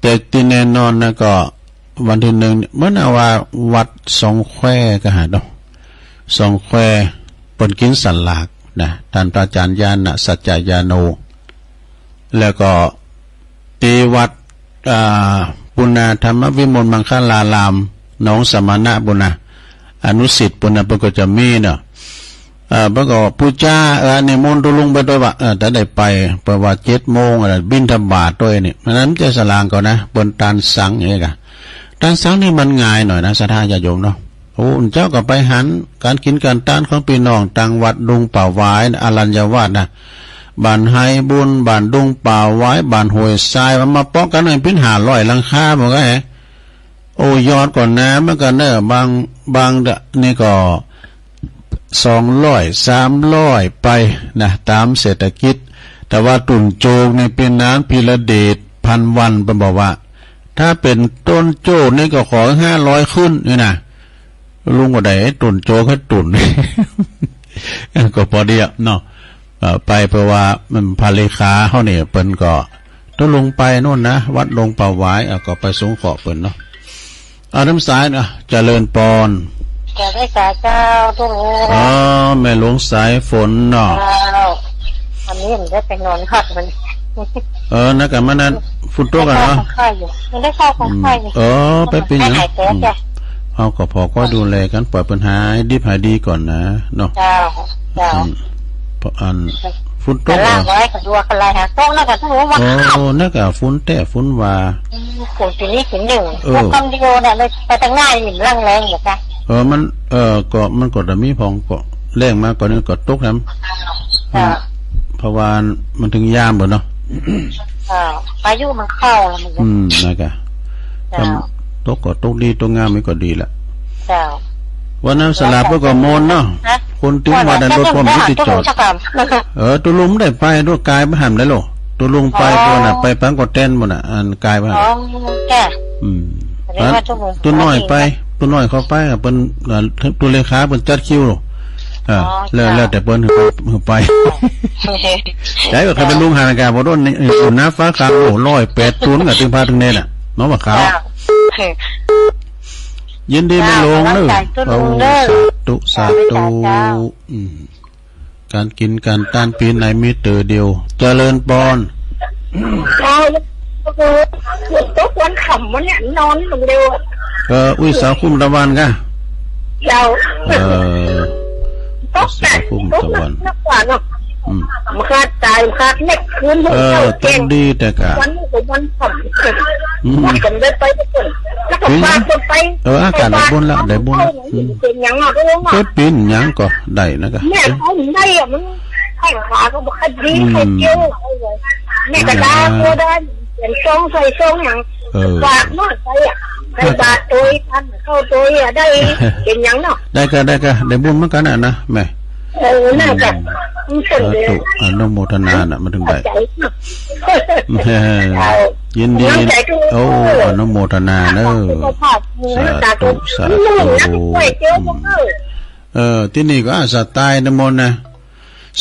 แต่ที่แน่นอนนะก็ วันที่หนึ่งเมื่อนาว่าวัดสองแควก็หาดอกสองแควปนกินสันหลากนะท่านพระอาจารย์ยานะสัจจายาโน แล้วก็ตีวัดปุณาธรรมวิมลมังคลาลามน้องสมณะบุญนะอนุสิทธิ์ปุณะปกจะมีเนาะ ประกอบผู้จ้าเออในมนตุลุงไปด้วยว่าเออแต่ได้ไปประวัติเจ็ดโมงอะไรบินธบาตด้วยนี่เพราะนั้นจะสลางก่อนนะบนตานสังเองอะตานสังนี่มันง่ายหน่อยนะสัทธาญาโยมเนาะโอ้เจ้าก็ไปหันการกินการต้านของพี่น้องตังวัดดุงป่าวายอรัญญาวาสนะบานไฮบุญบานดุงป่าวายบานหวยทรายมันมาป้องกันให้พินหาลอยลังคาบอกไงโอ้ยอดก่อนนะเมื่อกันเนอะบางบางเนี่ก็ สองร้อยสามร้อยไปนะตามเศรษฐกิจ แต่ว่าตุ่นโจกในเป็นน้ำพิระเดชพันวันเป็นบอกว่า ถ้าเป็นต้นโจนี่ก็ขอห้าร้อยขึ้นนี่นะลุงก็ได้ตุ่นโจก็ตุ่นก็พอดีเนาะไปเพราะว่ามันภาริคาเขาเนี่ยเปิ้นก็ต้องลงไปนู่นนะ วัดลงป่าไว้ก็ไปสงขอเปิ้นเนาะเอาน้ำสายนะเจริญปอน จะได้สาเจ้าทุกอ๋อแม่หลวงสายฝนเนาะอันนี้มันได้ไปนอนหัดมัน เออนักกันมานั้นฟุตโตกันเนาะมันได้เข้าของไข่เออ ไปเป็นยังเอาก็พอก็ดูแลกันปล่อยปัญหาดีหายดีก่อนนะเนาะจ้าจ้าอันฟุตโต้ล่างไว้กับดัวกันไรฮะต้องนักกันทั้งวันโอ้นักกับฟุนแต่ฟุนว่าฝนปีนี้ฝนหนึ่งพวกคำเดียวเนี่ยเลยไปทางง่ายหมิ่นร่างแรงอย่างไร เออมัน เออก็มันกดมีพองก็แรงมากกว่านี้กดตกน้ำเพราะว่ามันถึงยามหมดเนาะพายุมันเข้าแล้วมันอืมนะกะตกก็ตกดีตกงามไม่ก็ดีละวันนั้นสลาเพื่อก็มนเนาะคนติ้งมาดันรถความที่จอดเออตัวลุงได้ไปด้วยกายไม่หันได้หรอตัวลุงไปตัวน่ะไปปังก็เต้นหมดอะอันกายไปอืมตัวน้อยไป ตัวน้อยเข้าไปอะเป็นตัวเลขาเป็นจัดคิวอ่าแล้วแล้วแต่เปิ้นคือไปใจก็เคยเป็นลุงหานากาบ่โดนในน้าฟ้าขาวโอ้ร้อยแปดตุนกับตึงพาตึงเน่น่ะน้องว่าขาวยินดีไม่ลงเนอะเอาสาธุสาธุการกินการต้านปีนในมิเตอร์เดียว เจริญปอน ตุ๊กวันขำวันเนี้ยนอนลงเดียวเอออุ้ยสาวคุ้มตะวันกะเราเออสาวคุ้มตะวันนักกว่าเนาะมันคาดตายคาดเล็กคืนเออต้งดีแต่กะวันนี้วันขำวันกันได้ไปทุกคนแล้วก็พาคนไปเอออากาศได้บุญล้วได้บุญเป็นยังอะก็ปีนยังก็ได้นะกะแม่เขาได้อะมันแข่งขาก็บอกดีเขาเกี่ยวแม่ก็ได้ก็ได้ เป็นซองใส่ซองอย่างฝากนอดไปอะได้บาทตัวท่านเข้าตัวอะได้เป็นยังเนาะได้ก็ได้ก็ได้บุญเหมือนกันอะนะแม่เออน่าจะสาธุอนุโมทนาน่ะมาถึงได้ยินดีโอ้อนุโมทนาเนอะสาธุสาธุเออ ที่นี่ก็สัตว์ตายนมนนะ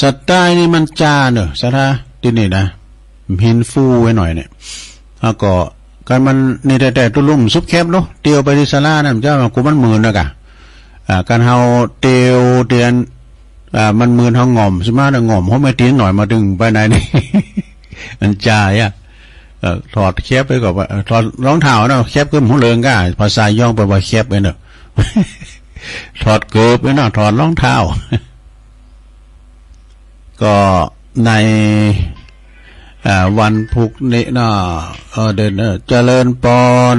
สัตว์ตายนี่มันจาเนอะสัทธาที่นี่นะ หินฟูไว้หน่อยเนี่ยแล้วก็การมันนี่แต่แต่ตุลุ่มซุปแคบเนาะเตียวไปที่ศาลานั่นเจ้ากูมันหมื่นนะกะอ่าการเฮาเตียวเตียนอ่ามันมือท้องงอมสมาร์ทงอมเขาไม่ตีนหน่อยมาดึงไปไหนนี่มันจ่ายอะถอดแคบไปก่อนถอดรองเท้าเนาะแคบขึ้นหัวเรืองก้าภาษาย่องไปว่าแคบไปเนาะถอดเกิบไว้นาะถอดรองเท้า ก็ใน วันพุกนี้นะเออเดินเจริญปอน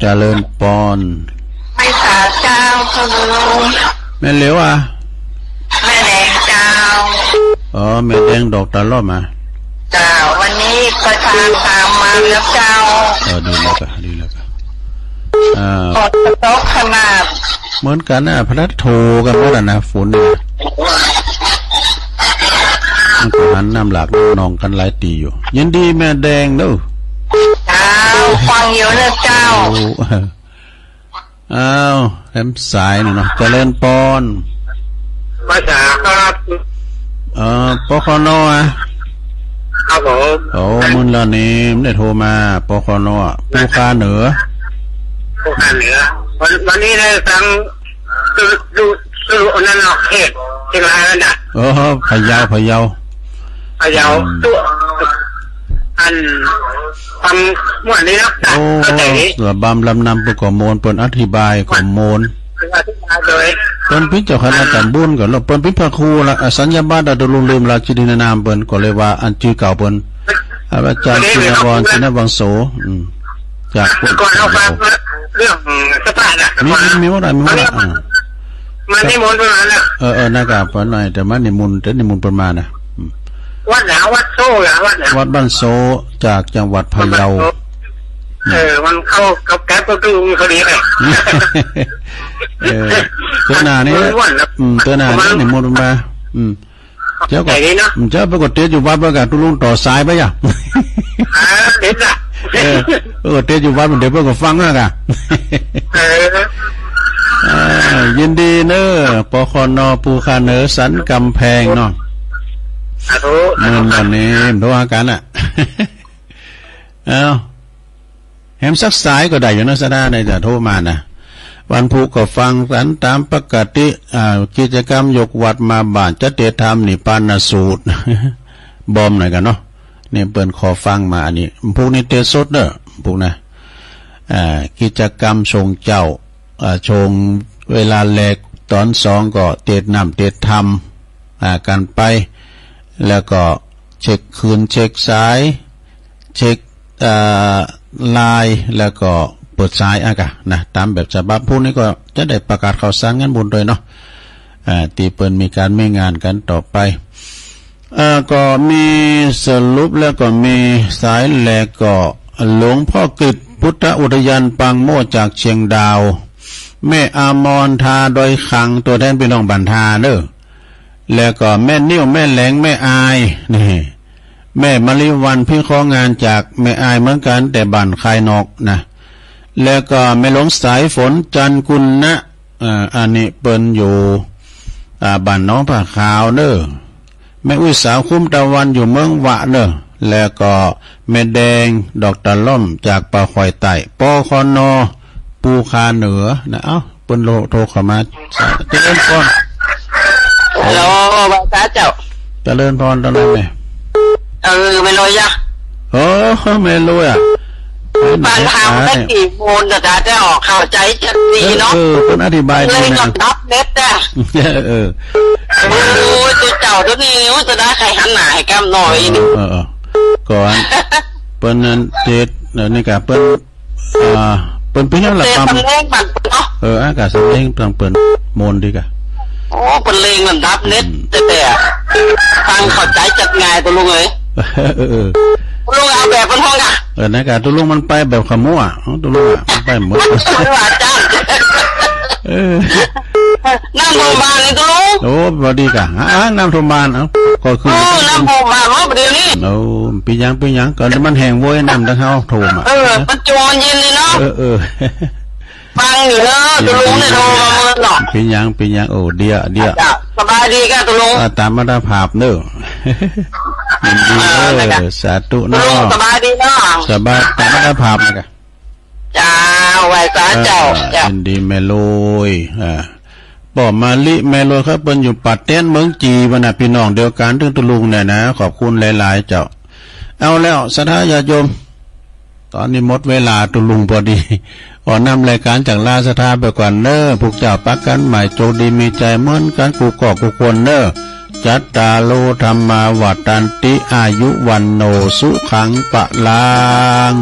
เจริญปอนไม่สาเจ้าคุณลุงแม่เหลวอะแม่แดงเจ้าอ๋อแม่แดงดอกตลอดมาเจ้าวันนี้ประชาตามมาแล้วเจ้าเออดีแล้วก็ดีแล้วก็อ่ากดโต๊ะขนาดเหมือนกันนะพระโทกันเมื่อนะฝนเนี่ย มันก็หันน้ำหลักนองกันหลายตีอยู่ยินดีแม่แดงเด้อเจ้าฟังอยู่นะเจ้าอ้าวแหมสายเนาะเจริญปอนภาษาครับเอ่อปคโนอะครับผมโอ้มุนละนี่ไม่ได้โทรมาปคโนผู้ค้าเหนือผู้ค้าเหนือวันวันนี้ได้ฟังดูดูดูนั่นเนาะเขตเชียงรายนั่นน่ะโอ้พะเยาพะเยา พะเยาตัวอันทำหมวดนี้นะโอ้ระบำลำนำประกอบโมนเปินอธิบายของโมนเปิ้นพิจารณาจำบุญก่อนแล้วเปิ้นพิพาคูละสัญญาบัตรดลุงลืมราชินีนามเปิ้นก็เลยว่าอันชื่อเก่าเปิ้นอาจารย์ชินวรชินวังโสอืมจากก่อนเราฟังเรื่องสภาพน่ะมีมีว่าอะไรมีว่าอะไรมันนิมนต์ประมาณน่ะเออเออหน้ากากเปิ้นหน่อยแต่มันนิมนต์แต่นิมนต์ประมาณน่ะ วัดหนาวัดโซ่หนาวัดหนาวัดบ้านโซจากจังหวัดพะเยาเออ มันเข้ากับแก๊ปก็คือพอดีเลยเออตัวนานี่อืมตัวนานี่นี่มดมาอืมเจ้าก็เจ้าปรากฏเตี้ยอยู่วัดประกาศตุลุงต่อสายไปย่ะอ่าเด็ดอะเออปรากฏเตี้ยอยู่วัดมันเดี๋ยวปรากฏฟังนะกะยินดีเนอปคอนอปูคาเนอสันกำแพงเนาะ เมื่อวันนี้ดูอาการอะเอาแหมสักสายก็ได้อยู่นะสดาในจะโทรมานะวันผูก็ฟังสันตามปกติอ่ากิจกรรมยกวัดมาบ้านจะเตธรรมนี่ปานสูตร บอมหน่อยกันเนาะเนี่ยเปิดขอฟังมาอันนี้พวกนี้เตสดเด้อพวกนะอ่ากิจกรรมชงเจ้าชงเวลาแลกตอนสองก็เตดนำเตดธรรมอ่ากันไป แล้วก็เช็คคืนเช็คสาย เช็คลายแล้วก็เปิดสายอากานะตามแบบฉบับพวกนี้ก็จะได้ประกาศข่าวสารงานบุญโดยเนาะตีเปินมีการไม่งานกันต่อไปอก็มีสรุปแล้วก็มีสายแหลกก็หลวงพ่อกฤษพุทธอุทยานปังโมจากเชียงดาว แม่อามอนทาโดยขังตัวแทนพี่น้องบันทาเด้อ แล้วก็แม่นิ้วแม่แหลงแม่อายนี่แม่มะลิวันพี่ของานจากแม่อายเหมือนกัน แต่บั่นคายนอกนะแล้วก็แม่หลงสายฝนจันกุลนะอันนี้เปิ้นอยู่บ้านน้องผ้าขาวเนอแม่อุ้ยสาวคุ้มตะวันอยู่เมืองวะเนอแล้วก็แม่แดงดอกตะล่อมจากปลาคอยไต่ปอคอนอปูคาเหนือนะเอ้าเปิ้นโลโทรเข้ามาเจริญพร ฮัลโหลบาตาเจ้าเจริญพรตอนนั้นไหมเออไม่รู้ยะโอ้ไม่รู้อะบางทางได้กี่โมงจะจะออกเข้าใจจะดีเนาะเออคุณอธิบายเลยก็ดับเน็ตอะเออโอ้ยตัวเจ้าตัวนี้ว่าจะได้ใครหันหน้าให้กำหน่อยเออก่อนเปิ้นนั้นเจ็ดนี่กะเปิ้นอ่าเปิ้นเป็นยังหลักปั๊มเอออากาศสำเร็จตังเปิ้นโมนดีกะ โอ้เป็นเลงมันดับเน็ตแต่แต่ฟังเข้าใจจัดงานตัวลุงเลยลุงเอาแบบบนห้องอะเออนะกะตัวลุงมันไปแบบขมัวตัวลุงอะไปหมดว่าจ้างเออน้ำโรงพยาบาลนี่ตัวลุงโอ้พอดีกะอ่าน้ำโรงพยาบาลเอ้าก็คือน้ำโรงพยาบาลว่าประเดี๋ยวนี้โอ้ปียังปียังก่อนมันแห้งโว้ยน้ำตะเขาโถมอะเออมันจวนเย็นเลยเนาะเออเออ ฟังอยู่เนอะตุลุงเนี่ยโทรมาเนาะเป็นยังเป็นยังโอ้เดียเดียสบายดีกันตุลุงตามมาตาภาพเนอะยินดีเออสาธุเนาะสบายดีเนาะสบายตามมาตาภาพนะกะจ้าไว้สาเจ้ายินดีแม่ลอยอ่าบ่มาลิแม่ลอยครับเป็นอยู่ปัดเต้นเมืองจีวันน่ะพี่น้องเดียวกันถึงตุลุงเนี่ยนะ ขอบคุณหลาย ๆ เจ้า เอาแล้วสัทธาญาโยม ตอนนี้หมดเวลาตุลุงพอดี โออนำรายการจากลาสถาไปก่อนเนอผูกเจ้าปักกันใหม่โจดีมีใจเหมือนกันกูกอกูควรเนอจัตตาโลธรรมาวัตันติอายุวันโนสุขังปะลัง